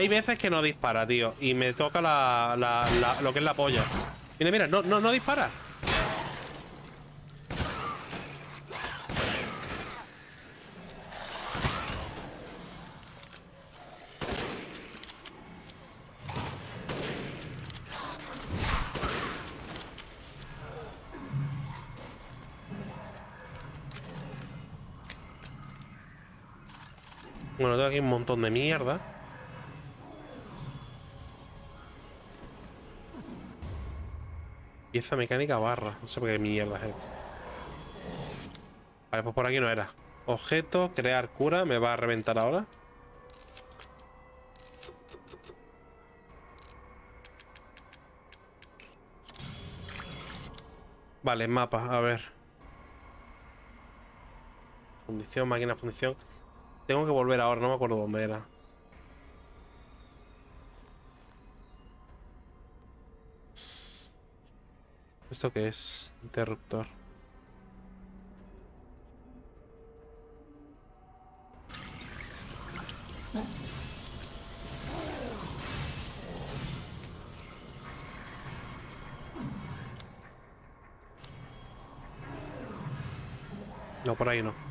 Hay veces que no dispara, tío. Y me toca la, la, la- lo que es la polla. Mira, mira, no, no, no dispara. Bueno, tengo aquí un montón de mierda. Pieza mecánica barra. No sé por qué mierda es esto. Vale, pues por aquí no era. Objeto, crear cura. Me va a reventar ahora. Vale, mapa, a ver. Fundición, máquina, fundición. Tengo que volver ahora, no me acuerdo dónde era. ¿Esto qué es? Interruptor. No, por ahí no.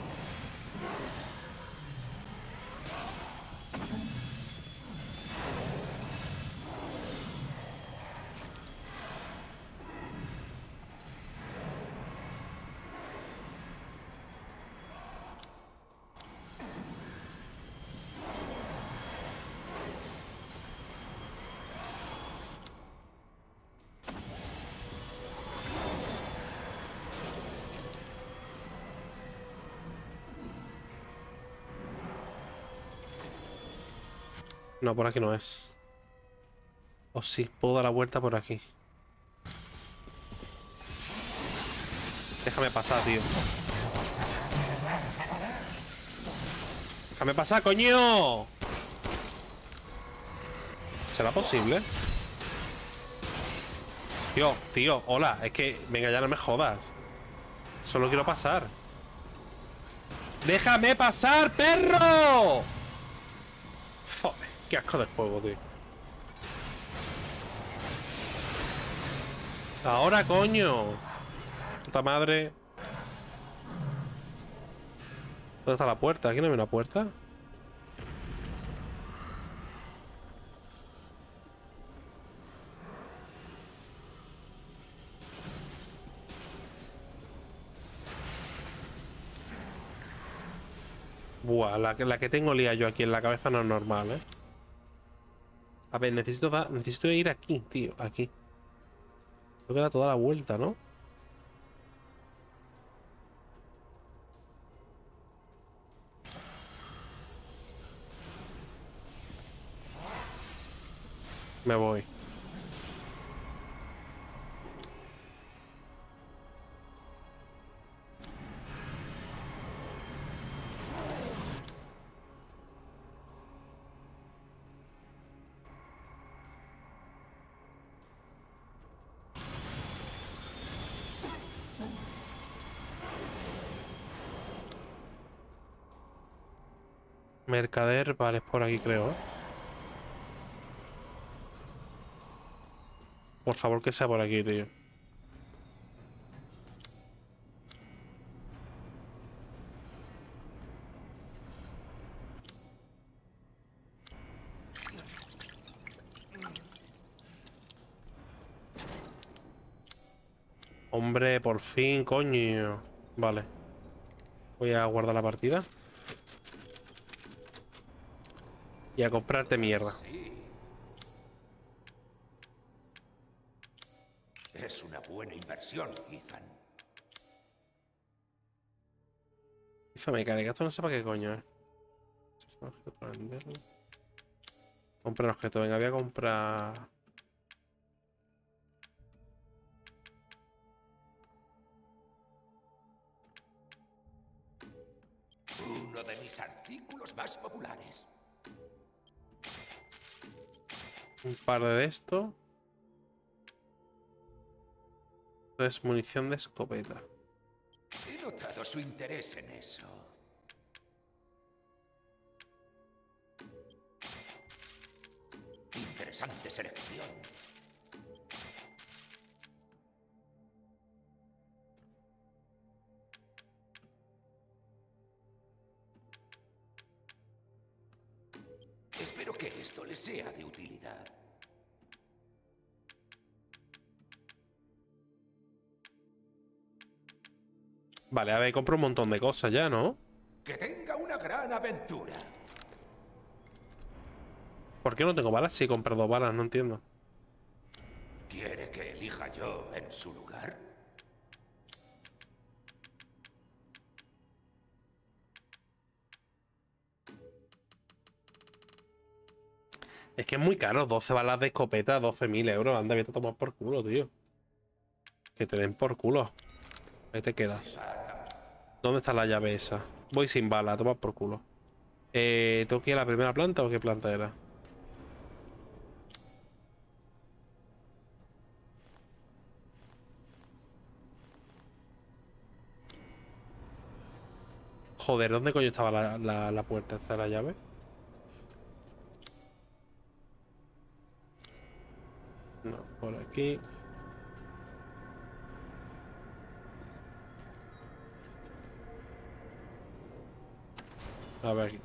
No, por aquí no es. O sí, puedo dar la vuelta por aquí. Déjame pasar, tío. Déjame pasar, coño. ¿Será posible? Tío, tío, hola. Es que, venga, ya no me jodas. Solo quiero pasar. ¡Déjame pasar, perro! Qué asco de juego, tío. Ahora, coño. Puta madre. ¿Dónde está la puerta? ¿Aquí no hay una puerta? Buah, la, que- la que tengo lía yo aquí en la cabeza no es normal, ¿eh? A ver, necesito, dar- necesito ir aquí, tío, aquí. Creo que da toda la vuelta, ¿no? Me voy. Mercader, vale, es por aquí creo, ¿eh? Por favor que sea por aquí, tío. Hombre, por fin, coño. Vale. Voy a guardar la partida. Y a comprarte mierda. Sí. Es una buena inversión, Ethan. Hizo mecánica, esto no sé para qué coño venderlo. Comprar objeto, venga, voy a comprar. Uno de mis artículos más populares. Un par de esto. Esto es munición de escopeta. He notado su interés en eso. Interesante selección. Sea de utilidad. Vale, a ver, compro un montón de cosas ya, ¿no? Que tenga una gran aventura. ¿Por qué no tengo balas si he comprado balas? No entiendo. ¿Quiere que elija yo en su lugar? Es que es muy caro, 12 balas de escopeta, 12.000 euros. Anda, vete a tomar por culo, tío. Que te den por culo. Ahí te quedas. ¿Dónde está la llave esa? Voy sin bala, toma por culo. Eh, ¿Tengo que ir a la primera planta o qué planta era? Joder, ¿dónde coño estaba la, la, la puerta esta de la llave? No, por aquí. A ver aquí.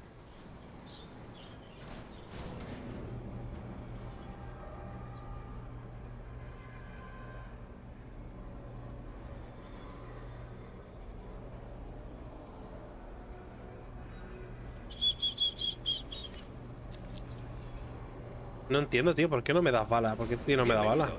No entiendo, tío, ¿por qué no me das bala? ¿Por qué tío no me da bala?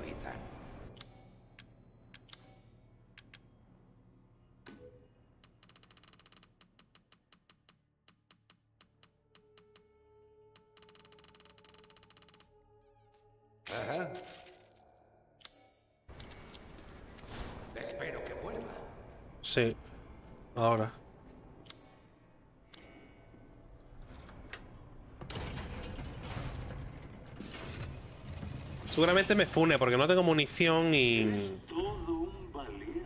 Me fune porque no tengo munición y... Todo un valiente.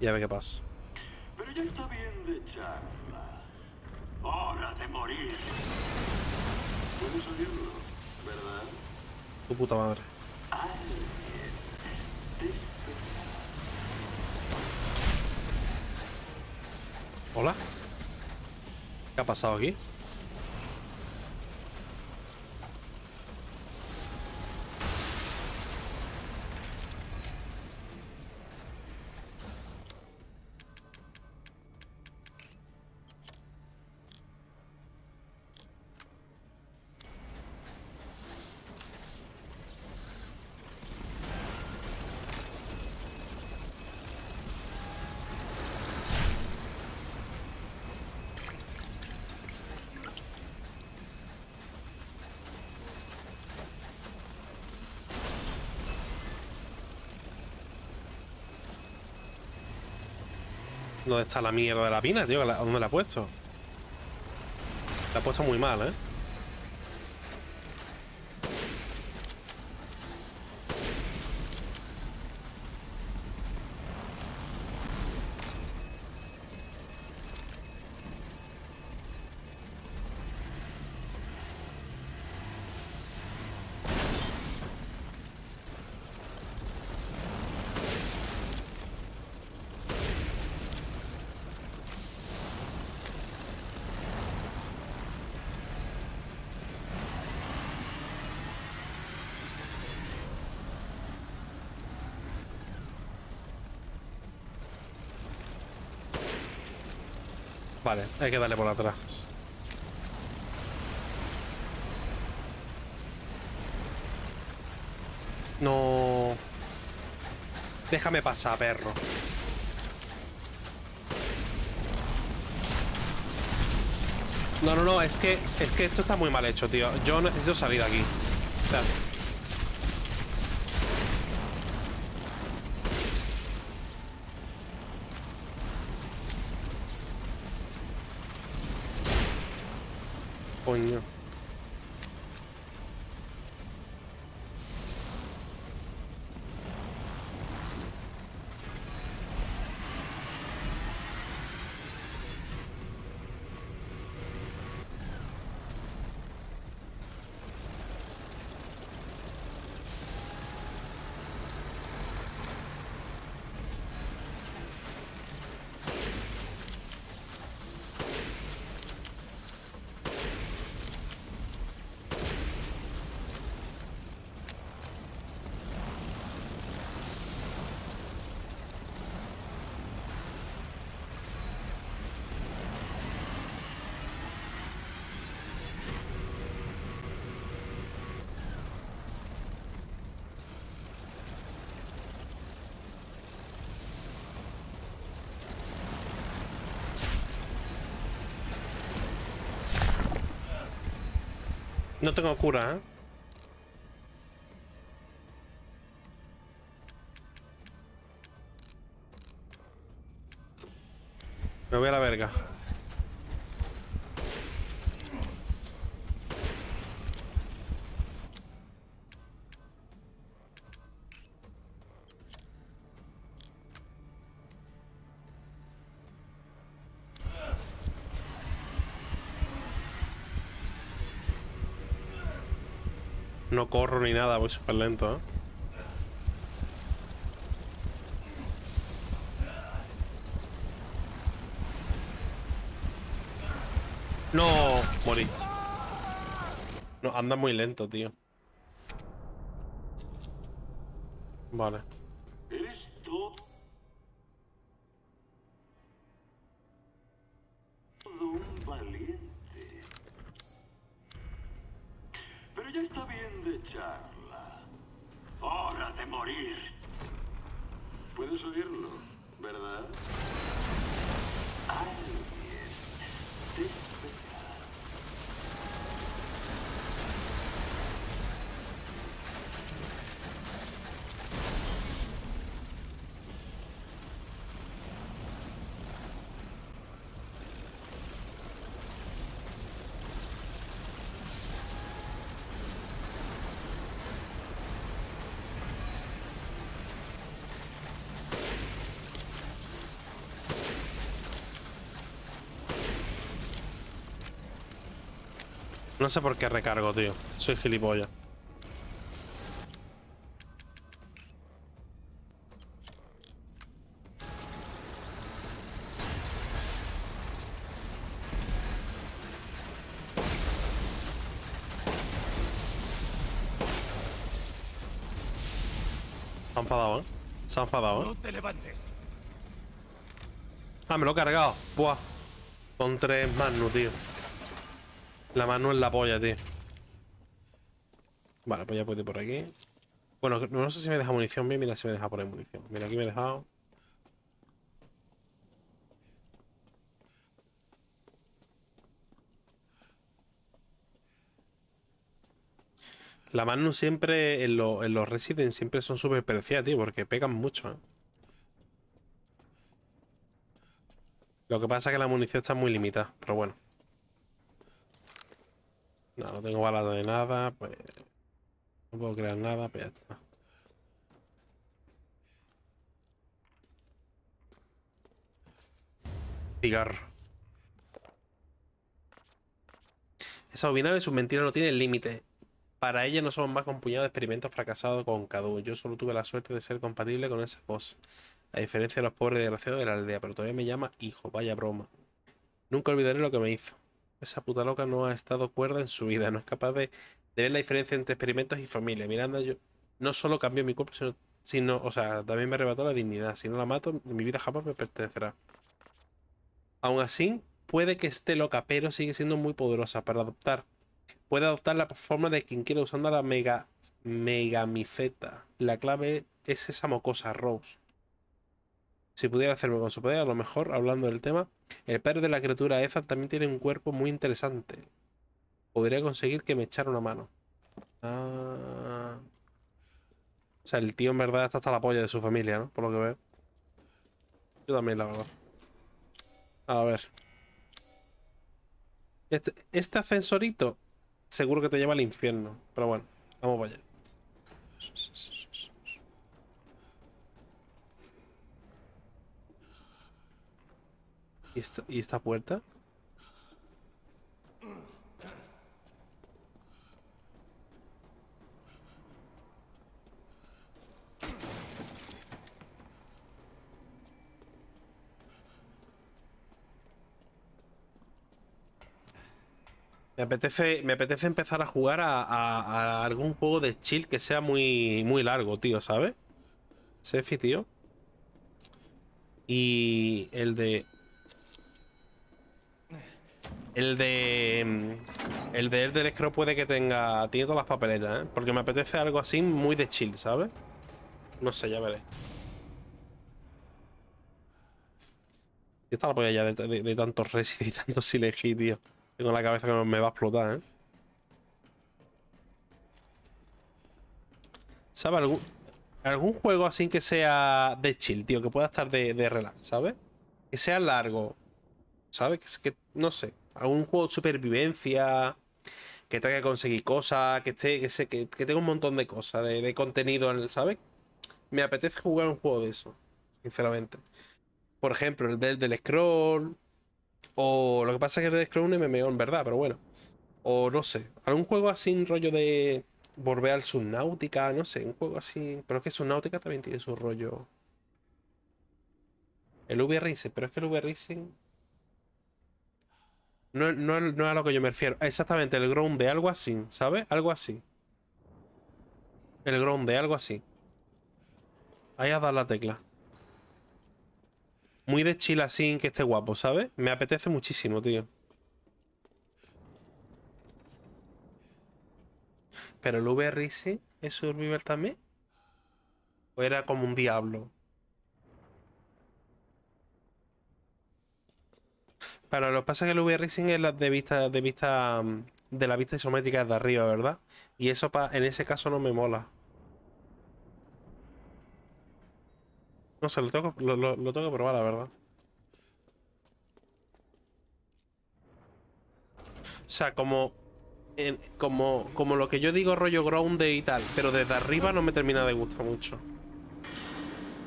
Y a ver qué pasa. Pero ya está bien de charla. Hora de morir. Puedes oírlo, ¿verdad? Tu puta madre. Hola. ¿Qué ha pasado aquí? ¿Dónde está la mierda de la pina, tío? ¿La- ¿Dónde la he puesto? La he puesto muy mal, ¿eh? Vale, hay que darle por atrás. No. Déjame pasar, perro. No, no, no, es que, es que esto está muy mal hecho, tío. Yo necesito salir de aquí sea, coño. No tengo cura, ¿eh? Me voy a la verga. No corro ni nada, voy súper lento, ¿eh? No, morí. No, anda muy lento, tío. Vale. Eres todo un valiente. Pero ya está bien de charla. Hora de morir. Puedes oírlo, ¿verdad? Alguien te espera. No sé por qué recargo, tío. Soy gilipollas. Se ha enfadado, ¿eh? Se ha enfadado, ¿eh? No te levantes. Ah, me lo he cargado. Buah. Con tres Manu, tío. La mano en la polla, tío. Vale, pues ya puedo ir por aquí. Bueno, no sé si me deja munición bien. Mira si me deja poner munición. Mira, aquí me he dejado. La Magnum siempre, en, lo- en los Resident siempre son súper preciadas, tío, porque pegan mucho, ¿eh? Lo que pasa es que la munición está muy limitada, pero bueno. No, no tengo balas de nada, pues... No puedo crear nada, pues ya está. Cigarro. Esa bobina de sus mentiras no tiene límite. Para ella no somos más que un puñado de experimentos fracasados con Cadu. Yo solo tuve la suerte de ser compatible con esa voz. A diferencia de los pobres desgraciados de la aldea, pero todavía me llama hijo, vaya broma. Nunca olvidaré lo que me hizo. Esa puta loca no ha estado cuerda en su vida, no es capaz de, de ver la diferencia entre experimentos y familia. Miranda, yo no solo cambió mi cuerpo, sino, sino, o sea, también me arrebató la dignidad. Si no la mato, mi vida jamás me pertenecerá. Aún así, puede que esté loca, pero sigue siendo muy poderosa para adoptar. Puede adoptar la forma de quien quiera usando la mega megamifeta. La clave es esa mocosa Rose. Si pudiera hacerme con su poder, a lo mejor, hablando del tema, el padre de la criatura Ethan también tiene un cuerpo muy interesante. Podría conseguir que me echara una mano. Ah. O sea, el tío en verdad está hasta la polla de su familia, ¿no? Por lo que veo. Yo también, la verdad. A ver. Este, este ascensorito seguro que te lleva al infierno. Pero bueno, vamos para allá. ¿Y esta, ¿Y esta puerta? Me apetece, me apetece empezar a jugar a, algún juego de chill que sea muy, muy largo, tío, ¿sabes? Sefi, tío. Y el de. El de. mm, El de Elder Scrolls puede que tenga. Tiene todas las papeletas, ¿eh? Porque me apetece algo así muy de chill, ¿sabes? No sé, ya veré. Y está la polla ya de, tantos Resident y tantos Silent Hill, tío. Tengo la cabeza que me va a explotar, ¿eh? ¿Sabes? Algún, algún juego así que sea de chill, tío. Que pueda estar de, relax, ¿sabes? Que sea largo. ¿Sabes? Que, es- que no sé. Algún juego de supervivencia. Que tenga que conseguir cosas. Que esté. Que, sé, que, tenga un montón de cosas. De, de contenido, ¿sabes? Me apetece jugar un juego de eso. Sinceramente. Por ejemplo, el del, del Scroll. O lo que pasa es que el de Scroll es un MMO en verdad, pero bueno. O no sé. Algún juego así, un rollo de. Volver al Subnautica, no sé, un juego así. Pero es que Subnautica también tiene su rollo. El V Racing, pero es que el V Racing. No, no, no es a lo que yo me refiero. Exactamente, el ground de algo así, ¿sabes? Algo así. El ground de algo así. Ahí has dado la tecla. Muy de chill así, que esté guapo, ¿sabes? Me apetece muchísimo, tío. Pero el V Racing es Survivor también. ¿O era como un diablo? Pero lo que pasa que el V Racing es la de vista, de vista, mm, de la vista isométrica de arriba, ¿verdad? Y eso pa- en ese caso no me mola. No sé, lo tengo, lo, lo- lo tengo que probar, la verdad. O sea, como, como, como lo que yo digo rollo ground y tal, pero desde arriba no me termina de gustar mucho.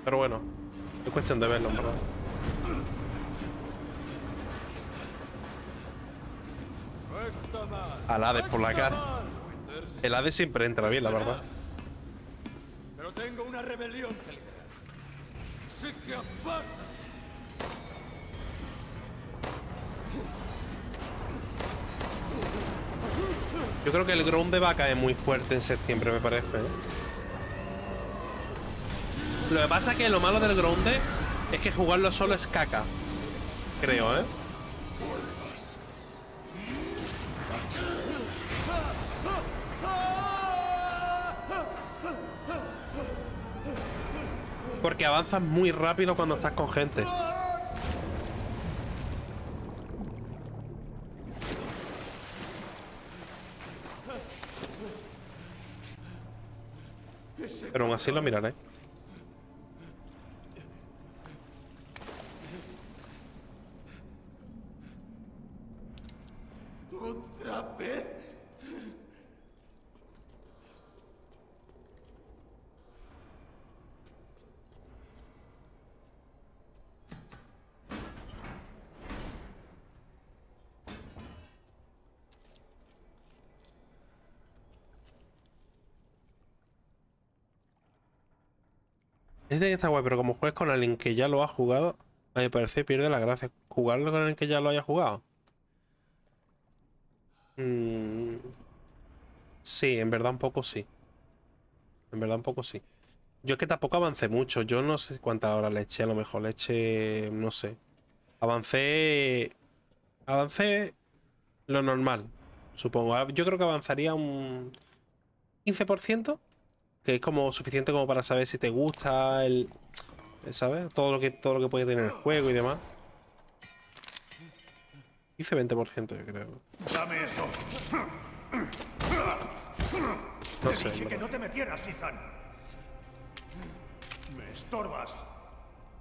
Pero bueno, es cuestión de verlo, verdad. está mal. Al Hades por la cara. El Hades siempre entra bien, la verdad. Pero tengo una rebelión que liderar. Así que aparta. Yo creo que el Ground de vaca es muy fuerte en septiembre, me parece. ¿eh? Lo que pasa es que lo malo del Ground es que jugarlo solo es caca. Creo, ¿eh? Porque avanzas muy rápido cuando estás con gente. Pero aún así lo miraré. ¿Otra vez? Este que está guay, pero como juegues con alguien que ya lo ha jugado, a mí me parece pierde la gracia. ¿Jugarlo con alguien que ya lo haya jugado? Mm, Sí, en verdad un poco sí. En verdad un poco sí. Yo es que tampoco avancé mucho. Yo no sé cuántas horas le eché, a lo mejor le eché, no sé. Avancé... Avancé lo normal, supongo. Yo creo que avanzaría un 15%, que es como suficiente como para saber si te gusta el... ¿Sabes? Todo lo que, todo lo que puede tener el juego y demás. 15-20% yo creo. Dame eso. No sé. dije que no te metieras, Ethan. Me estorbas.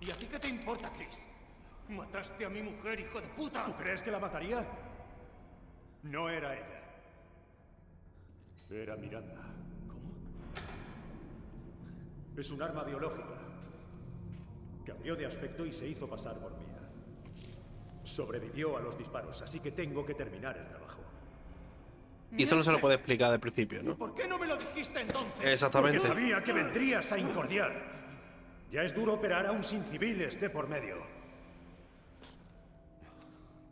¿Y a ti qué te importa, Chris? Mataste a mi mujer, hijo de puta. ¿Tú crees que la mataría? No era ella. Era Miranda. Es un arma biológica. Cambió de aspecto y se hizo pasar por mía. Sobrevivió a los disparos, así que tengo que terminar el trabajo. Y esto no se lo puede explicar de principio, ¿no? ¿Por qué no me lo dijiste entonces? Exactamente. Porque sabía que vendrías a incordiar. Ya es duro operar aún sin civiles de por medio.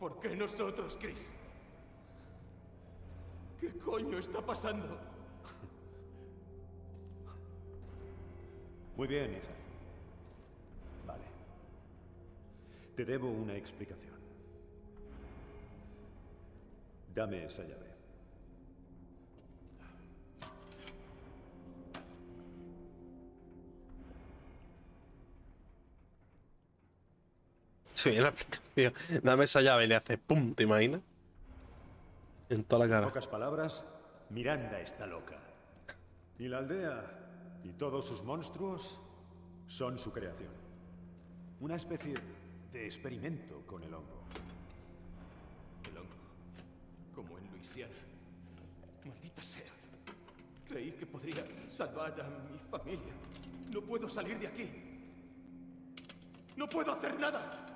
¿Por qué nosotros, Chris? ¿Qué coño está pasando? Muy bien, Ethan. Vale. Te debo una explicación. Dame esa llave. Sí, en la aplicación. Dame esa llave y le hace pum, ¿te imaginas? En toda la En cara. pocas palabras, Miranda está loca. Y la aldea y todos sus monstruos son su creación. Una especie de experimento con el hongo. El hongo. Como en Luisiana. Maldita sea. Creí que podría salvar a mi familia. No puedo salir de aquí. No puedo hacer nada.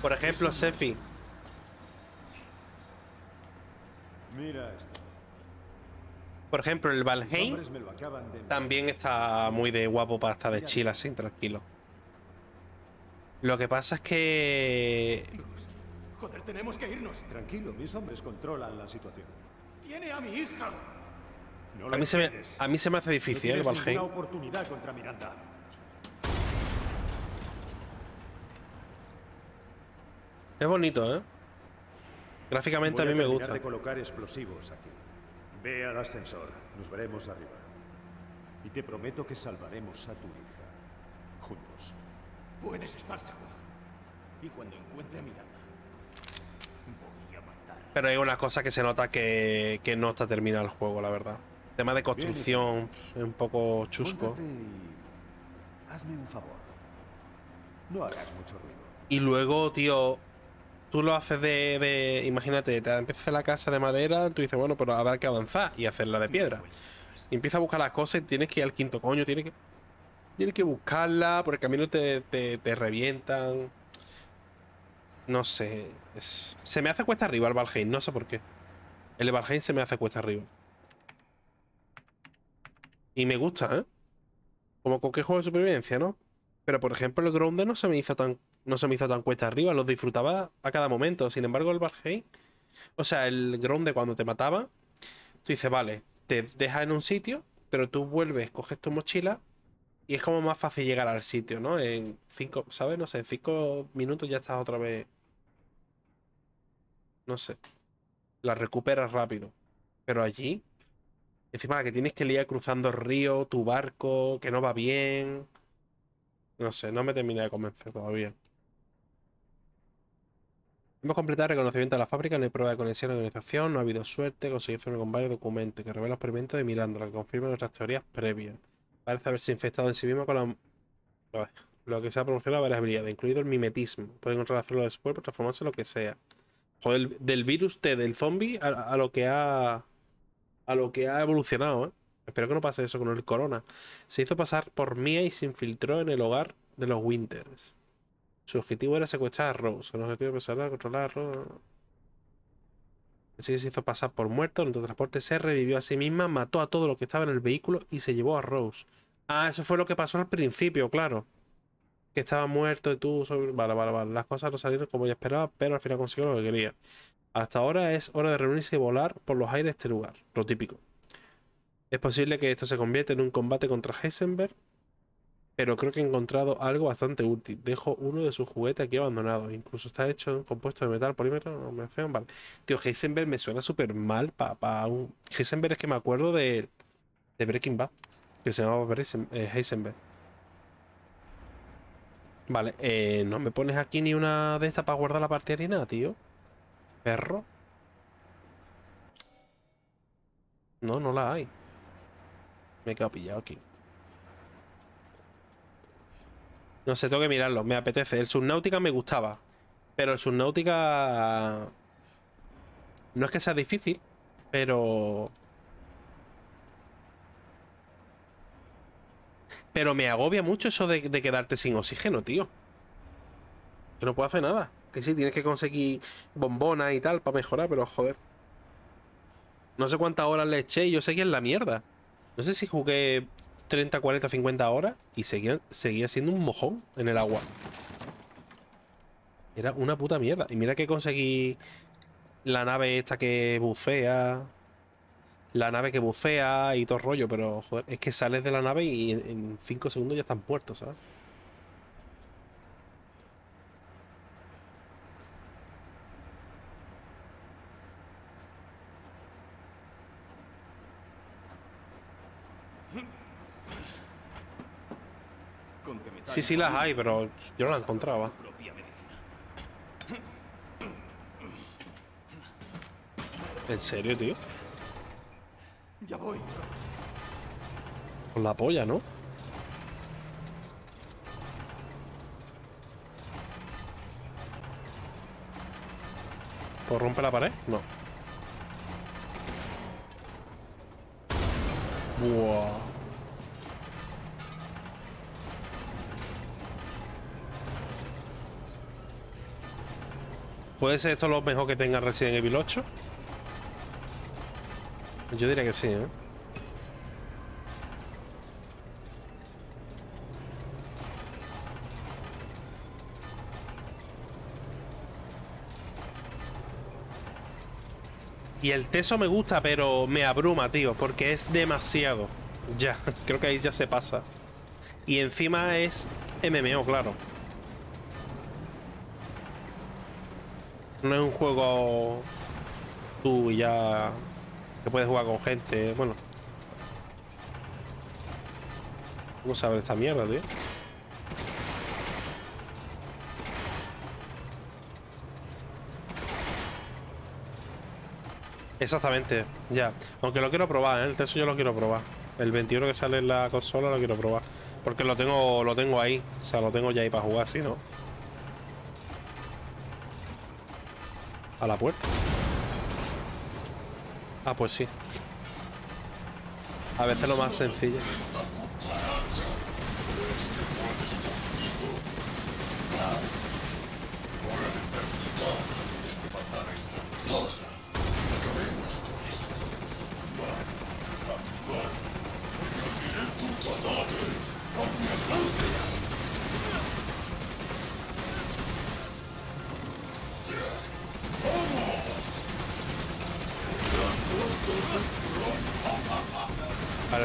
Por ejemplo, Sefi. Mira esto. Por ejemplo, el Valheim también está muy de guapo para estar de chill así, tranquilo. Lo que pasa es que... Joder, tenemos que irnos. Tranquilo, mis hombres controlan la situación. Tiene a mi hija. No lo A mí, se me, entiendes. a mí se me hace No difícil el tienes Valheim. ninguna oportunidad contra Miranda. Es bonito, ¿eh? Gráficamente a mí me gusta. de colocar explosivos aquí. Ve al ascensor. Nos veremos arriba. Y te prometo que salvaremos a tu hija. Juntos. Puedes estar seguro. Y cuando encuentre a Miranda, voy a matar. Pero hay una cosa que se nota que, que no está terminado el juego, la verdad. Tema de construcción es un poco chusco. Y hazme un favor. No hagas mucho ruido. Y luego, tío, tú lo haces de, de- imagínate, te empiezas la casa de madera, tú dices, bueno, pero habrá que avanzar y hacerla de piedra. Y empiezas a buscar las cosas y tienes que ir al quinto coño, tienes que, tienes que buscarla, por el camino te, te, te revientan. No sé. se me hace cuesta arriba el Valheim, no sé por qué. El Valheim se me hace cuesta arriba. Y me gusta, ¿eh? Como cualquier juego de supervivencia, ¿no? Pero por ejemplo el Grounded no se me hizo tan. No se me hizo tan cuesta arriba, los disfrutaba a cada momento. Sin embargo, el Valheim. O sea, el Grounded cuando te mataba. Tú dices, vale, te dejas en un sitio, pero tú vuelves, coges tu mochila y es como más fácil llegar al sitio, ¿no? En cinco, ¿sabes? No sé, en cinco minutos ya estás otra vez. No sé. La recuperas rápido. Pero allí, encima que tienes que liar cruzando el río, tu barco, que no va bien. No sé, no me terminé de convencer todavía. Hemos completado el reconocimiento de la fábrica, no hay prueba de conexión o organización, no ha habido suerte, conseguimos con varios documentos que revelan los experimentos de Miranda, que confirma nuestras teorías previas. Parece haberse infectado en sí mismo con la... Lo que se ha proporcionado varias habilidades, incluido el mimetismo. Puede encontrar hacerlo de su cuerpo, transformarse en lo que sea. Joder, del virus T del zombie a, lo que ha. A lo que ha evolucionado, ¿eh? Espero que no pase eso con el corona. Se hizo pasar por Mia y se infiltró en el hogar de los Winters. Su objetivo era secuestrar a Rose. El objetivo personal era controlar a Rose. Así que se hizo pasar por muerto. En el transporte se revivió a sí misma, mató a todo lo que estaba en el vehículo y se llevó a Rose. Ah, eso fue lo que pasó al principio, claro. Que estaba muerto y tú. sobre- Vale, vale, vale. Las cosas no salieron como yo esperaba, pero al final consiguió lo que quería. Hasta ahora es hora de reunirse y volar por los aires de este lugar. Lo típico. Es posible que esto se convierta en un combate contra Heisenberg, pero creo que he encontrado algo bastante útil. Dejo uno de sus juguetes aquí abandonado. Incluso está hecho de un compuesto de metal, polímero, no me feo, vale. Tío, Heisenberg me suena súper mal para un... Heisenberg es que me acuerdo de, de Breaking Bad, que se llamaba eh, Heisenberg. Vale, eh, no me pones aquí ni una de estas para guardar la partida ni nada, tío. Perro. No, no la hay. Me he quedado pillado aquí. No sé, tengo que mirarlo, me apetece. El Subnautica me gustaba. Pero el Subnautica. No es que sea difícil, pero. Pero me agobia mucho eso de, quedarte sin oxígeno, tío. Que no puedo hacer nada. Que sí, tienes que conseguir bombonas y tal para mejorar, pero joder. No sé cuántas horas le eché y yo seguía en la mierda. No sé si jugué 30, 40, 50 horas y seguía, seguía siendo un mojón en el agua. Era una puta mierda. Y mira que conseguí la nave esta que bucea. La nave que bucea y todo rollo, pero joder, es que sales de la nave y en 5 segundos ya están muertos, ¿sabes? Con que me Sí, sí las hay, pero yo no las encontraba. ¿En serio, tío? Ya voy. Con la polla, ¿no? ¿Puedo romper la pared? No. Buah. ¿Puede ser esto lo mejor que tenga Resident Evil 8? Yo diría que sí, ¿eh? Y el teso me gusta, pero me abruma, tío, porque es demasiado. Ya, (laughs) creo que ahí ya se pasa. Y encima es MMO, claro. No es un juego tú ya que puedes jugar con gente. Bueno. ¿Cómo sabe esta mierda, tío? Exactamente, ya. Aunque lo quiero probar, ¿eh? el Teso yo lo quiero probar. El 21 que sale en la consola lo quiero probar. Porque lo tengo, lo tengo ahí. O sea, lo tengo ya ahí para jugar, ¿sí, no? A la puerta. Ah, pues sí. A veces lo más sencillo.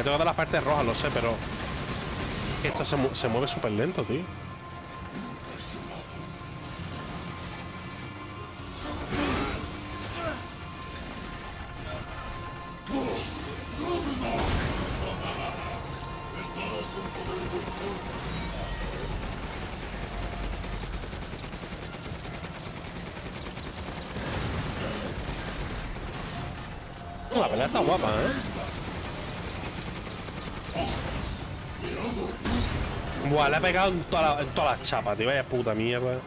Que dar las partes rojas, lo sé, pero... Esto se, se mueve súper lento, tío. Pegado en todas las toda las chapas, tío. Vaya puta mierda.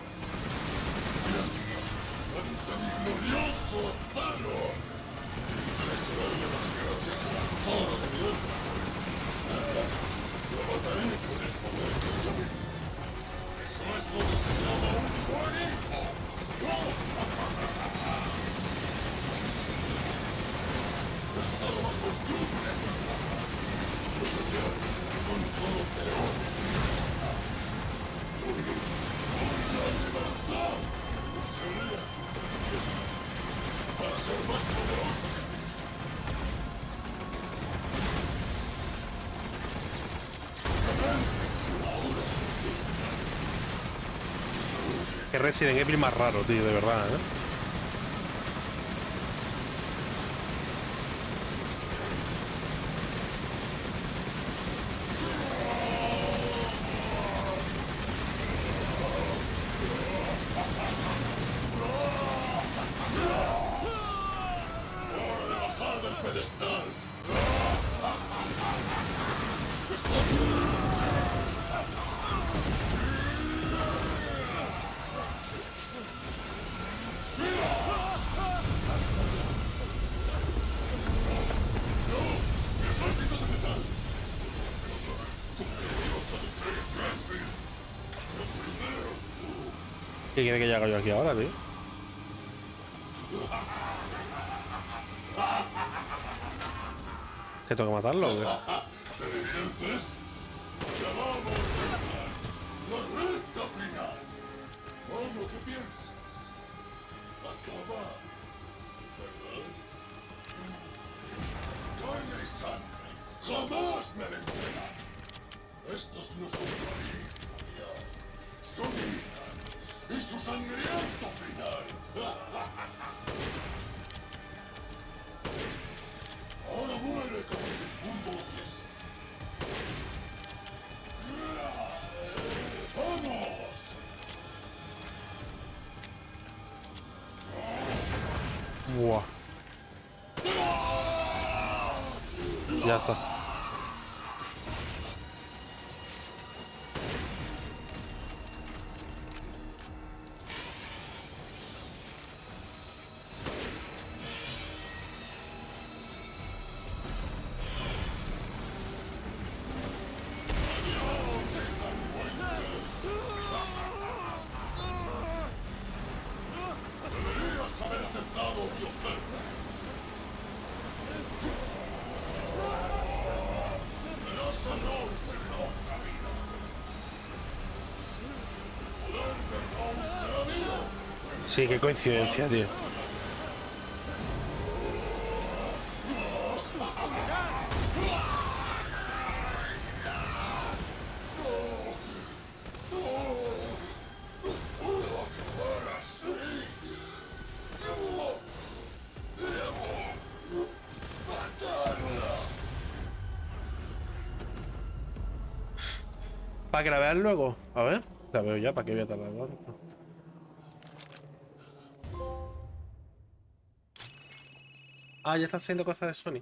Resident Evil más raro, tío, de verdad, ¿eh? Quiere que yo haga yo aquí ahora, tío? ¿Que tengo que matarlo? Sí, qué coincidencia, tío. ¿Para veas luego? A ver. La veo ya, ¿para qué voy a tardar Ah, ya está haciendo cosas de Sony.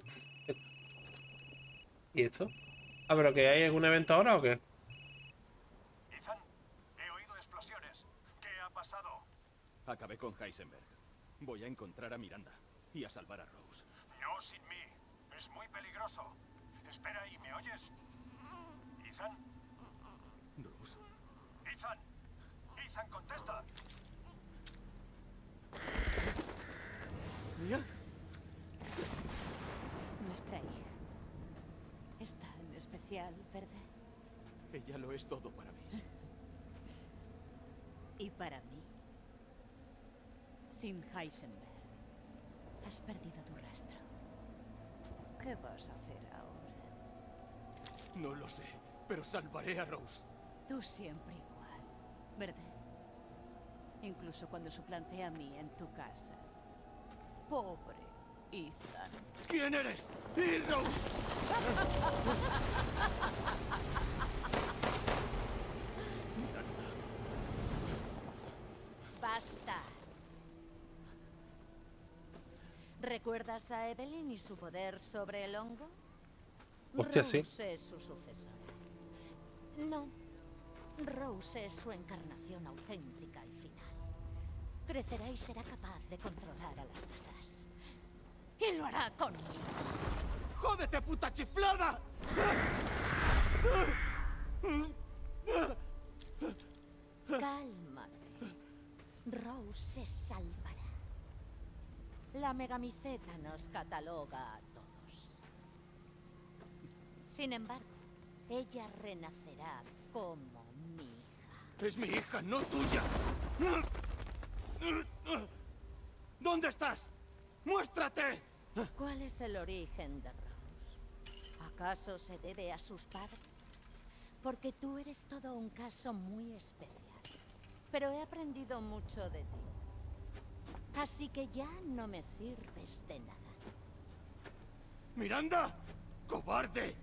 ¿Y esto? Ah, pero que hay algún evento ahora o qué? Ethan, he oído explosiones. ¿Qué ha pasado? Acabé con Heisenberg. Voy a encontrar a Miranda y a salvar a Rose. No sin mí. Es muy peligroso. Espera ahí, ¿me oyes? Ethan. Rose. Ethan. Ethan, contesta. ¿Mía? Nuestra hija. Es tan especial, ¿verdad? Ella lo es todo para mí. Y para mí. Sin Heisenberg. Has perdido tu rastro. ¿Qué vas a hacer ahora? No lo sé, pero salvaré a Rose. Tú siempre igual, ¿verdad? Incluso cuando suplanté a mí en tu casa. Pobre Ethan. ¿Quién eres? ¡Y Rose! (laughs) Basta. ¿Recuerdas a Evelyn y su poder sobre el hongo? Hostia, sí. Rose es su sucesora. No. Rose es su encarnación auténtica y final. Crecerá y será capaz de controlar a las masas. Y lo hará conmigo. ¡Jódete, puta chiflada! Rose se salvará. La megamiceta nos cataloga a todos. Sin embargo, ella renacerá como mi hija. Es mi hija, no tuya. ¿Dónde estás? ¡Muéstrate! ¿Cuál es el origen de Rose? ¿Acaso se debe a sus padres? Porque tú eres todo un caso muy especial. Pero he aprendido mucho de ti. Así que ya no me sirves de nada. ¡Miranda! ¡Cobarde!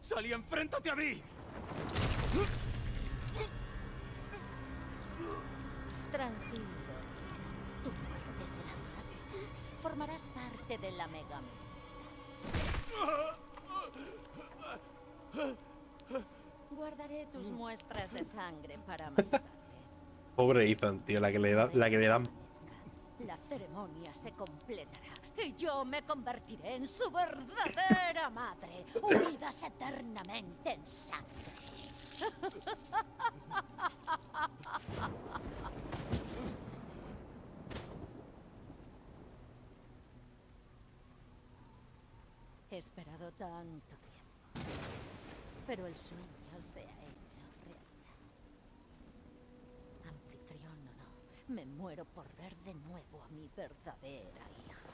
¡Salí, enfréntate a mí! Tranquilo. Tu muerte será rápida. Formarás parte de la Mega Guardaré tus muestras de sangre para más tarde. Pobre Ethan, tío, la que le, da, la que le dan. La ceremonia se completará y yo me convertiré en su verdadera madre, unidas eternamente en sangre. He esperado tanto tiempo, pero el sueño se ha hecho realidad. Anfitrión o no, me muero por ver de nuevo a mi verdadera hija.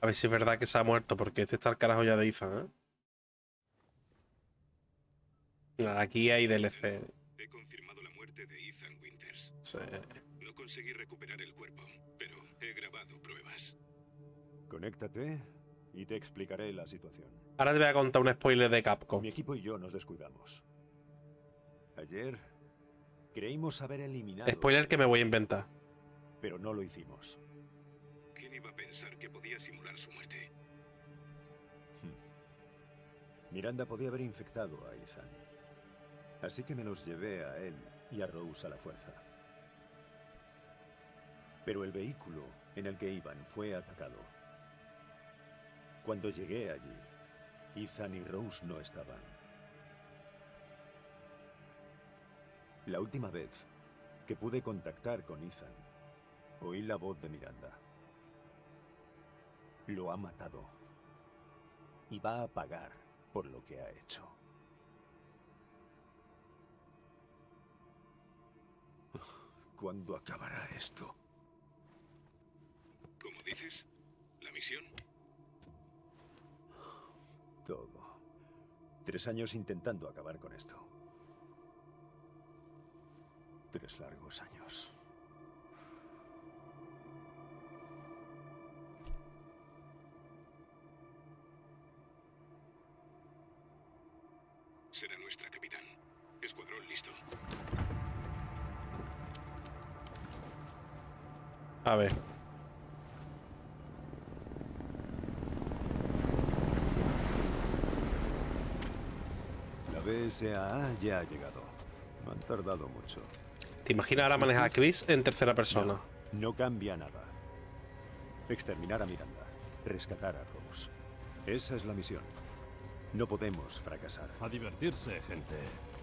A ver si es verdad que se ha muerto, porque este está el carajo ya de Ethan, ¿eh? Aquí hay DLC. He confirmado la muerte de Ethan Winters. Sí. No conseguí recuperar el cuerpo, pero he grabado pruebas. Conéctate y te explicaré la situación. Ahora te voy a contar un spoiler de Capcom. Mi equipo y yo nos descuidamos. Ayer creímos haber eliminado... Spoiler que me voy a inventar. Pero no lo hicimos. ¿Quién iba a pensar que podía simular su muerte? Miranda podía haber infectado a Ethan. Así que me los llevé a él y a Rose a la fuerza. Pero el vehículo en el que iban fue atacado. Cuando llegué allí, Ethan y Rose no estaban. La última vez que pude contactar con Ethan, oí la voz de Miranda. Lo ha matado. Y va a pagar por lo que ha hecho. ¿Cuándo acabará esto? ¿Cómo dices? ¿La misión? Todo. Tres años intentando acabar con esto. Tres largos años. Será nuestra capitán. Escuadrón listo. A ver. La BSAA ya ha llegado. No han tardado mucho. ¿Te imaginas ahora manejar a Chris en tercera persona? No cambia nada. Exterminar a Miranda. Rescatar a Rose. Esa es la misión. No podemos fracasar. A divertirse, gente.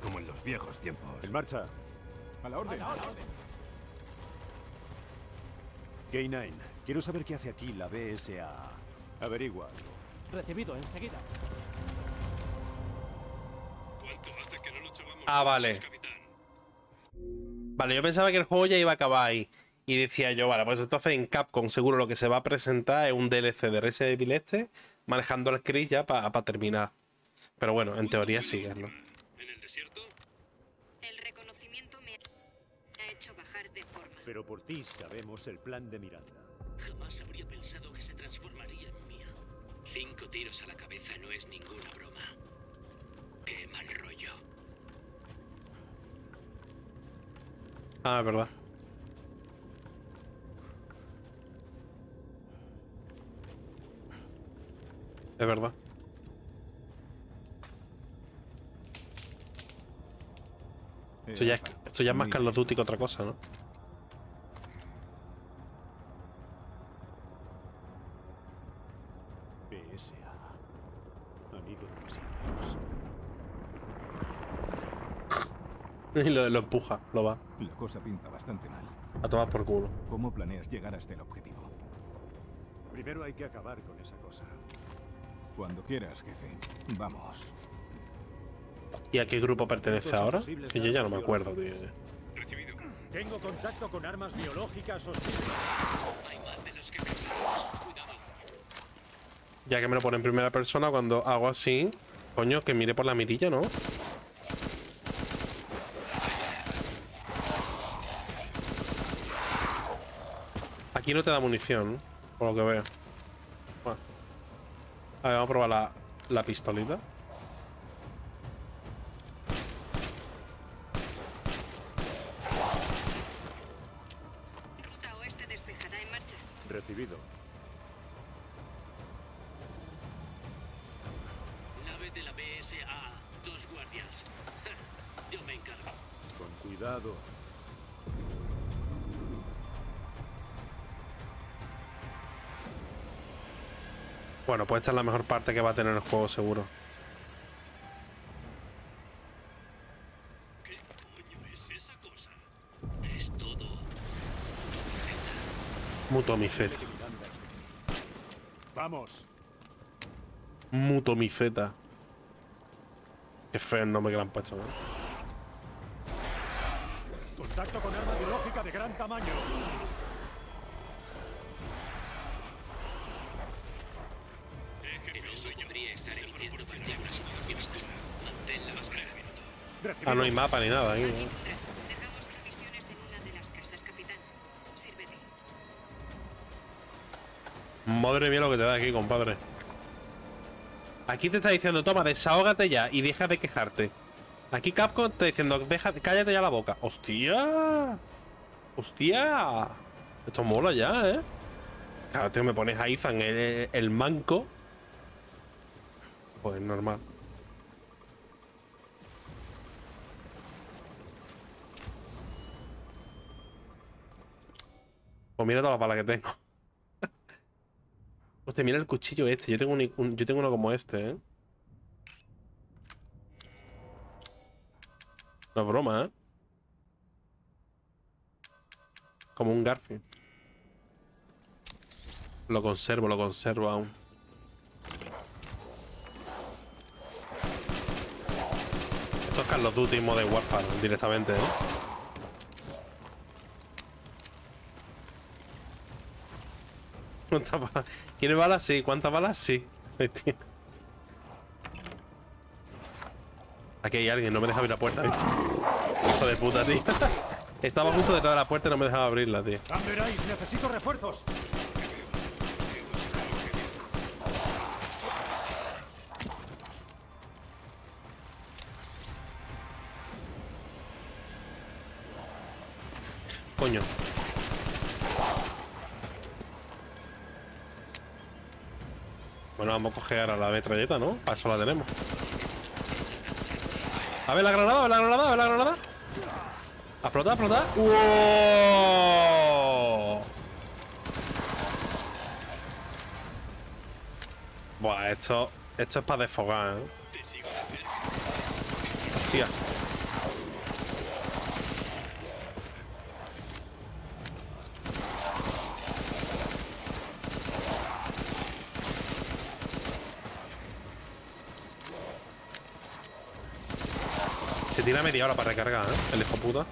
Como en los viejos tiempos. En marcha. A la orden. K9, quiero saber qué hace aquí la BSA. Averigua. Recibido enseguida. Ah, vale. Vale, yo pensaba que el juego ya iba a acabar ahí. Y decía yo, vale, pues entonces en Capcom seguro lo que se va a presentar es un DLC de Resident Evil este, manejando el Chris ya para terminar. Pero bueno, en teoría sí, ¿no? ¿En el desierto? El reconocimiento me ha hecho bajar de forma. Pero por ti sabemos el plan de Miranda. Jamás habría pensado que se transformaría en mía. Cinco tiros a la cabeza no es ninguna broma. Qué mal rollo. Ah, es verdad. Es verdad. Esto ya, es, esto ya es más Call of Duty que otra cosa, ¿no? (laughs) Y lo, lo empuja, lo va. La cosa pinta bastante mal. A tomar por culo. ¿Cómo planeas llegar hasta el objetivo? Primero hay que acabar con esa cosa. Cuando quieras, jefe. Vamos. ¿Y a qué grupo pertenece ahora? Que yo ya no me acuerdo, tío. Recibido. Tengo contacto con armas biológicas hostiles. Hay más de los que pensamos. Cuidado. Ya que me lo pone en primera persona, cuando hago así, coño, que mire por la mirilla, ¿no? Aquí no te da munición, por lo que veo. Bueno. A ver, vamos a probar la, la pistolita. Pues esta es la mejor parte que va a tener el juego, seguro. ¿Qué coño es esa cosa? Es todo. Mutomiceta. Vamos. Mutomiceta. Qué feo el nombre que le han puesto, ¿no? Contacto con arma biológica de gran tamaño. Estar emitiendo partículas infecciosas. Mantén la máscara. Ah, no hay mapa ni nada ahí. ¿no? Dejamos provisiones en una de las casas, capitán. Sírvete. Madre mía lo que te da aquí, compadre. Aquí te está diciendo, toma, desahógate ya y deja de quejarte. Aquí Capcom te está diciendo, deja, cállate ya la boca. ¡Hostia! ¡Hostia! Esto mola ya, ¿eh? Claro, tío, me pones a Ethan el, el manco. Pues normal. Pues mira todas las balas que tengo. (laughs) Hostia, mira el cuchillo este. Yo tengo, un- yo tengo uno como este, ¿eh? No es broma, ¿eh? Como un Garfield. Lo conservo, lo conservo aún. Esto es Call Duty Warfare directamente, ¿eh? ¿Cuántas balas? ¿Quiere balas? Sí. ¿Cuántas balas? Sí. Aquí hay alguien, no me deja abrir la puerta. Hijo de puta, tío. (laughs) Estaba justo detrás de la puerta y no me dejaba abrirla, tío. Necesito refuerzos. Coño. Bueno, vamos a coger a la metralleta, ¿no? Para eso la tenemos. A ver la granada, a ver la granada, a ver la granada. A explotar, a explotar. ¡Wow! Buah, esto, esto es para desfogar, ¿eh? Tira media hora para recargar, ¿eh? El hijo puta.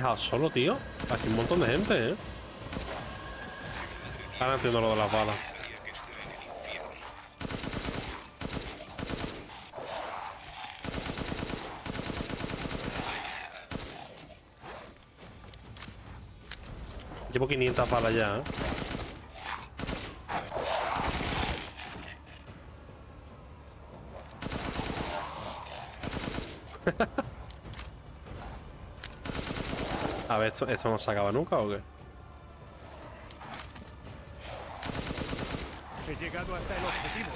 Dejado solo, tío? Aquí un montón de gente, ¿eh? Ahora entiendo lo de las balas. Llevo 500 balas ya, ¿eh? ¿Esto, ¿esto no se acaba nunca o qué? He llegado hasta el objetivo.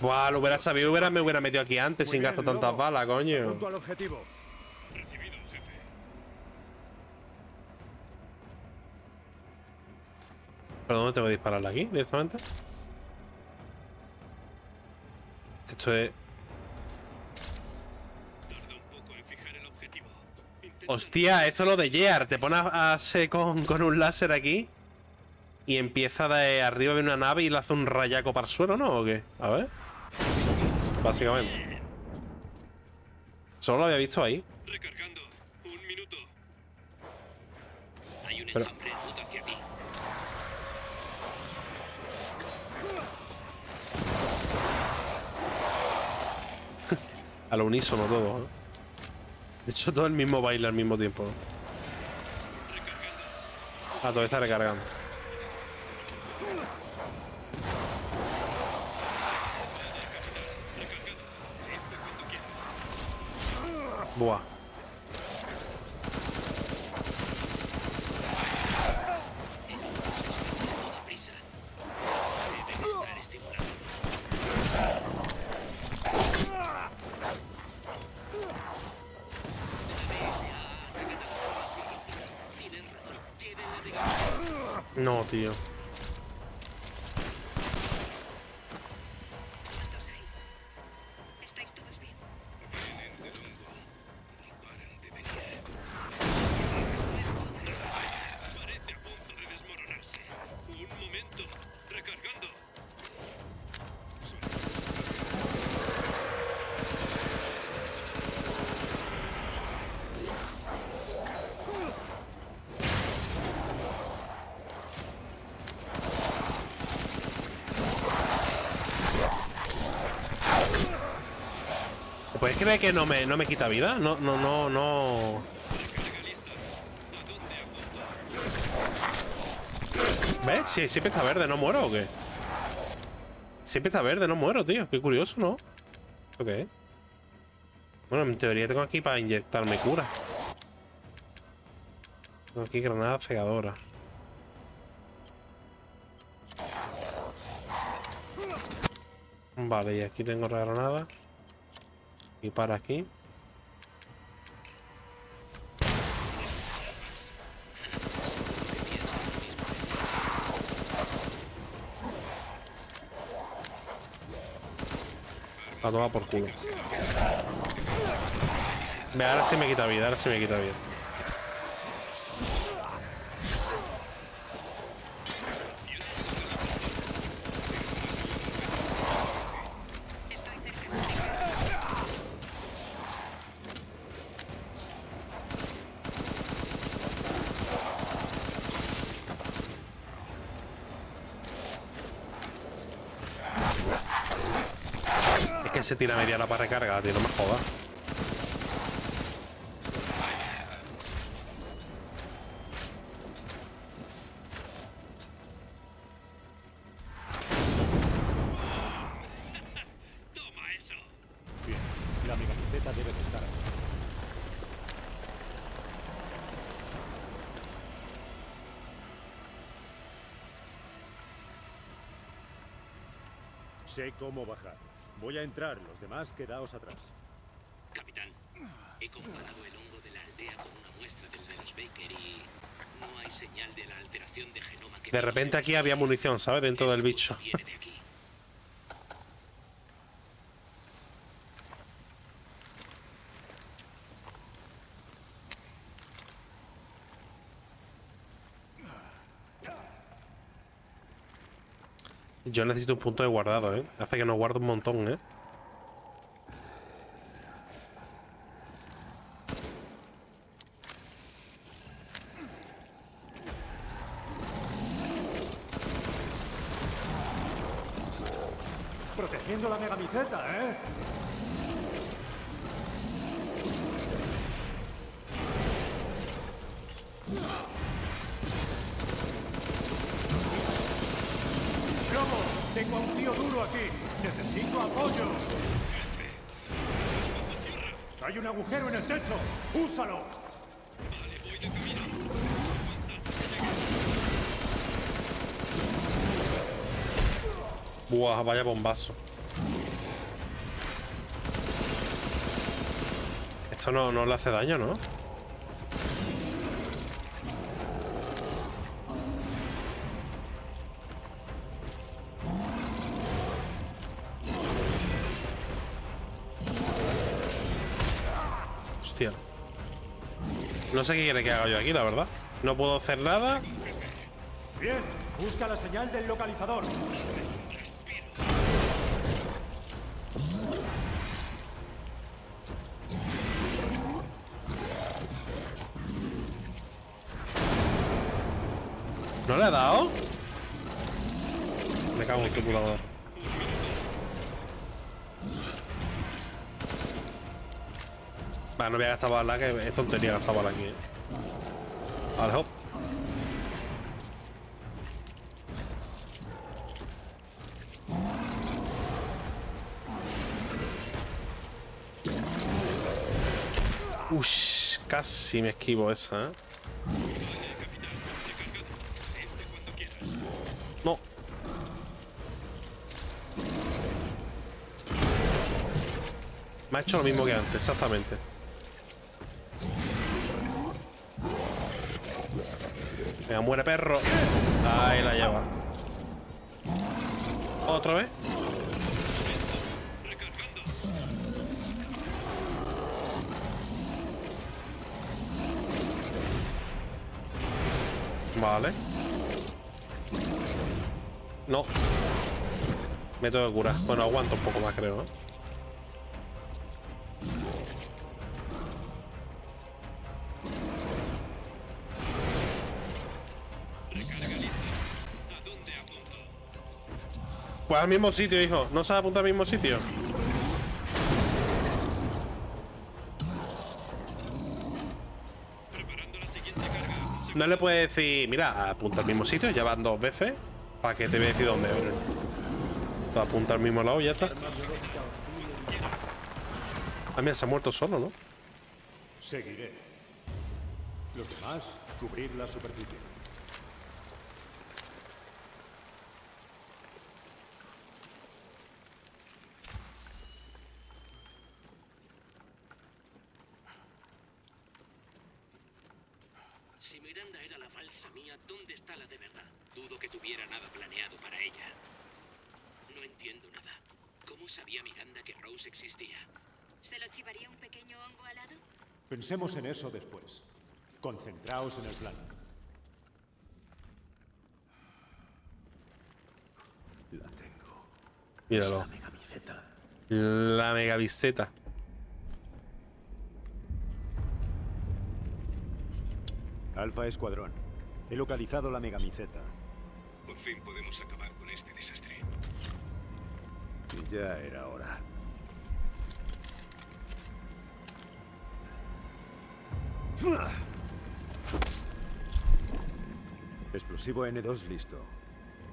Buah, lo hubiera sabido, hubiera, me hubiera metido aquí antes Muy sin bien, gastar tantas Lobo. balas, coño. Punto al objetivo. ¿Pero dónde tengo que dispararle aquí directamente? Esto es. Hostia, esto es lo de Gear. Te pones a hacer con, con un láser aquí y empieza de arriba de una nave y le hace un rayaco para el suelo, ¿no? ¿O qué? A ver. Básicamente. Solo lo había visto ahí. Recargando. Un minuto. Hay un Pero- hacia ti. (laughs) A lo unísono todo. ¿eh? De hecho, todo el mismo baile al mismo tiempo. Ah, todavía está recargando. Buah. Toda prisa. Deben estar estimulando. La DSA atacan a las armas biológicas. Tienen razón. Tienen la de ¿Puedes creer que no me, no me quita vida? No, no, no, no. ¿Ves? Sí, siempre está verde, ¿no muero o qué? Siempre está verde, no muero, tío. Qué curioso, ¿no? Ok. Bueno, en teoría tengo aquí para inyectarme cura. Tengo aquí granada cegadora. Vale, y aquí tengo la granada. Para aquí. A tomar por culo. Ahora sí me quita vida, ahora sí me quita vida. Se tira media hora para recargar, tío, no me jodas. Toma eso. Bien, la megaciceta debe de estar aquí. Sé cómo bajar. Voy a entrar, los demás quedaos atrás. Capitán, he comparado el hongo de la voltea con una muestra del de los Baker y no hay señal de la alteración de genoma que De repente aquí había munición, ¿sabes? Dentro del bicho. viene de aquí. Yo necesito un punto de guardado, ¿eh? Hace que no guardo un montón, ¿eh? Protegiendo la megamiceta, ¿eh? ¡Lobo! Tengo a un tío duro aquí. Necesito apoyo. Hay un agujero en el techo. ¡Úsalo! Vaya bombazo. Esto no, no le hace daño, ¿no? Hostia. No sé qué quiere que haga yo aquí, la verdad. No puedo hacer nada. Bien, busca la señal del localizador. No voy a gastar bala, que es tontería gastar aquí. ¿eh? Hop. Ush, casi me esquivo esa, ¿eh? Ha hecho lo mismo que antes, exactamente. Venga, muere perro. Ahí la lleva. ¿Otra vez? Vale. No. Me tengo que curar. Bueno, aguanto un poco más, creo, ¿no? Al mismo sitio, hijo. ¿No se apunta al mismo sitio? No le puedes decir, mira, apunta al mismo sitio, ya van dos veces, para que te voy a decir dónde. Te apunta al mismo lado y ya está. Ah, mira, se ha muerto solo, ¿no? Seguiré. Los demás, cubrir la superficie. Si Miranda era la falsa mía, ¿dónde está la de verdad? Dudo que tuviera nada planeado para ella. No entiendo nada. ¿Cómo sabía Miranda que Rose existía? ¿Se lo chivaría un pequeño hongo alado? Pensemos en eso después. Concentraos en el plan. La tengo. Míralo. La megaviseta. Alfa Escuadrón. He localizado la megamiceta. Por fin podemos acabar con este desastre. Y ya era hora. Explosivo N2 listo.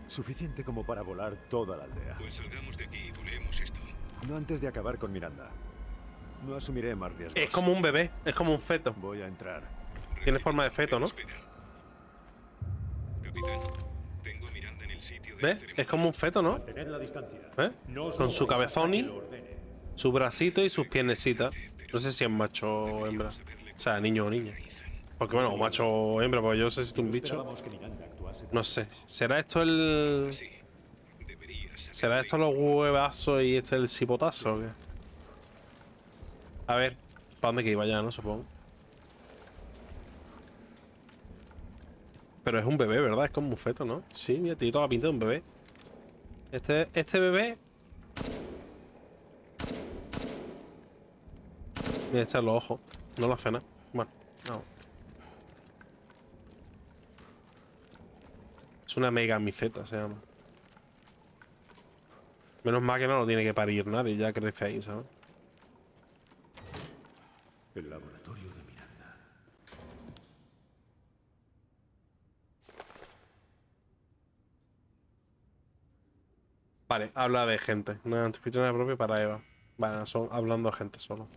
Suficiente como para volar toda la aldea. Pues salgamos de aquí y volemos esto. No antes de acabar con Miranda. No asumiré más riesgos. Es como un bebé, es como un feto. Voy a entrar. Tiene forma de feto, ¿no? Capitán, tengo a Miranda en el sitio de ¿Ves? Es como un feto, ¿no? La distancia. ¿Ves? No Con su cabezón y su bracito y sus piernecitas. No sé si es macho o hembra. O sea, niño o niña. Porque bueno, o macho o hembra, porque yo no sé si es un bicho. No sé. ¿Será esto el. ¿Será esto los huevazos y este el cipotazo o qué? A ver, ¿para dónde que iba ya, no? Supongo. Pero es un bebé, ¿verdad? Es como un feto, ¿no? Sí, mira, tiene toda la pinta de un bebé. Este, este bebé... Mira, este es los ojos. No lo hace nada. Bueno, no. Es una mega miceta, se llama. Menos mal que no lo tiene que parir nadie, ya crece ahí, ¿sabes? El laboratorio de Miranda. Vale, habla de gente. Una anfitriona propia para Eva. Vale, son hablando de gente solo.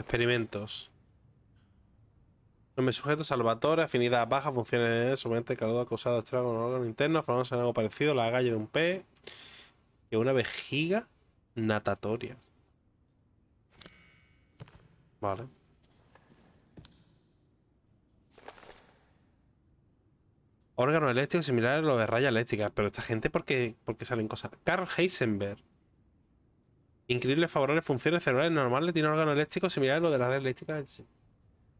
Experimentos. Nombre sujeto, Salvatore, afinidad baja, funciones solamente calor acusado extra con un órgano interno, formándose en algo parecido, la galla de un pez y una vejiga natatoria. Vale. Órgano eléctrico similar a lo de raya eléctrica. Pero esta gente, ¿por qué, por qué salen cosas? Carl Heisenberg. Increíbles favorables funciones cerebrales normales. Tiene órgano eléctrico similar a lo de la red eléctrica.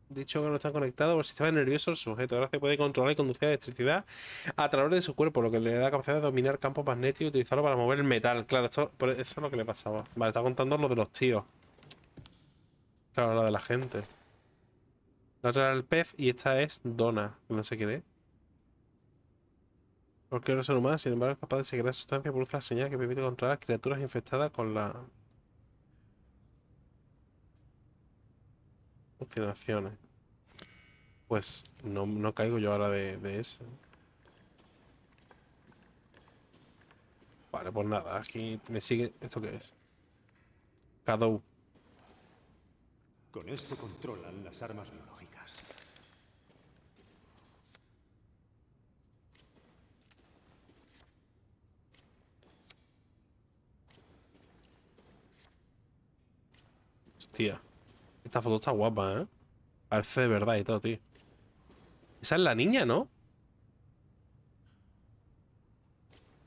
Dicho que no está conectado por el sistema nervioso del sujeto. Ahora se puede controlar y conducir electricidad a través de su cuerpo, lo que le da capacidad de dominar campos magnéticos y utilizarlo para mover el metal. Claro, eso es lo que le pasaba. Vale, está contando lo de los tíos. Claro, lo de la gente. La otra era el pez y esta es Donna, que no sé quién es. Porque no ser humano, sin embargo, es capaz de secretar sustancia por una señal que permite controlar a criaturas infectadas con la. Pues no, no caigo yo ahora de, de eso. Vale, pues nada, aquí me sigue. ¿Esto qué es? Cadou. Con esto controlan las armas biológicas. Hostia. Esta foto está guapa, ¿eh? Parece de verdad y todo, tío. Esa es la niña, ¿no?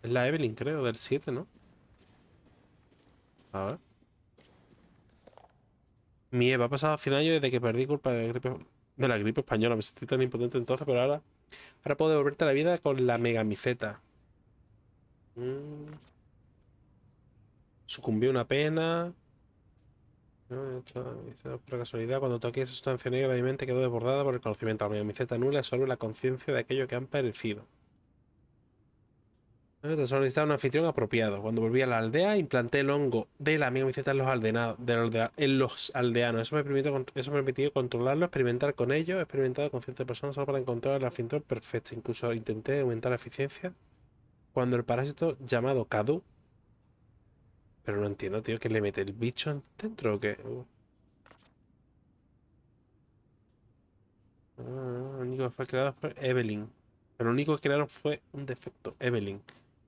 Es la Evelyn, creo, del 7, ¿no? A ver. Mi Eva ha pasado 100 años desde que perdí culpa de la gripe, española. Me sentí tan impotente entonces, pero ahora, ahora puedo devolverte a la vida con la megamiceta. Mm. Sucumbió una pena. Por casualidad, cuando toqué esa sustancia negra, mi mente quedó desbordada por el conocimiento. La megamiceta nula absorbe la conciencia de aquello que han perecido. Necesitaba un anfitrión apropiado. Cuando volví a la aldea, implanté el hongo de la megamiceta en los, aldeanos, en los aldeanos. Eso me, permitió, eso controlarlo, experimentar con ellos. He experimentado con ciertas personas solo para encontrar el anfitrión perfecto. Incluso intenté aumentar la eficiencia cuando el parásito llamado Kadu. Pero no entiendo, tío, que le mete el bicho dentro o qué. Uh. Único que fue creado fue Evelyn. Pero lo único que crearon fue un defecto, Evelyn.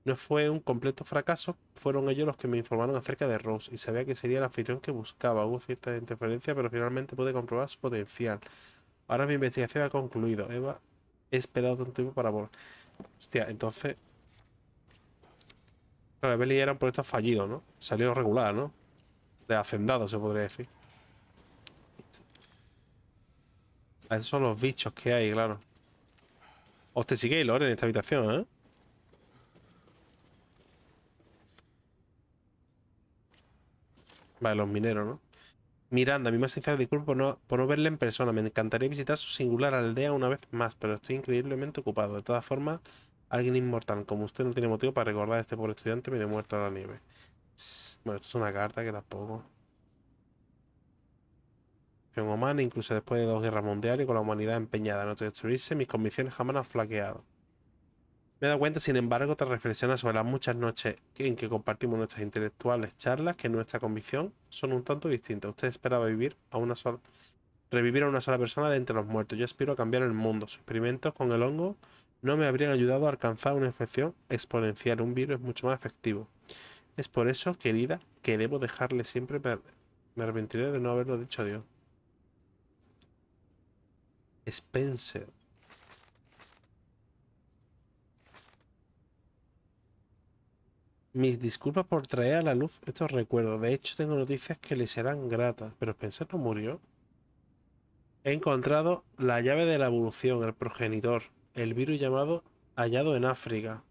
No fue un completo fracaso, fueron ellos los que me informaron acerca de Rose y sabía que sería el anfitrión que buscaba. Hubo cierta interferencia, pero finalmente pude comprobar su potencial. Ahora mi investigación ha concluido. Eva, he esperado tanto tiempo para volver. Hostia, entonces. Claro, Evelyn era un proyecto fallido, ¿no? Salió regular, ¿no? De hacendado, se podría decir. Esos son los bichos que hay, claro. Sí que hay lore en esta habitación, ¿eh? Vale, los mineros, ¿no? Miranda, mi más sincera disculpa por no, por no verle en persona. Me encantaría visitar su singular aldea una vez más, pero estoy increíblemente ocupado. De todas formas, alguien inmortal como usted no tiene motivo para recordar a este pobre estudiante medio muerto a la nieve. Bueno, esto es una carta que tampoco. Acción humana, incluso después de dos guerras mundiales y con la humanidad empeñada en autodestruirse, mis convicciones jamás han flaqueado. Me he dado cuenta, sin embargo, tras reflexionar sobre las muchas noches en que compartimos nuestras intelectuales charlas, que nuestra convicción son un tanto distintas. Usted esperaba vivir a una sola, revivir a una sola persona de entre los muertos. Yo espero cambiar el mundo. Sus experimentos con el hongo no me habrían ayudado a alcanzar una infección exponencial. Un virus mucho más efectivo. Es por eso, querida, que debo dejarle siempre Me arrepentiré de no haberlo dicho adiós. Spencer. Mis disculpas por traer a la luz estos recuerdos. De hecho, tengo noticias que le serán gratas. Pero Spencer no murió. He encontrado la llave de la evolución, el progenitor, el virus llamado hallado en África.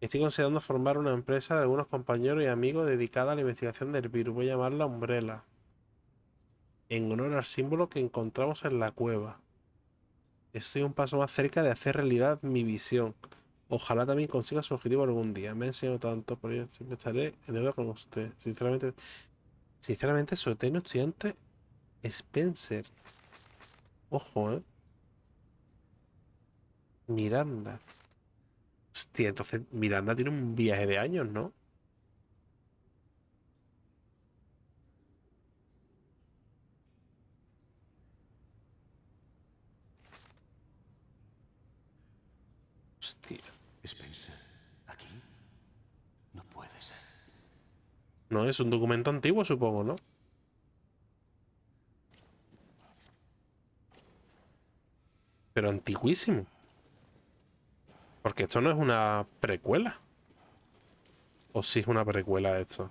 Estoy considerando formar una empresa de algunos compañeros y amigos dedicada a la investigación del virus. Voy a llamarla Umbrella. En honor al símbolo que encontramos en la cueva. Estoy un paso más cerca de hacer realidad mi visión. Ojalá también consiga su objetivo algún día. Me ha enseñado tanto, por ello siempre estaré en deuda con usted. Sinceramente, sinceramente, eterno estudiante Spencer. Ojo, ¿eh? Miranda. Hostia, entonces Miranda tiene un viaje de años, ¿no? Hostia. Spencer, ¿aquí? No puede ser. No, es un documento antiguo, supongo, ¿no? Pero antiguísimo. Porque esto no es una precuela. O sí es una precuela esto.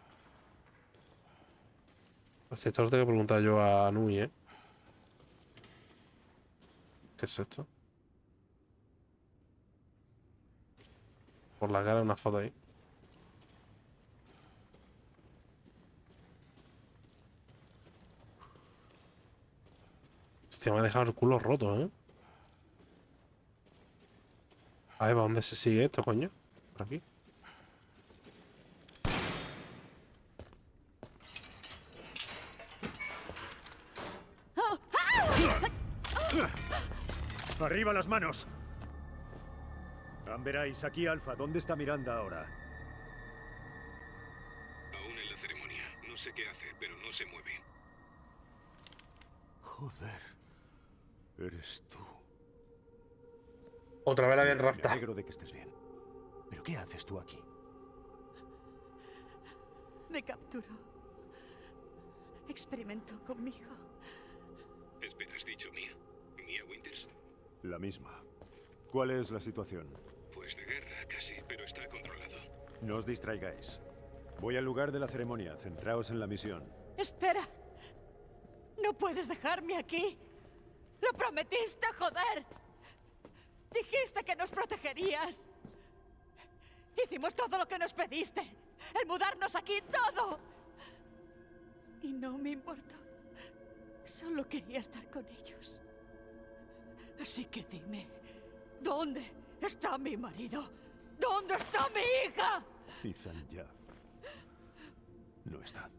Pues esto lo tengo que preguntar yo a Nui, ¿eh? ¿Qué es esto? Por la cara una foto ahí. Hostia, me ha dejado el culo roto, ¿eh? A ver, ¿para dónde se sigue esto, coño? Por aquí. ¡Arriba las manos! Amberais, aquí Alfa. ¿Dónde está Miranda ahora? Aún en la ceremonia. No sé qué hace, pero no se mueve. Joder. Eres tú. Otra vez la habían Me raptado. alegro de que estés bien. ¿Pero qué haces tú aquí? Me capturó. Experimentó conmigo. Espera, ¿has dicho Mía? ¿Mía Winters? La misma. ¿Cuál es la situación? Pues de guerra, casi, pero está controlado. No os distraigáis. Voy al lugar de la ceremonia. Centraos en la misión. Espera. No puedes dejarme aquí. Lo prometiste, joder. Dijiste que nos protegerías. Hicimos todo lo que nos pediste. El mudarnos aquí, todo. Y no me importó. Solo quería estar con ellos. Así que dime, ¿dónde está mi marido? ¿Dónde está mi hija? Ethan ya. No está.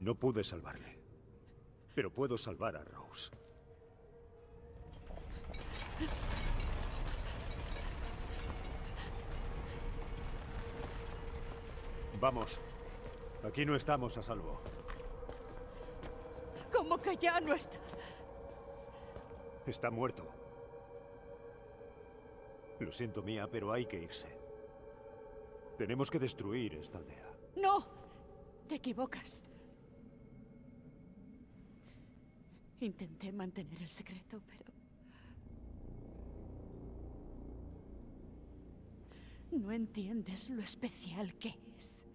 No pude salvarle. Pero puedo salvar a Rose. Vamos. Aquí no estamos a salvo. ¿Cómo que ya no está? Está muerto. Lo siento, Mía, pero hay que irse. Tenemos que destruir esta aldea. No, te equivocas. Intenté mantener el secreto, pero... No entiendes lo especial que es.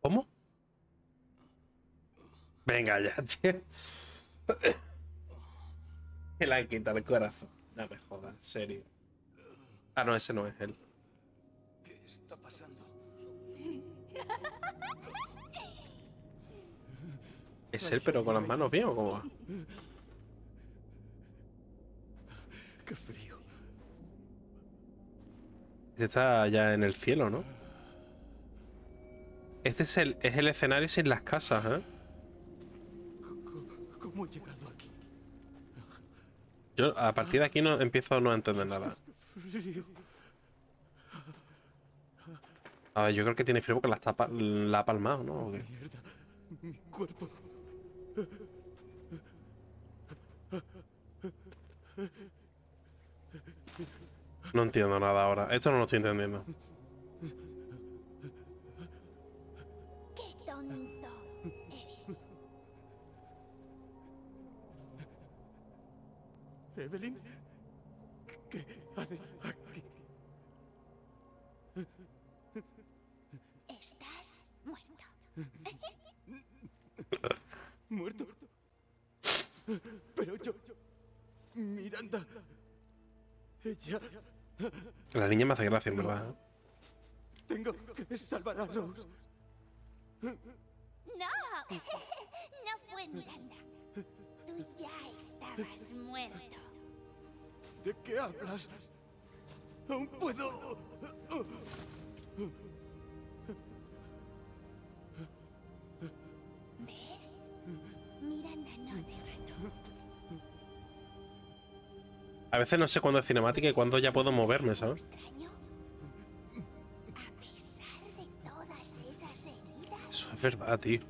¿Cómo? Venga ya, (laughs) tío. Han quitado el corazón. No me jodas, en serio. Ah, no, ese no es él. ¿Qué está pasando? (laughs) Es él, pero con las manos bien o cómo va? Qué frío. Este está ya en el cielo, ¿no? Este es el, es el escenario sin las casas, ¿eh? ¿Cómo he llegado aquí? Yo a partir de aquí no empiezo a no entender nada. A ver, yo creo que tiene frío porque la, está la ha palmado, ¿no? Mierda. Mi cuerpo. No entiendo nada ahora. Esto no lo estoy entendiendo. ¡Qué tonto eres! Evelyn, ¿qué haces ¿Muerto? Pero yo... Miranda... Ella... La niña me hace gracia, en verdad. ¿eh? Tengo que salvar a Rose. ¡No! (laughs) No fue Miranda. Tú ya estabas muerto. ¿De qué hablas? Aún puedo... A veces no sé cuándo es cinemática y cuándo ya puedo moverme, ¿sabes? Eso es verdad, tío.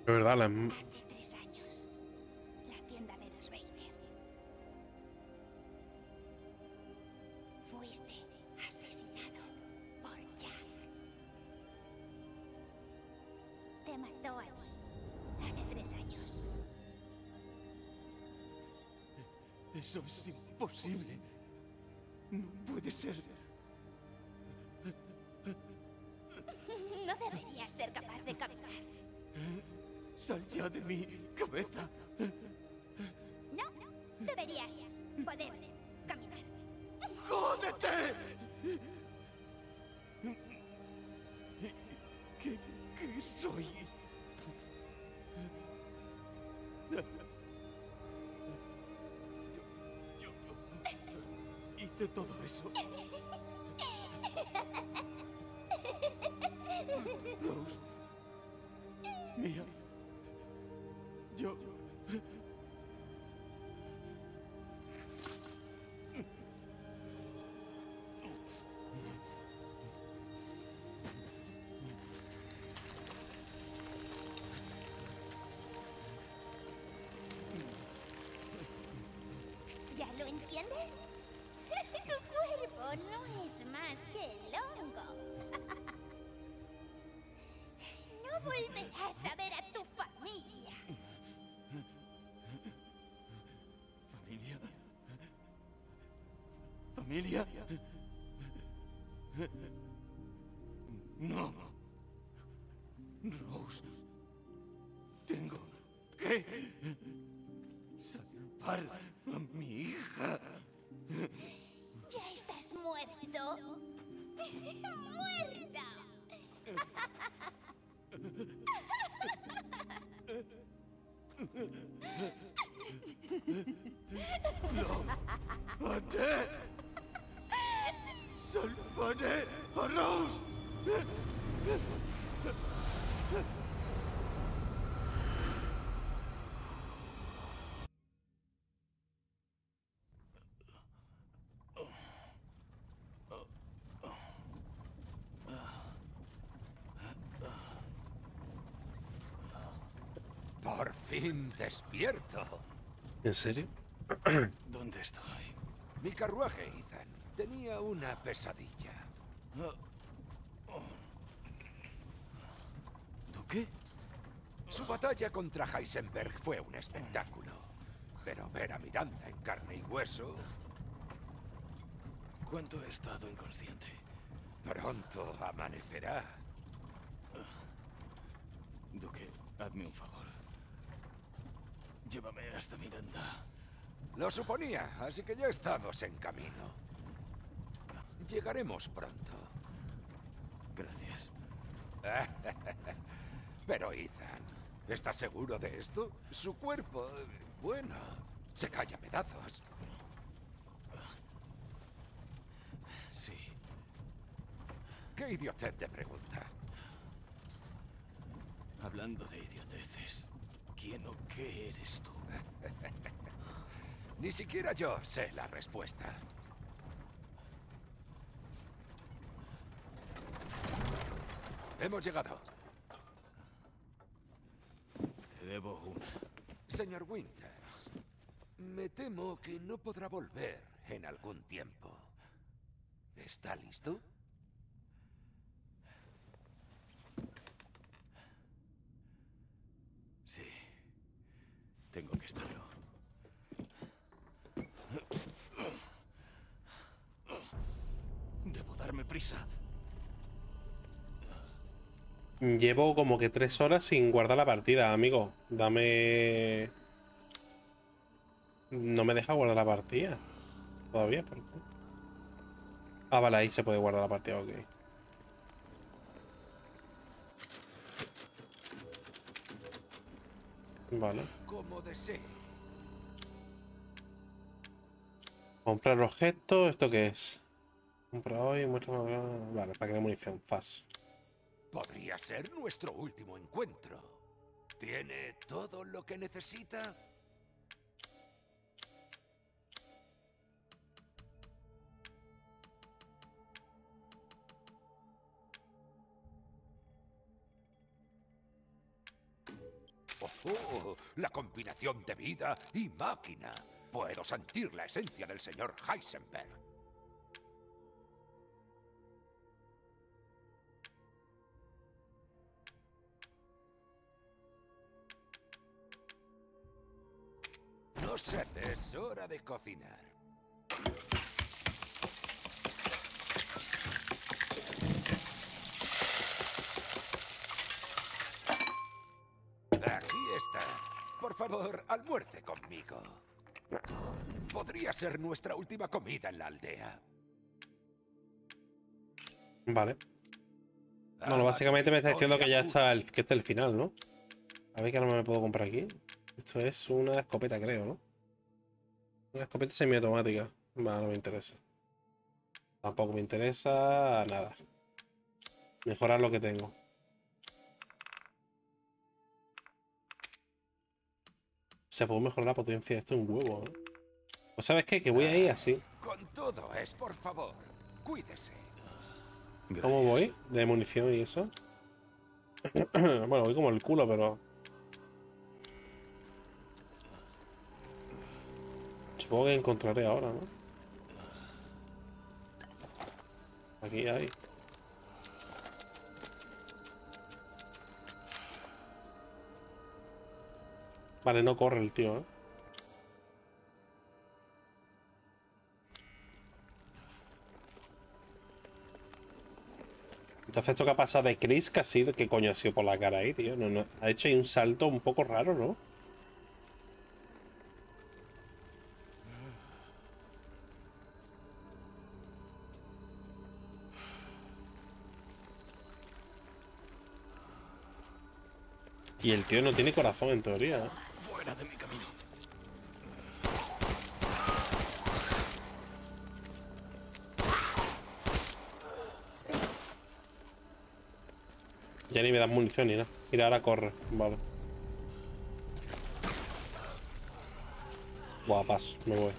Es verdad, la... Eso es imposible. No puede ser. No deberías ser capaz de caminar. Sal ya de mi cabeza. No, deberías poder caminar. ¡Jódete! ¿Qué, qué soy? Todo eso. Rose. Mía. Yo. ¿Ya lo entiendes? ¿Familia? Fin despierto. ¿En serio? (clears throat) ¿Dónde estoy? Mi carruaje, Ethan, tenía una pesadilla. ¿Tú qué? Su batalla contra Heisenberg fue un espectáculo. Pero ver a Miranda en carne y hueso, ¿Cuánto he estado inconsciente? pronto amanecerá. Duque, hazme un favor. Llévame hasta Miranda. Lo suponía, así que ya estamos en camino. Llegaremos pronto. Gracias. (laughs) Pero Ethan, ¿estás seguro de esto? Su cuerpo, bueno, se cae a pedazos. Sí. ¿Qué idiotez te pregunta? Hablando de idioteces, ¿quién o qué eres tú? (laughs) Ni siquiera yo sé la respuesta. hemos llegado. Te debo una. Señor Winters, me temo que no podrá volver en algún tiempo. ¿Está listo? Sí. Tengo que estarlo. Debo darme prisa. Llevo como que tres horas sin guardar la partida, amigo. Dame... No me deja guardar la partida. Todavía, ¿por qué? Ah, vale, ahí se puede guardar la partida, ok. Vale. Desee. Comprar objetos, ¿esto qué es? Compra hoy, muestra... Vale, para que munición, fast. Podría ser nuestro último encuentro. ¿Tiene todo lo que necesita? Oh, la combinación de vida y máquina. Puedo sentir la esencia del señor Heisenberg. No sé, es hora de cocinar. Aquí está. Por favor, almuerce conmigo. Podría ser nuestra última comida en la aldea. Vale. Bueno, básicamente me está diciendo que ya está el, que este es el final, ¿no? A ver qué no me puedo comprar aquí. Esto es una escopeta, creo, ¿no? Una escopeta semiautomática. Vale, no me interesa. Tampoco me interesa nada. Mejorar lo que tengo. Sea, puedo mejorar la potencia de esto un huevo, ¿eh? ¿O sabes qué? Que voy a ir así. Con todo es, por favor. Cuídese. ¿Cómo voy? De munición y eso. (clears throat) bueno, voy como el culo, pero... Supongo que encontraré ahora, ¿no? Aquí hay. Vale, no corre el tío, ¿eh? Entonces esto que ha pasado de Chris, que ha sido, ¿qué coño ha sido por la cara ahí, tío? No, no, ha hecho ahí un salto un poco raro, ¿no? Y el tío no tiene corazón en teoría. ¿eh? Fuera de mi camino. Ya ni me dan munición ni nada. Mira, ahora corre. Vale. Buah, paso. Me voy.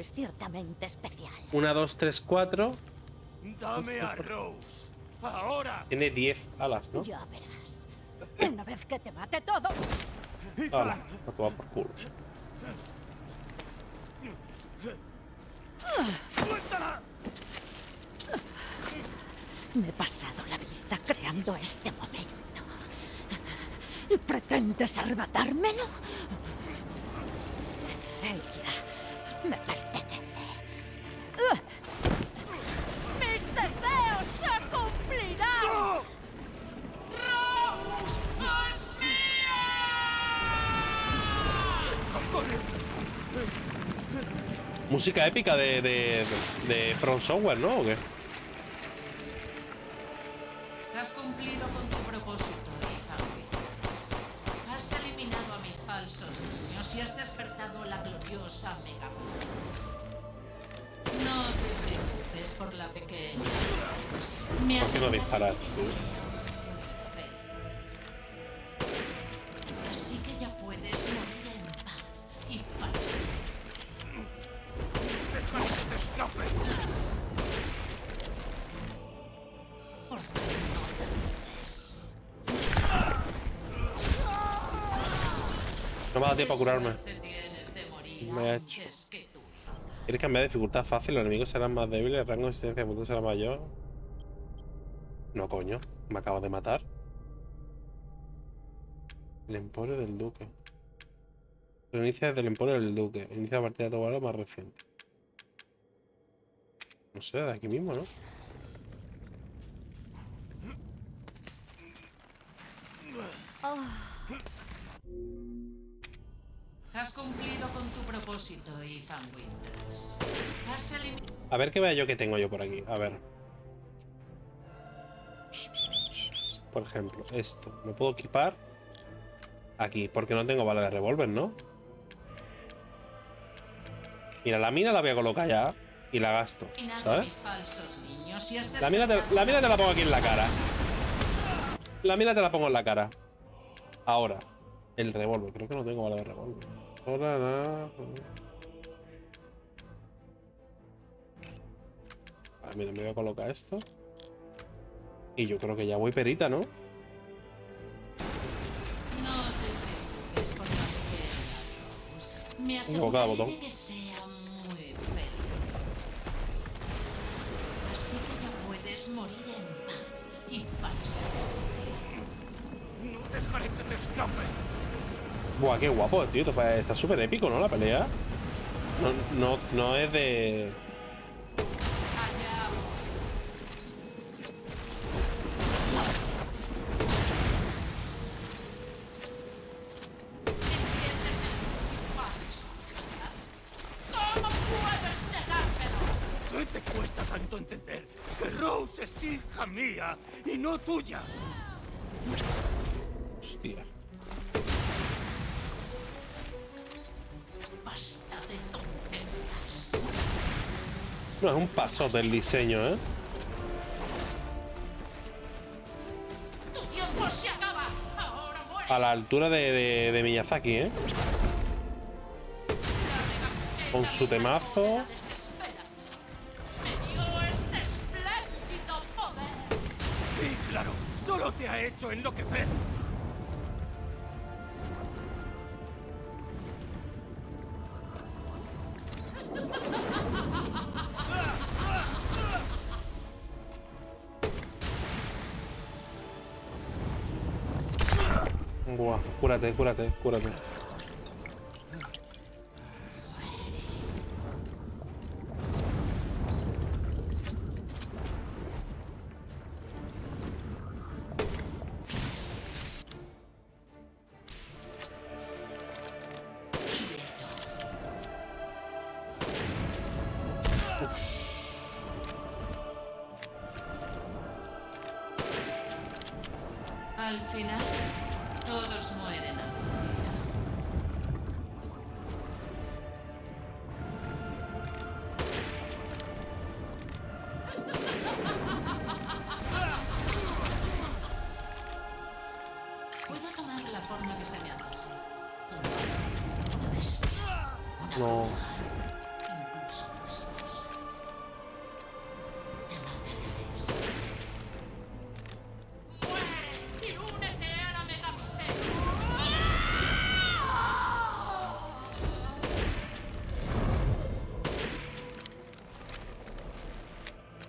Es ciertamente especial. Una, dos, tres, cuatro. ¡Dame a Rose! ¡Ahora! Tiene 10 alas, ¿no? Ya verás. Una vez que te mate todo. Hala, a tomar por culo. ¡Suéltala! Me he pasado la vida creando este momento. ¿Y pretendes arrebatármelo? Música épica de, de, de From Software, ¿no? ¿O qué? Curarme. Me ha hecho. ¿Quieres cambiar de dificultad fácil? Los enemigos serán más débiles, el rango de existencia de puntos será mayor. No, coño. Me acabo de matar. El emporio del duque. Reinicia desde el emporio del duque. Inicia la partida de tu más reciente. No sé, de aquí mismo, ¿no? A ver qué vea yo que tengo yo por aquí. A ver. Por ejemplo, esto. ¿Me puedo equipar? Aquí, porque no tengo bala de revólver, ¿no? Mira, la mina la voy a colocar ya y la gasto, ¿sabes? mis falsos niños y has La mina, te, la mina te la pongo aquí en la cara. La mina te la pongo en la cara. Ahora, el revólver. Creo que no tengo bala de revólver. Ahora nada. Vale, mira, me voy a colocar esto. Y yo creo que ya voy perita, ¿no? No te preocupes por la pequeña Rose. Me cada aseguraré botón. que sea muy feliz. Así que ya puedes morir en paz y siempre. ¡No dejaré que te escapes! Buah, qué guapo, tío. Está súper épico, ¿no? La pelea. No, no, no es de. No tuya? Hostia. Basta de tonterías. No, es un paso del diseño, ¿eh? Tu tiempo se acaba. Ahora muere. A la altura de, de, de Miyazaki, ¿eh? Con su temazo. Hecho enloquecer. Buah, cúrate, cúrate, cúrate.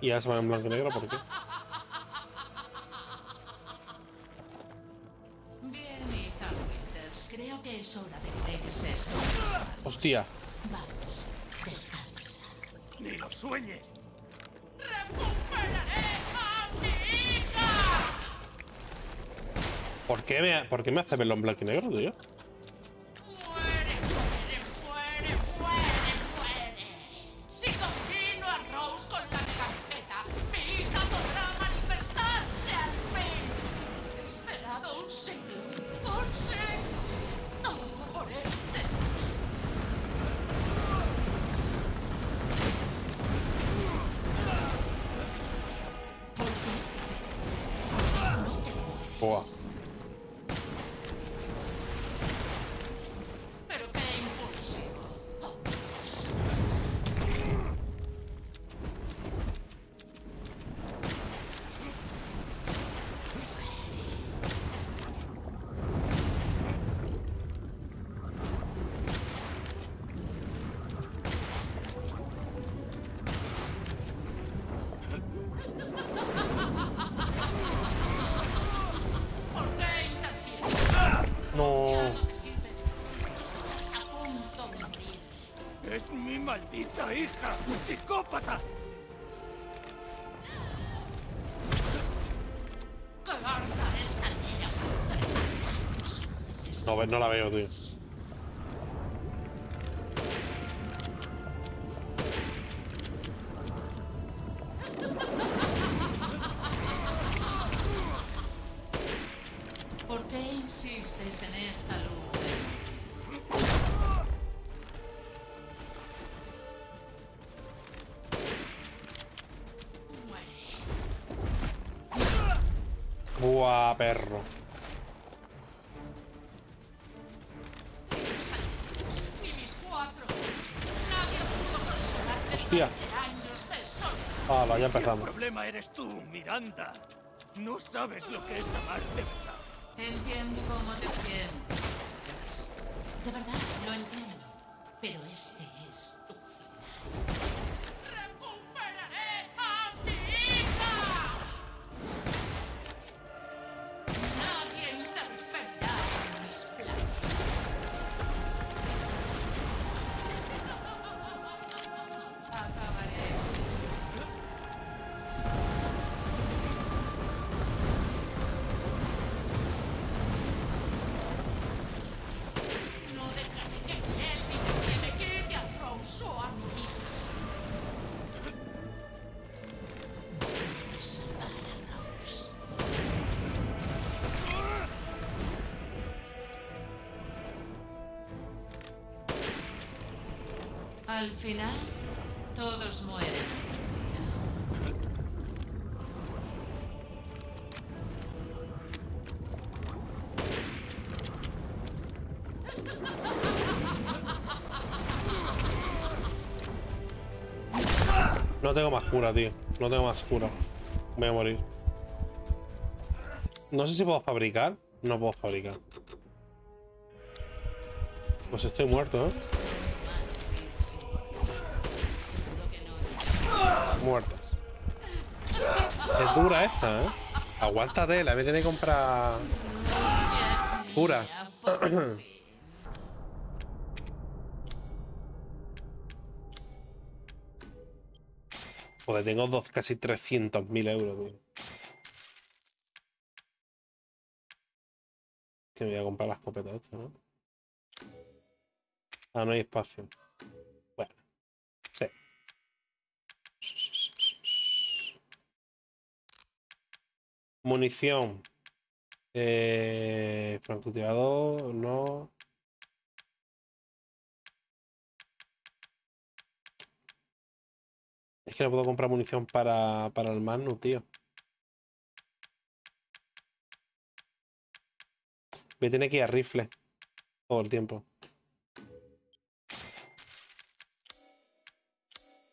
Y ahora se van en blanco y negro, ¿por qué? Bien, hija Winters. Creo que es hora de que dejes esto. Hostia. Vamos, descansa. Ni lo sueñes. ¡Recuperaré a mi hija! ¿Por qué me, ¿por qué me hace verlo en blanco y negro, tío? Buah, perro. Hostia. Ah, ya Si empezamos. El problema eres tú, Miranda. No sabes lo que es amar de verdad. Entiendo cómo te sientes. De verdad, lo entiendo. Pero este es tu final. Al final, todos mueren. No tengo más cura, tío. No tengo más cura. Voy a morir. No sé si puedo fabricar. No puedo fabricar. Pues estoy muerto, ¿eh? Muerto. Es dura esta, ¿eh? Aguántate, la tener que comprar curas. (coughs) Joder, tengo dos, casi 300.000 euros, tío. Que me voy a comprar la escopeta esta, ¿no? Ah, no hay espacio. Bueno. Sí. Munición. Eh, francotirador, no. Es que no puedo comprar munición para, para el Magnum, tío. Voy a tener que ir a rifle todo el tiempo.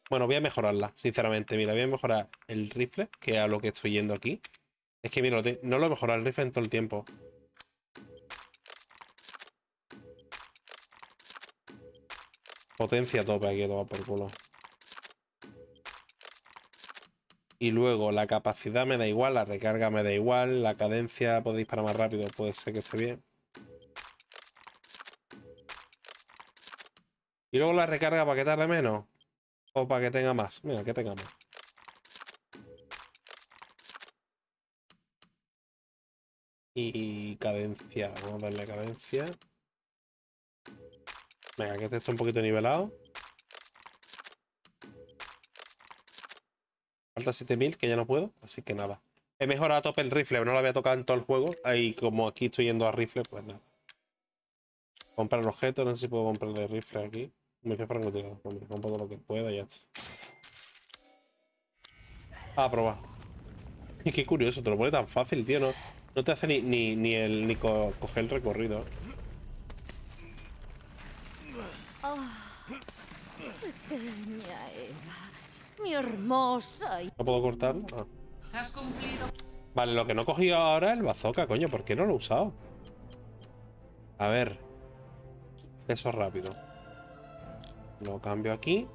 Bueno, voy a mejorarla, sinceramente. Mira, voy a mejorar el rifle, que es a lo que estoy yendo aquí. Es que, mira, no lo he mejorado el rifle en todo el tiempo. Potencia tope aquí, a tomar por culo. Y luego la capacidad me da igual, la recarga me da igual, la cadencia puede disparar más rápido, puede ser que esté bien. Y luego la recarga para que tarde menos. O para que tenga más. Mira, que tenga más. Y cadencia. Vamos a darle cadencia. Venga, que este está un poquito nivelado. Falta 7000, que ya no puedo. Así que nada. He mejorado a tope el rifle, no lo había tocado en todo el juego. Ahí como aquí estoy yendo a rifle, pues nada. Comprar objetos, no sé si puedo comprar de rifle aquí. Me fui francotirador, hombre, compro todo lo que pueda y ya está. A probar. Y (laughs) qué curioso, te lo pone tan fácil, tío. No, no te hace ni, ni, ni el ni co- coger el recorrido. Oh, pequeña Eva, mi hermosa. y- ¿No puedo cortar? Ah. Has cumplido. Vale, lo que no he cogido ahora es el bazooka, coño. ¿Por qué no lo he usado? A ver. Eso rápido. Lo cambio aquí.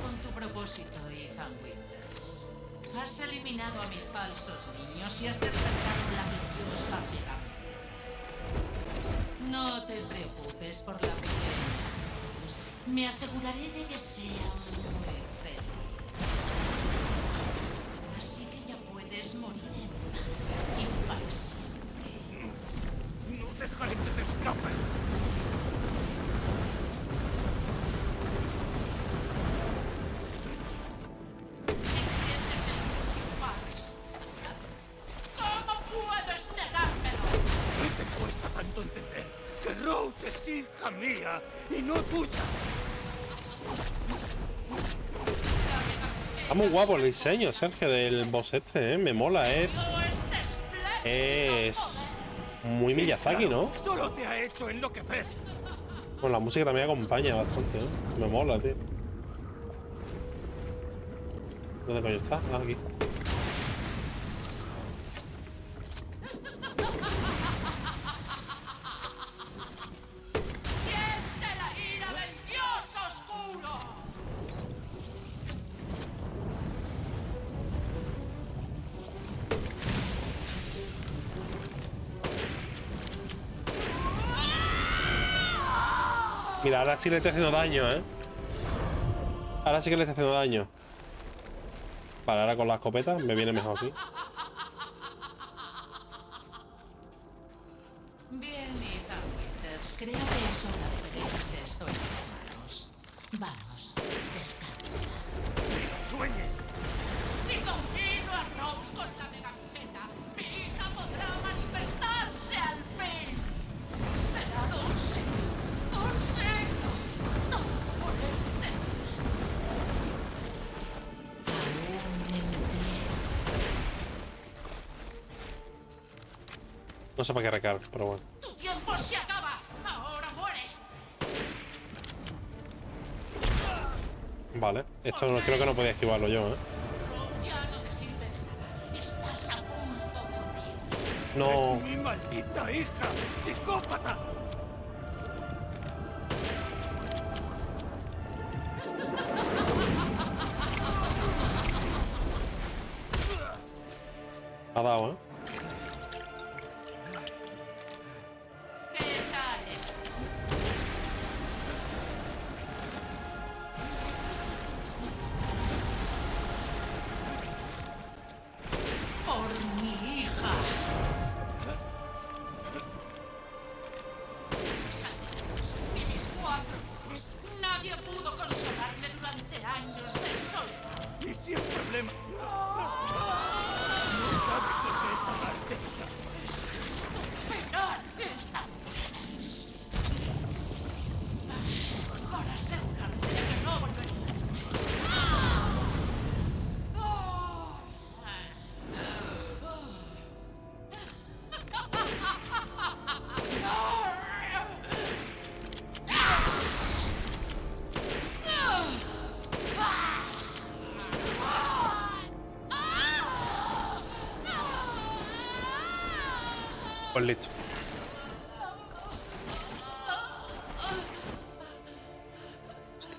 Con tu propósito, Ethan Winters. Has eliminado a mis falsos niños y has despertado la gloriosa Megamiceta. No te preocupes por la pequeña. Me aseguraré de que sea muy feliz. Así que ya puedes morir en paz y para siempre. No dejaré que te escapes. Mía y no tuya? Está muy guapo el diseño, Sergio, del boss este, ¿eh? Me mola, ¿eh? Es... Muy Miyazaki, ¿no? Solo te ha hecho enloquecer. Bueno, la música también acompaña bastante, ¿eh? Me mola, tío. ¿Dónde coño está? Ah, aquí. Ahora sí le está haciendo daño, ¿eh? Ahora sí que le está haciendo daño. Vale, ahora con la escopeta me viene mejor aquí. Bien, Ethan Winters. Creo que es hora No sé para qué recarga, pero bueno. Tu tiempo se acaba. Ahora muere. Vale. Esto no, creo que no podía esquivarlo yo, ¿eh? No. ¡Es mi maldita hija! ¡Psicópata! Ha dado, ¿eh?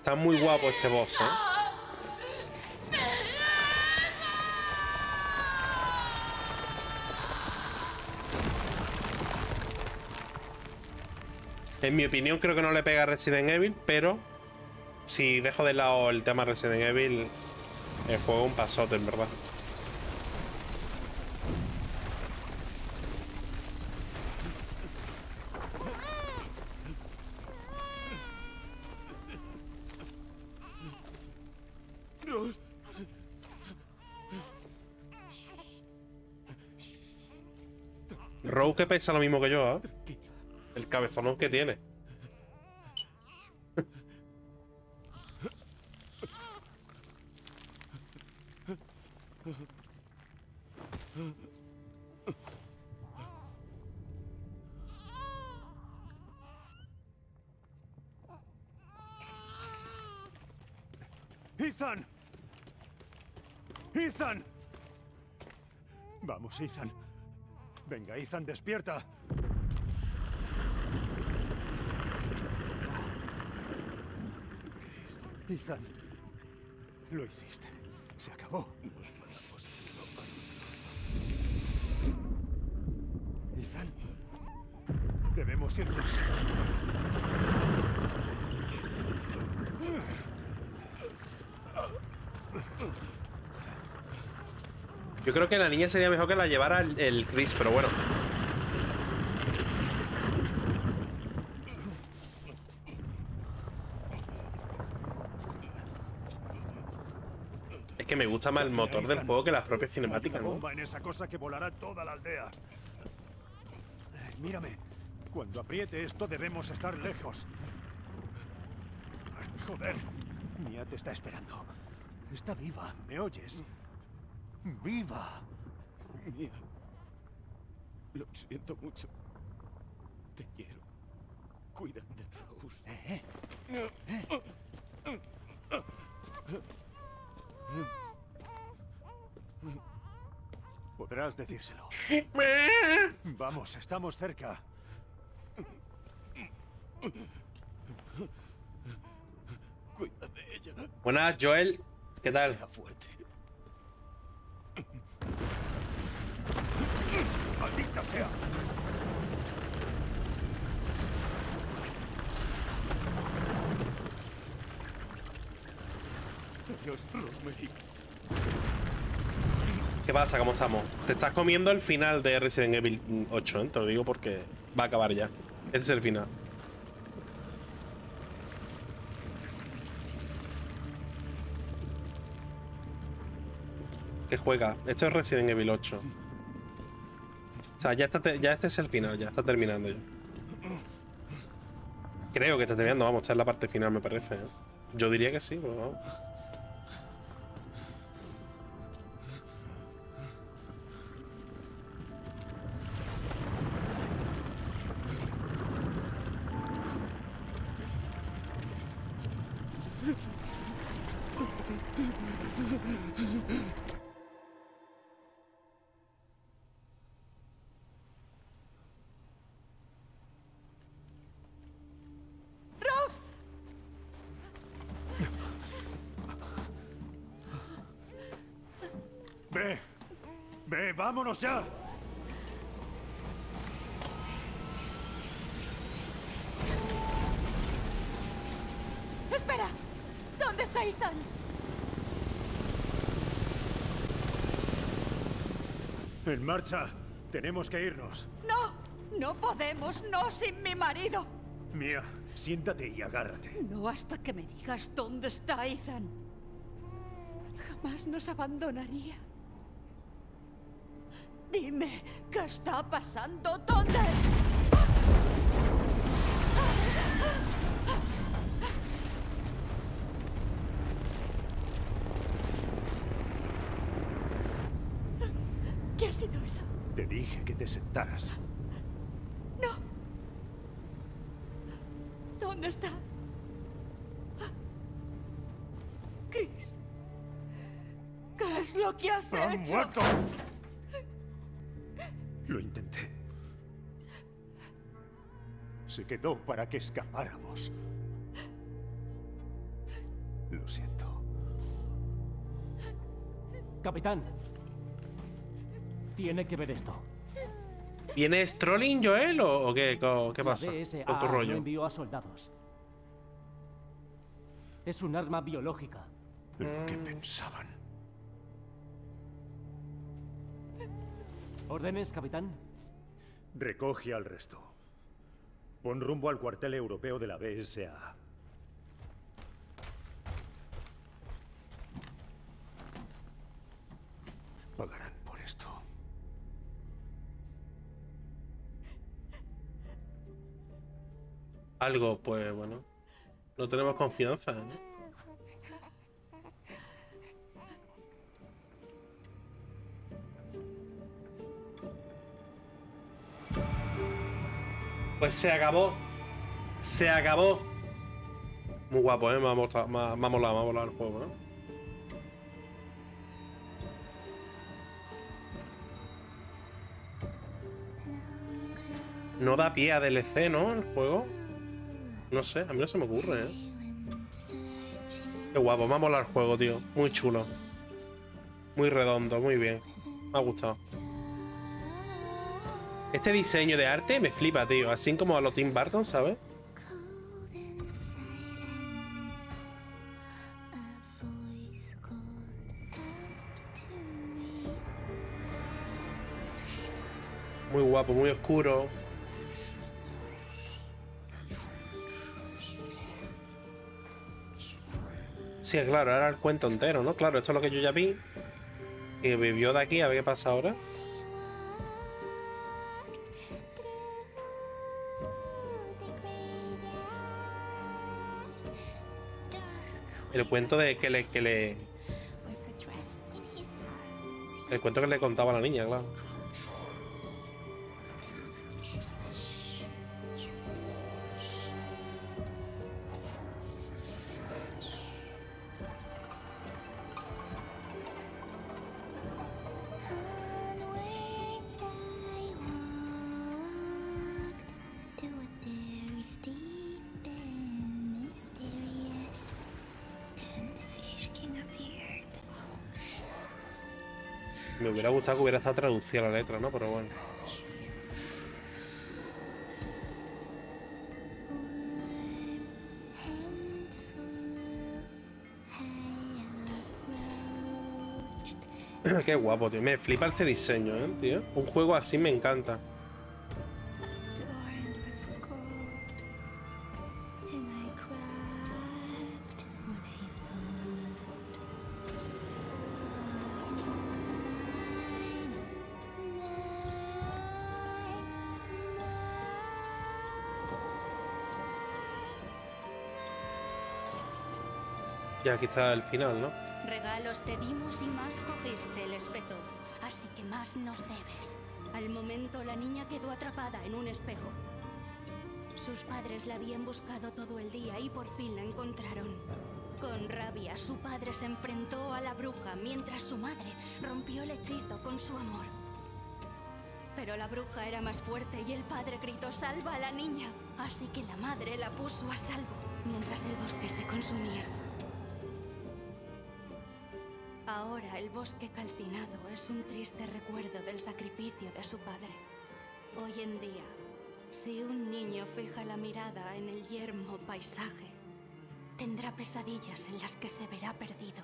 Está muy guapo este boss, ¿eh? En mi opinión, creo que no le pega a Resident Evil, pero si dejo de lado el tema Resident Evil, el juego es un pasote, en verdad. Que pesa lo mismo que yo, ¿eh? El cabezonón que tiene. ¡Ethan! ¡Ethan! Vamos, Ethan. Venga, Ethan, despierta. Ethan, lo hiciste. Se acabó. Ethan, debemos irnos. Yo creo que la niña sería mejor que la llevara el, Chris, pero bueno. Es que me gusta más el motor del juego que las propias cinemáticas, ¿no? en esa cosa que volará toda la aldea. Mírame. Cuando apriete esto debemos estar lejos. Joder. Mia te está esperando. Está viva. ¿Me oyes? ¡Viva! Mía. Lo siento mucho. Te quiero. Cuida de Rose. Podrás decírselo. Vamos, estamos cerca. Cuida de ella. Buenas, Joel. ¿Qué tal? fuerte. Sea! Adiós, Rosemary. ¿Qué pasa? ¿Cómo estamos? Te estás comiendo el final de Resident Evil 8, ¿eh? Te lo digo porque va a acabar ya. Este es el final. ¿Qué juega? Esto es Resident Evil 8. O sea, ya, está ya este es el final, ya está terminando ya. Creo que está terminando, vamos, esta es la parte final, me parece. ¿eh? Yo diría que sí, pero vamos. Vámonos ya! ¡Espera! ¿Dónde está Ethan? En marcha. Tenemos que irnos. ¡No! ¡No podemos! ¡No sin mi marido! Mía, siéntate y agárrate. No hasta que me digas dónde está Ethan. Jamás nos abandonaría. Dime, ¿qué está pasando? ¿Dónde? ¿Qué ha sido eso? Te dije que te sentaras. No. ¿Dónde está? Chris. ¿Qué es lo que has ¡Ha hecho? muerto! Se quedó para que escapáramos. Lo siento. Capitán. Tiene que ver esto. ¿Vienes trolling, Joel, o, o qué, La pasa con tu rollo? envió a soldados. Es un arma biológica. ¿En qué pensaban? ¿Órdenes, capitán? Recoge al resto. Pon rumbo al cuartel europeo de la BSA. Pagarán por esto. Algo, pues bueno. No tenemos confianza, ¿eh? Pues se acabó. Se acabó. Muy guapo, ¿eh? Me ha, molado- me ha- molado el juego, ¿eh? No da pie a DLC, ¿no? El juego. No sé, a mí no se me ocurre, ¿eh? Qué guapo, me ha molado el juego, tío. Muy chulo. Muy redondo, muy bien. Me ha gustado. Este diseño de arte me flipa, tío. Así como a los Tim Burton, ¿sabes? Muy guapo, muy oscuro. Sí, claro, ahora el cuento entero, ¿no? Claro, esto es lo que yo ya vi. Que vivió de aquí, a ver qué pasa ahora. El cuento de que le, que le. El cuento que le contaba a la niña, claro. Gustado que hubiera estado traducida la letra, ¿no? Pero bueno. (clears throat) Qué guapo, tío. Me flipa este diseño, ¿eh, tío? Un juego así me encanta. Aquí está el final, ¿no? Regalos te dimos y más cogiste el espejo, así que más nos debes. Al momento la niña quedó atrapada en un espejo. Sus padres la habían buscado todo el día y por fin la encontraron. Con rabia, su padre se enfrentó a la bruja mientras su madre rompió el hechizo con su amor. Pero la bruja era más fuerte y el padre gritó salva a la niña. Así que la madre la puso a salvo mientras el bosque se consumía. El bosque calcinado es un triste recuerdo del sacrificio de su padre. Hoy en día, si un niño fija la mirada en el yermo paisaje, tendrá pesadillas en las que se verá perdido,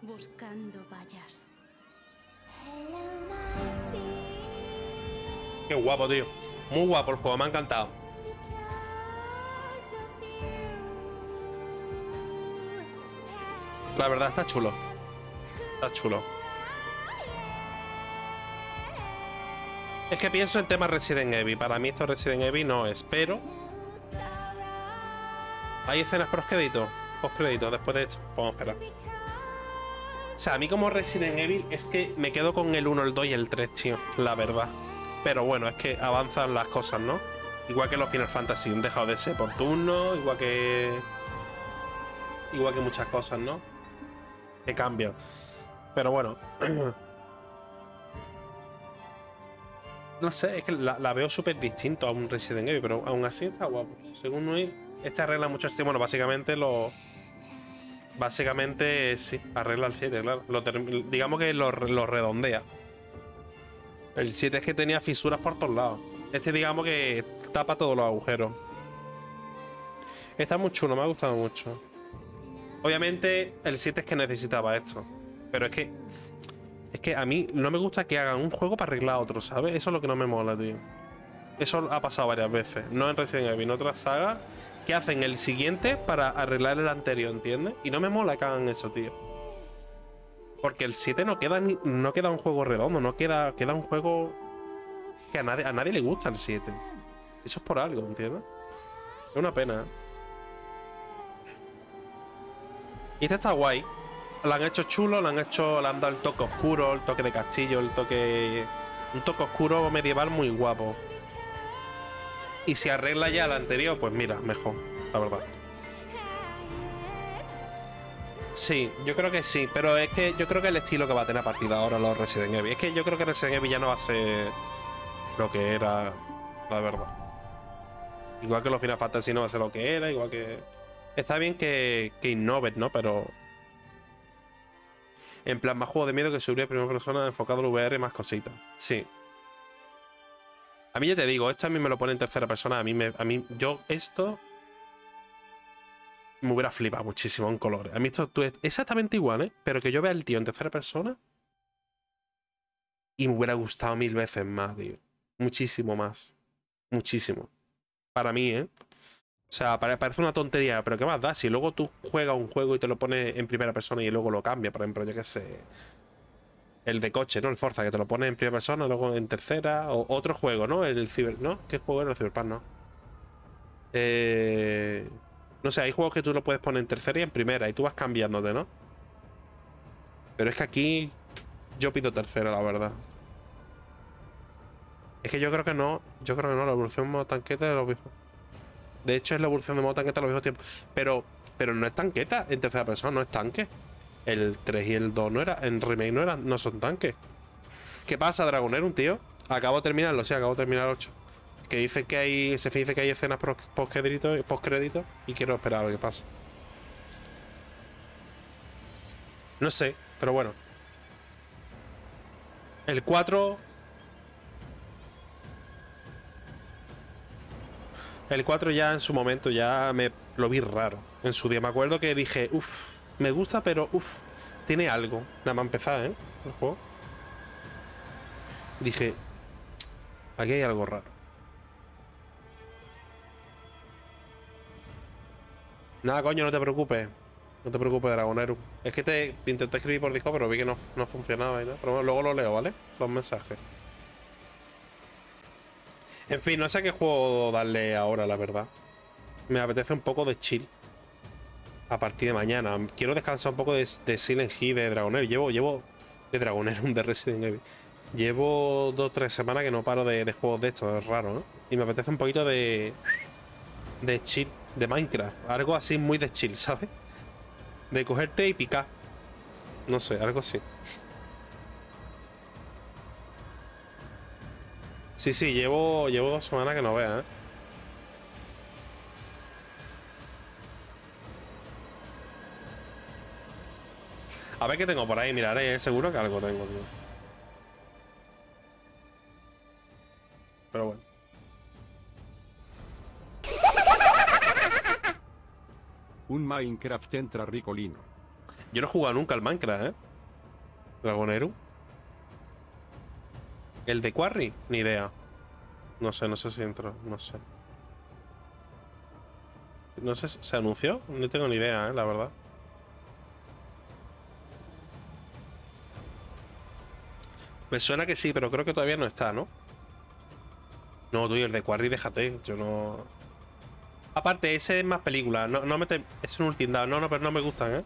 buscando vallas. Qué guapo, tío. Muy guapo el juego, me ha encantado. La verdad está chulo. Está chulo. Es que pienso en tema Resident Evil. Para mí esto Resident Evil no es, pero... ¿Hay escenas post-créditos? Post-créditos después de esto. Vamos a esperar. O sea, a mí como Resident Evil es que me quedo con el 1, el 2 y el 3, tío. La verdad. Pero bueno, es que avanzan las cosas, ¿no? Igual que los Final Fantasy han dejado de ser por turno, igual que... Igual que muchas cosas, ¿no? Que cambian. Pero bueno. (clears throat) no sé, es que la, veo súper distinto a un Resident Evil, pero aún así está guapo. Según Nui, este arregla mucho este. Bueno, básicamente lo. Básicamente sí, arregla el 7, claro. Lo digamos que lo, lo redondea. El 7 es que tenía fisuras por todos lados. Este digamos que tapa todos los agujeros. Está muy chulo, me ha gustado mucho. Obviamente el 7 es que necesitaba esto. Pero es que... Es que a mí no me gusta que hagan un juego para arreglar otro, ¿sabes? Eso es lo que no me mola, tío. Eso ha pasado varias veces. No en Resident Evil, en otras sagas. Que hacen el siguiente para arreglar el anterior, ¿entiendes? Y no me mola que hagan eso, tío. Porque el 7 no queda, ni- no queda un juego redondo, no queda, queda un juego que a nadie, a nadie le gusta el 7. Eso es por algo, ¿entiendes? Es una pena. ¿eh? Y este está guay. Lo han hecho chulo, lo han hecho, le han dado el toque oscuro, el toque de castillo, el toque. Un toque oscuro medieval muy guapo. Y si arregla ya el anterior, pues mira, mejor, la verdad. Sí, yo creo que sí, pero es que yo creo que el estilo que va a tener a partir de ahora los Resident Evil. Es que yo creo que Resident Evil ya no va a ser lo que era, la verdad. Igual que los Final Fantasy no va a ser lo que era, igual que. Está bien que, que innoven, ¿no? Pero. En plan, más juego de miedo que subir en primera persona enfocado en VR más cositas. Sí. A mí ya te digo, esto a mí me lo pone en tercera persona. A mí, me, a mí yo esto me hubiera flipado muchísimo en colores. A mí esto tú es exactamente igual, ¿eh? Pero que yo vea al tío en tercera persona y me hubiera gustado mil veces más, tío. Muchísimo más. Muchísimo. Para mí, ¿eh? O sea, pare- parece una tontería, pero ¿qué más da? Si luego tú juegas un juego y te lo pones en primera persona y luego lo cambia, por ejemplo, yo qué sé. El de coche, ¿no? El Forza, que te lo pones en primera persona, luego en tercera. O otro juego, ¿no? El Cyber. ¿No? ¿Qué juego era el Cyberpunk, no? Eh. No sé, hay juegos que tú lo puedes poner en tercera y en primera y tú vas cambiándote, ¿no? Pero es que aquí yo pido tercera, la verdad. Es que yo creo que no, yo creo que no, la evolución modo tanqueta de los viejos. De hecho es la evolución de modo tanqueta de los viejos tiempos. Pero, pero no es tanqueta en tercera persona, no es tanque. El 3 y el 2 no era, en remake no eran, no son tanques. ¿Qué pasa, Dragoner, un tío? Acabo de terminarlo, sí, acabo de terminar el 8. Que dice que hay. Se dice que hay escenas post créditos post y quiero esperar a ver qué pasa. No sé, pero bueno. El 4. El 4 ya en su momento ya me lo vi raro. En su día me acuerdo que dije, uff, me gusta, pero uff, tiene algo. Nada más empezar, ¿eh? El juego. Dije, aquí hay algo raro. Nada, coño, no te preocupes. No te preocupes, Dragonero. Es que te, te intenté escribir por Discord, pero vi que no, no funcionaba y nada. Pero bueno, luego lo leo, ¿vale? Los mensajes. En fin, no sé a qué juego darle ahora, la verdad. Me apetece un poco de chill. A partir de mañana. Quiero descansar un poco de, de Silent Hill, de Dragoner. Llevo, llevo. De Dragoner, (laughs) de Resident Evil. Llevo dos o tres semanas que no paro de, de juegos de estos, es raro, ¿no? Y me apetece un poquito de. de chill, de Minecraft. Algo así muy de chill, (laughs) ¿sabes? De cogerte y picar. No sé, algo así. Sí, sí, llevo, llevo dos semanas que no vea, ¿eh? A ver qué tengo por ahí, miraré, ¿eh? seguro que algo tengo, tío. Pero bueno. Un Minecraft entra ricolino. Yo no he jugado nunca al Minecraft, ¿eh? Dragonero. ¿El de Quarry? Ni idea. No sé, no sé si entro, no sé. No sé, ¿se anunció? No tengo ni idea, ¿eh? La verdad. Me suena que sí, pero creo que todavía no está, ¿no? No, tú el de Quarry, déjate. Yo no... Aparte, ese es más película. No, no me te- Es un ultimado. No, no, pero no me gustan, ¿eh?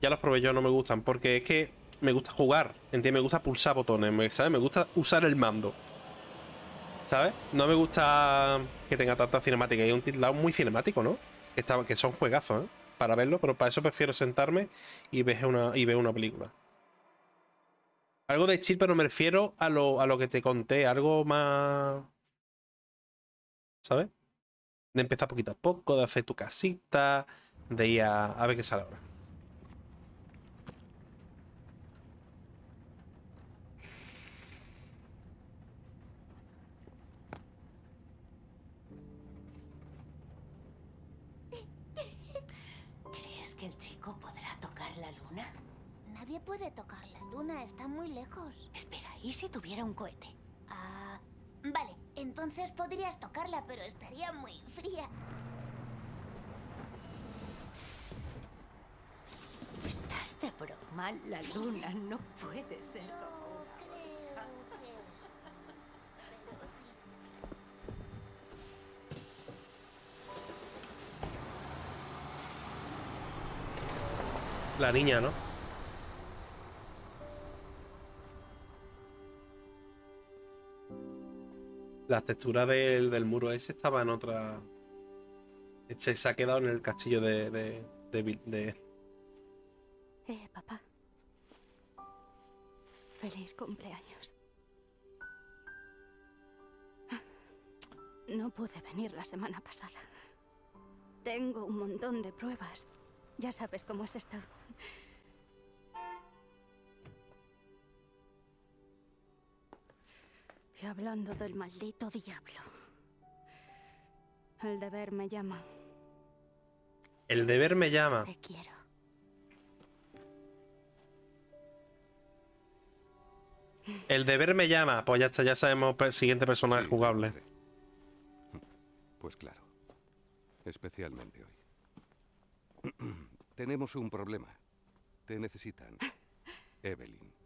Ya los probé yo, no me gustan. Porque es que me gusta jugar. ¿Entiendes? Me gusta pulsar botones. ¿Sabes? Me gusta usar el mando. ¿Sabes? No me gusta que tenga tanta cinemática. Hay un tildado muy cinemático, ¿no? Que, está, que son juegazos, ¿eh? Para verlo, pero para eso prefiero sentarme y ver una, y ver una película. Algo de chill, pero me refiero a lo, a lo que te conté. Algo más. ¿Sabes? De empezar poquito a poco, de hacer tu casita, de ir a, a ver qué sale ahora. Luna, está muy lejos. Espera, ¿y si tuviera un cohete? Ah, vale, entonces podrías tocarla, pero estaría muy fría. ¿Estás de broma? La luna no puede ser como La niña, ¿no? La textura del, del muro ese estaba en otra. Se, se ha quedado en el castillo de. de, de, de- Eh, papá. Feliz cumpleaños. No pude venir la semana pasada. Tengo un montón de pruebas. Ya sabes cómo es esto. Y hablando del maldito diablo. El deber me llama. El deber me llama. Te quiero. El deber me llama. Pues ya está, ya sabemos el siguiente personaje jugable. (laughs) Pues claro. Especialmente hoy. (clears throat) Tenemos un problema. Te necesitan. (laughs) Evelyn.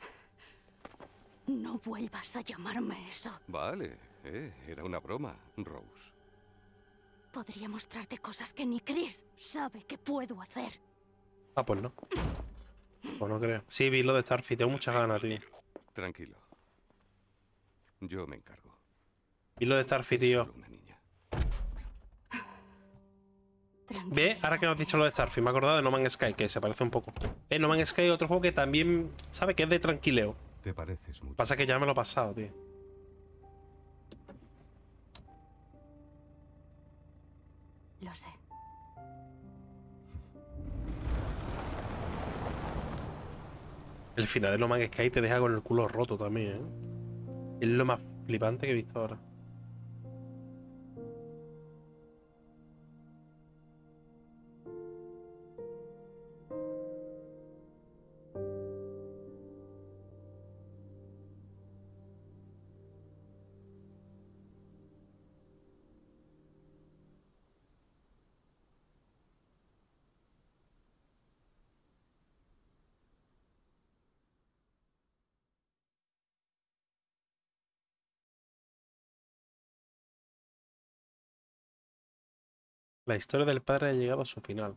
No vuelvas a llamarme eso. Vale, eh, era una broma, Rose. Podría mostrarte cosas que ni Chris sabe que puedo hacer. Ah, pues no. Pues no creo. Sí, vi lo de Starfy. Tengo muchas ganas, tío. Tranquilo. Yo me encargo. Vi lo de Starfy, tío. Ve, ahora que me has dicho lo de Starfy, me he acordado de No Man's Sky, que se parece un poco. Eh, No Man's Sky es otro juego que también, ¿sabe? Que es de tranquileo. Te pareces mucho. Pasa que ya me lo he pasado, tío. Lo sé. El final de No Man's Sky te deja con el culo roto también, ¿eh? Es lo más flipante que he visto ahora. La historia del padre ha llegado a su final.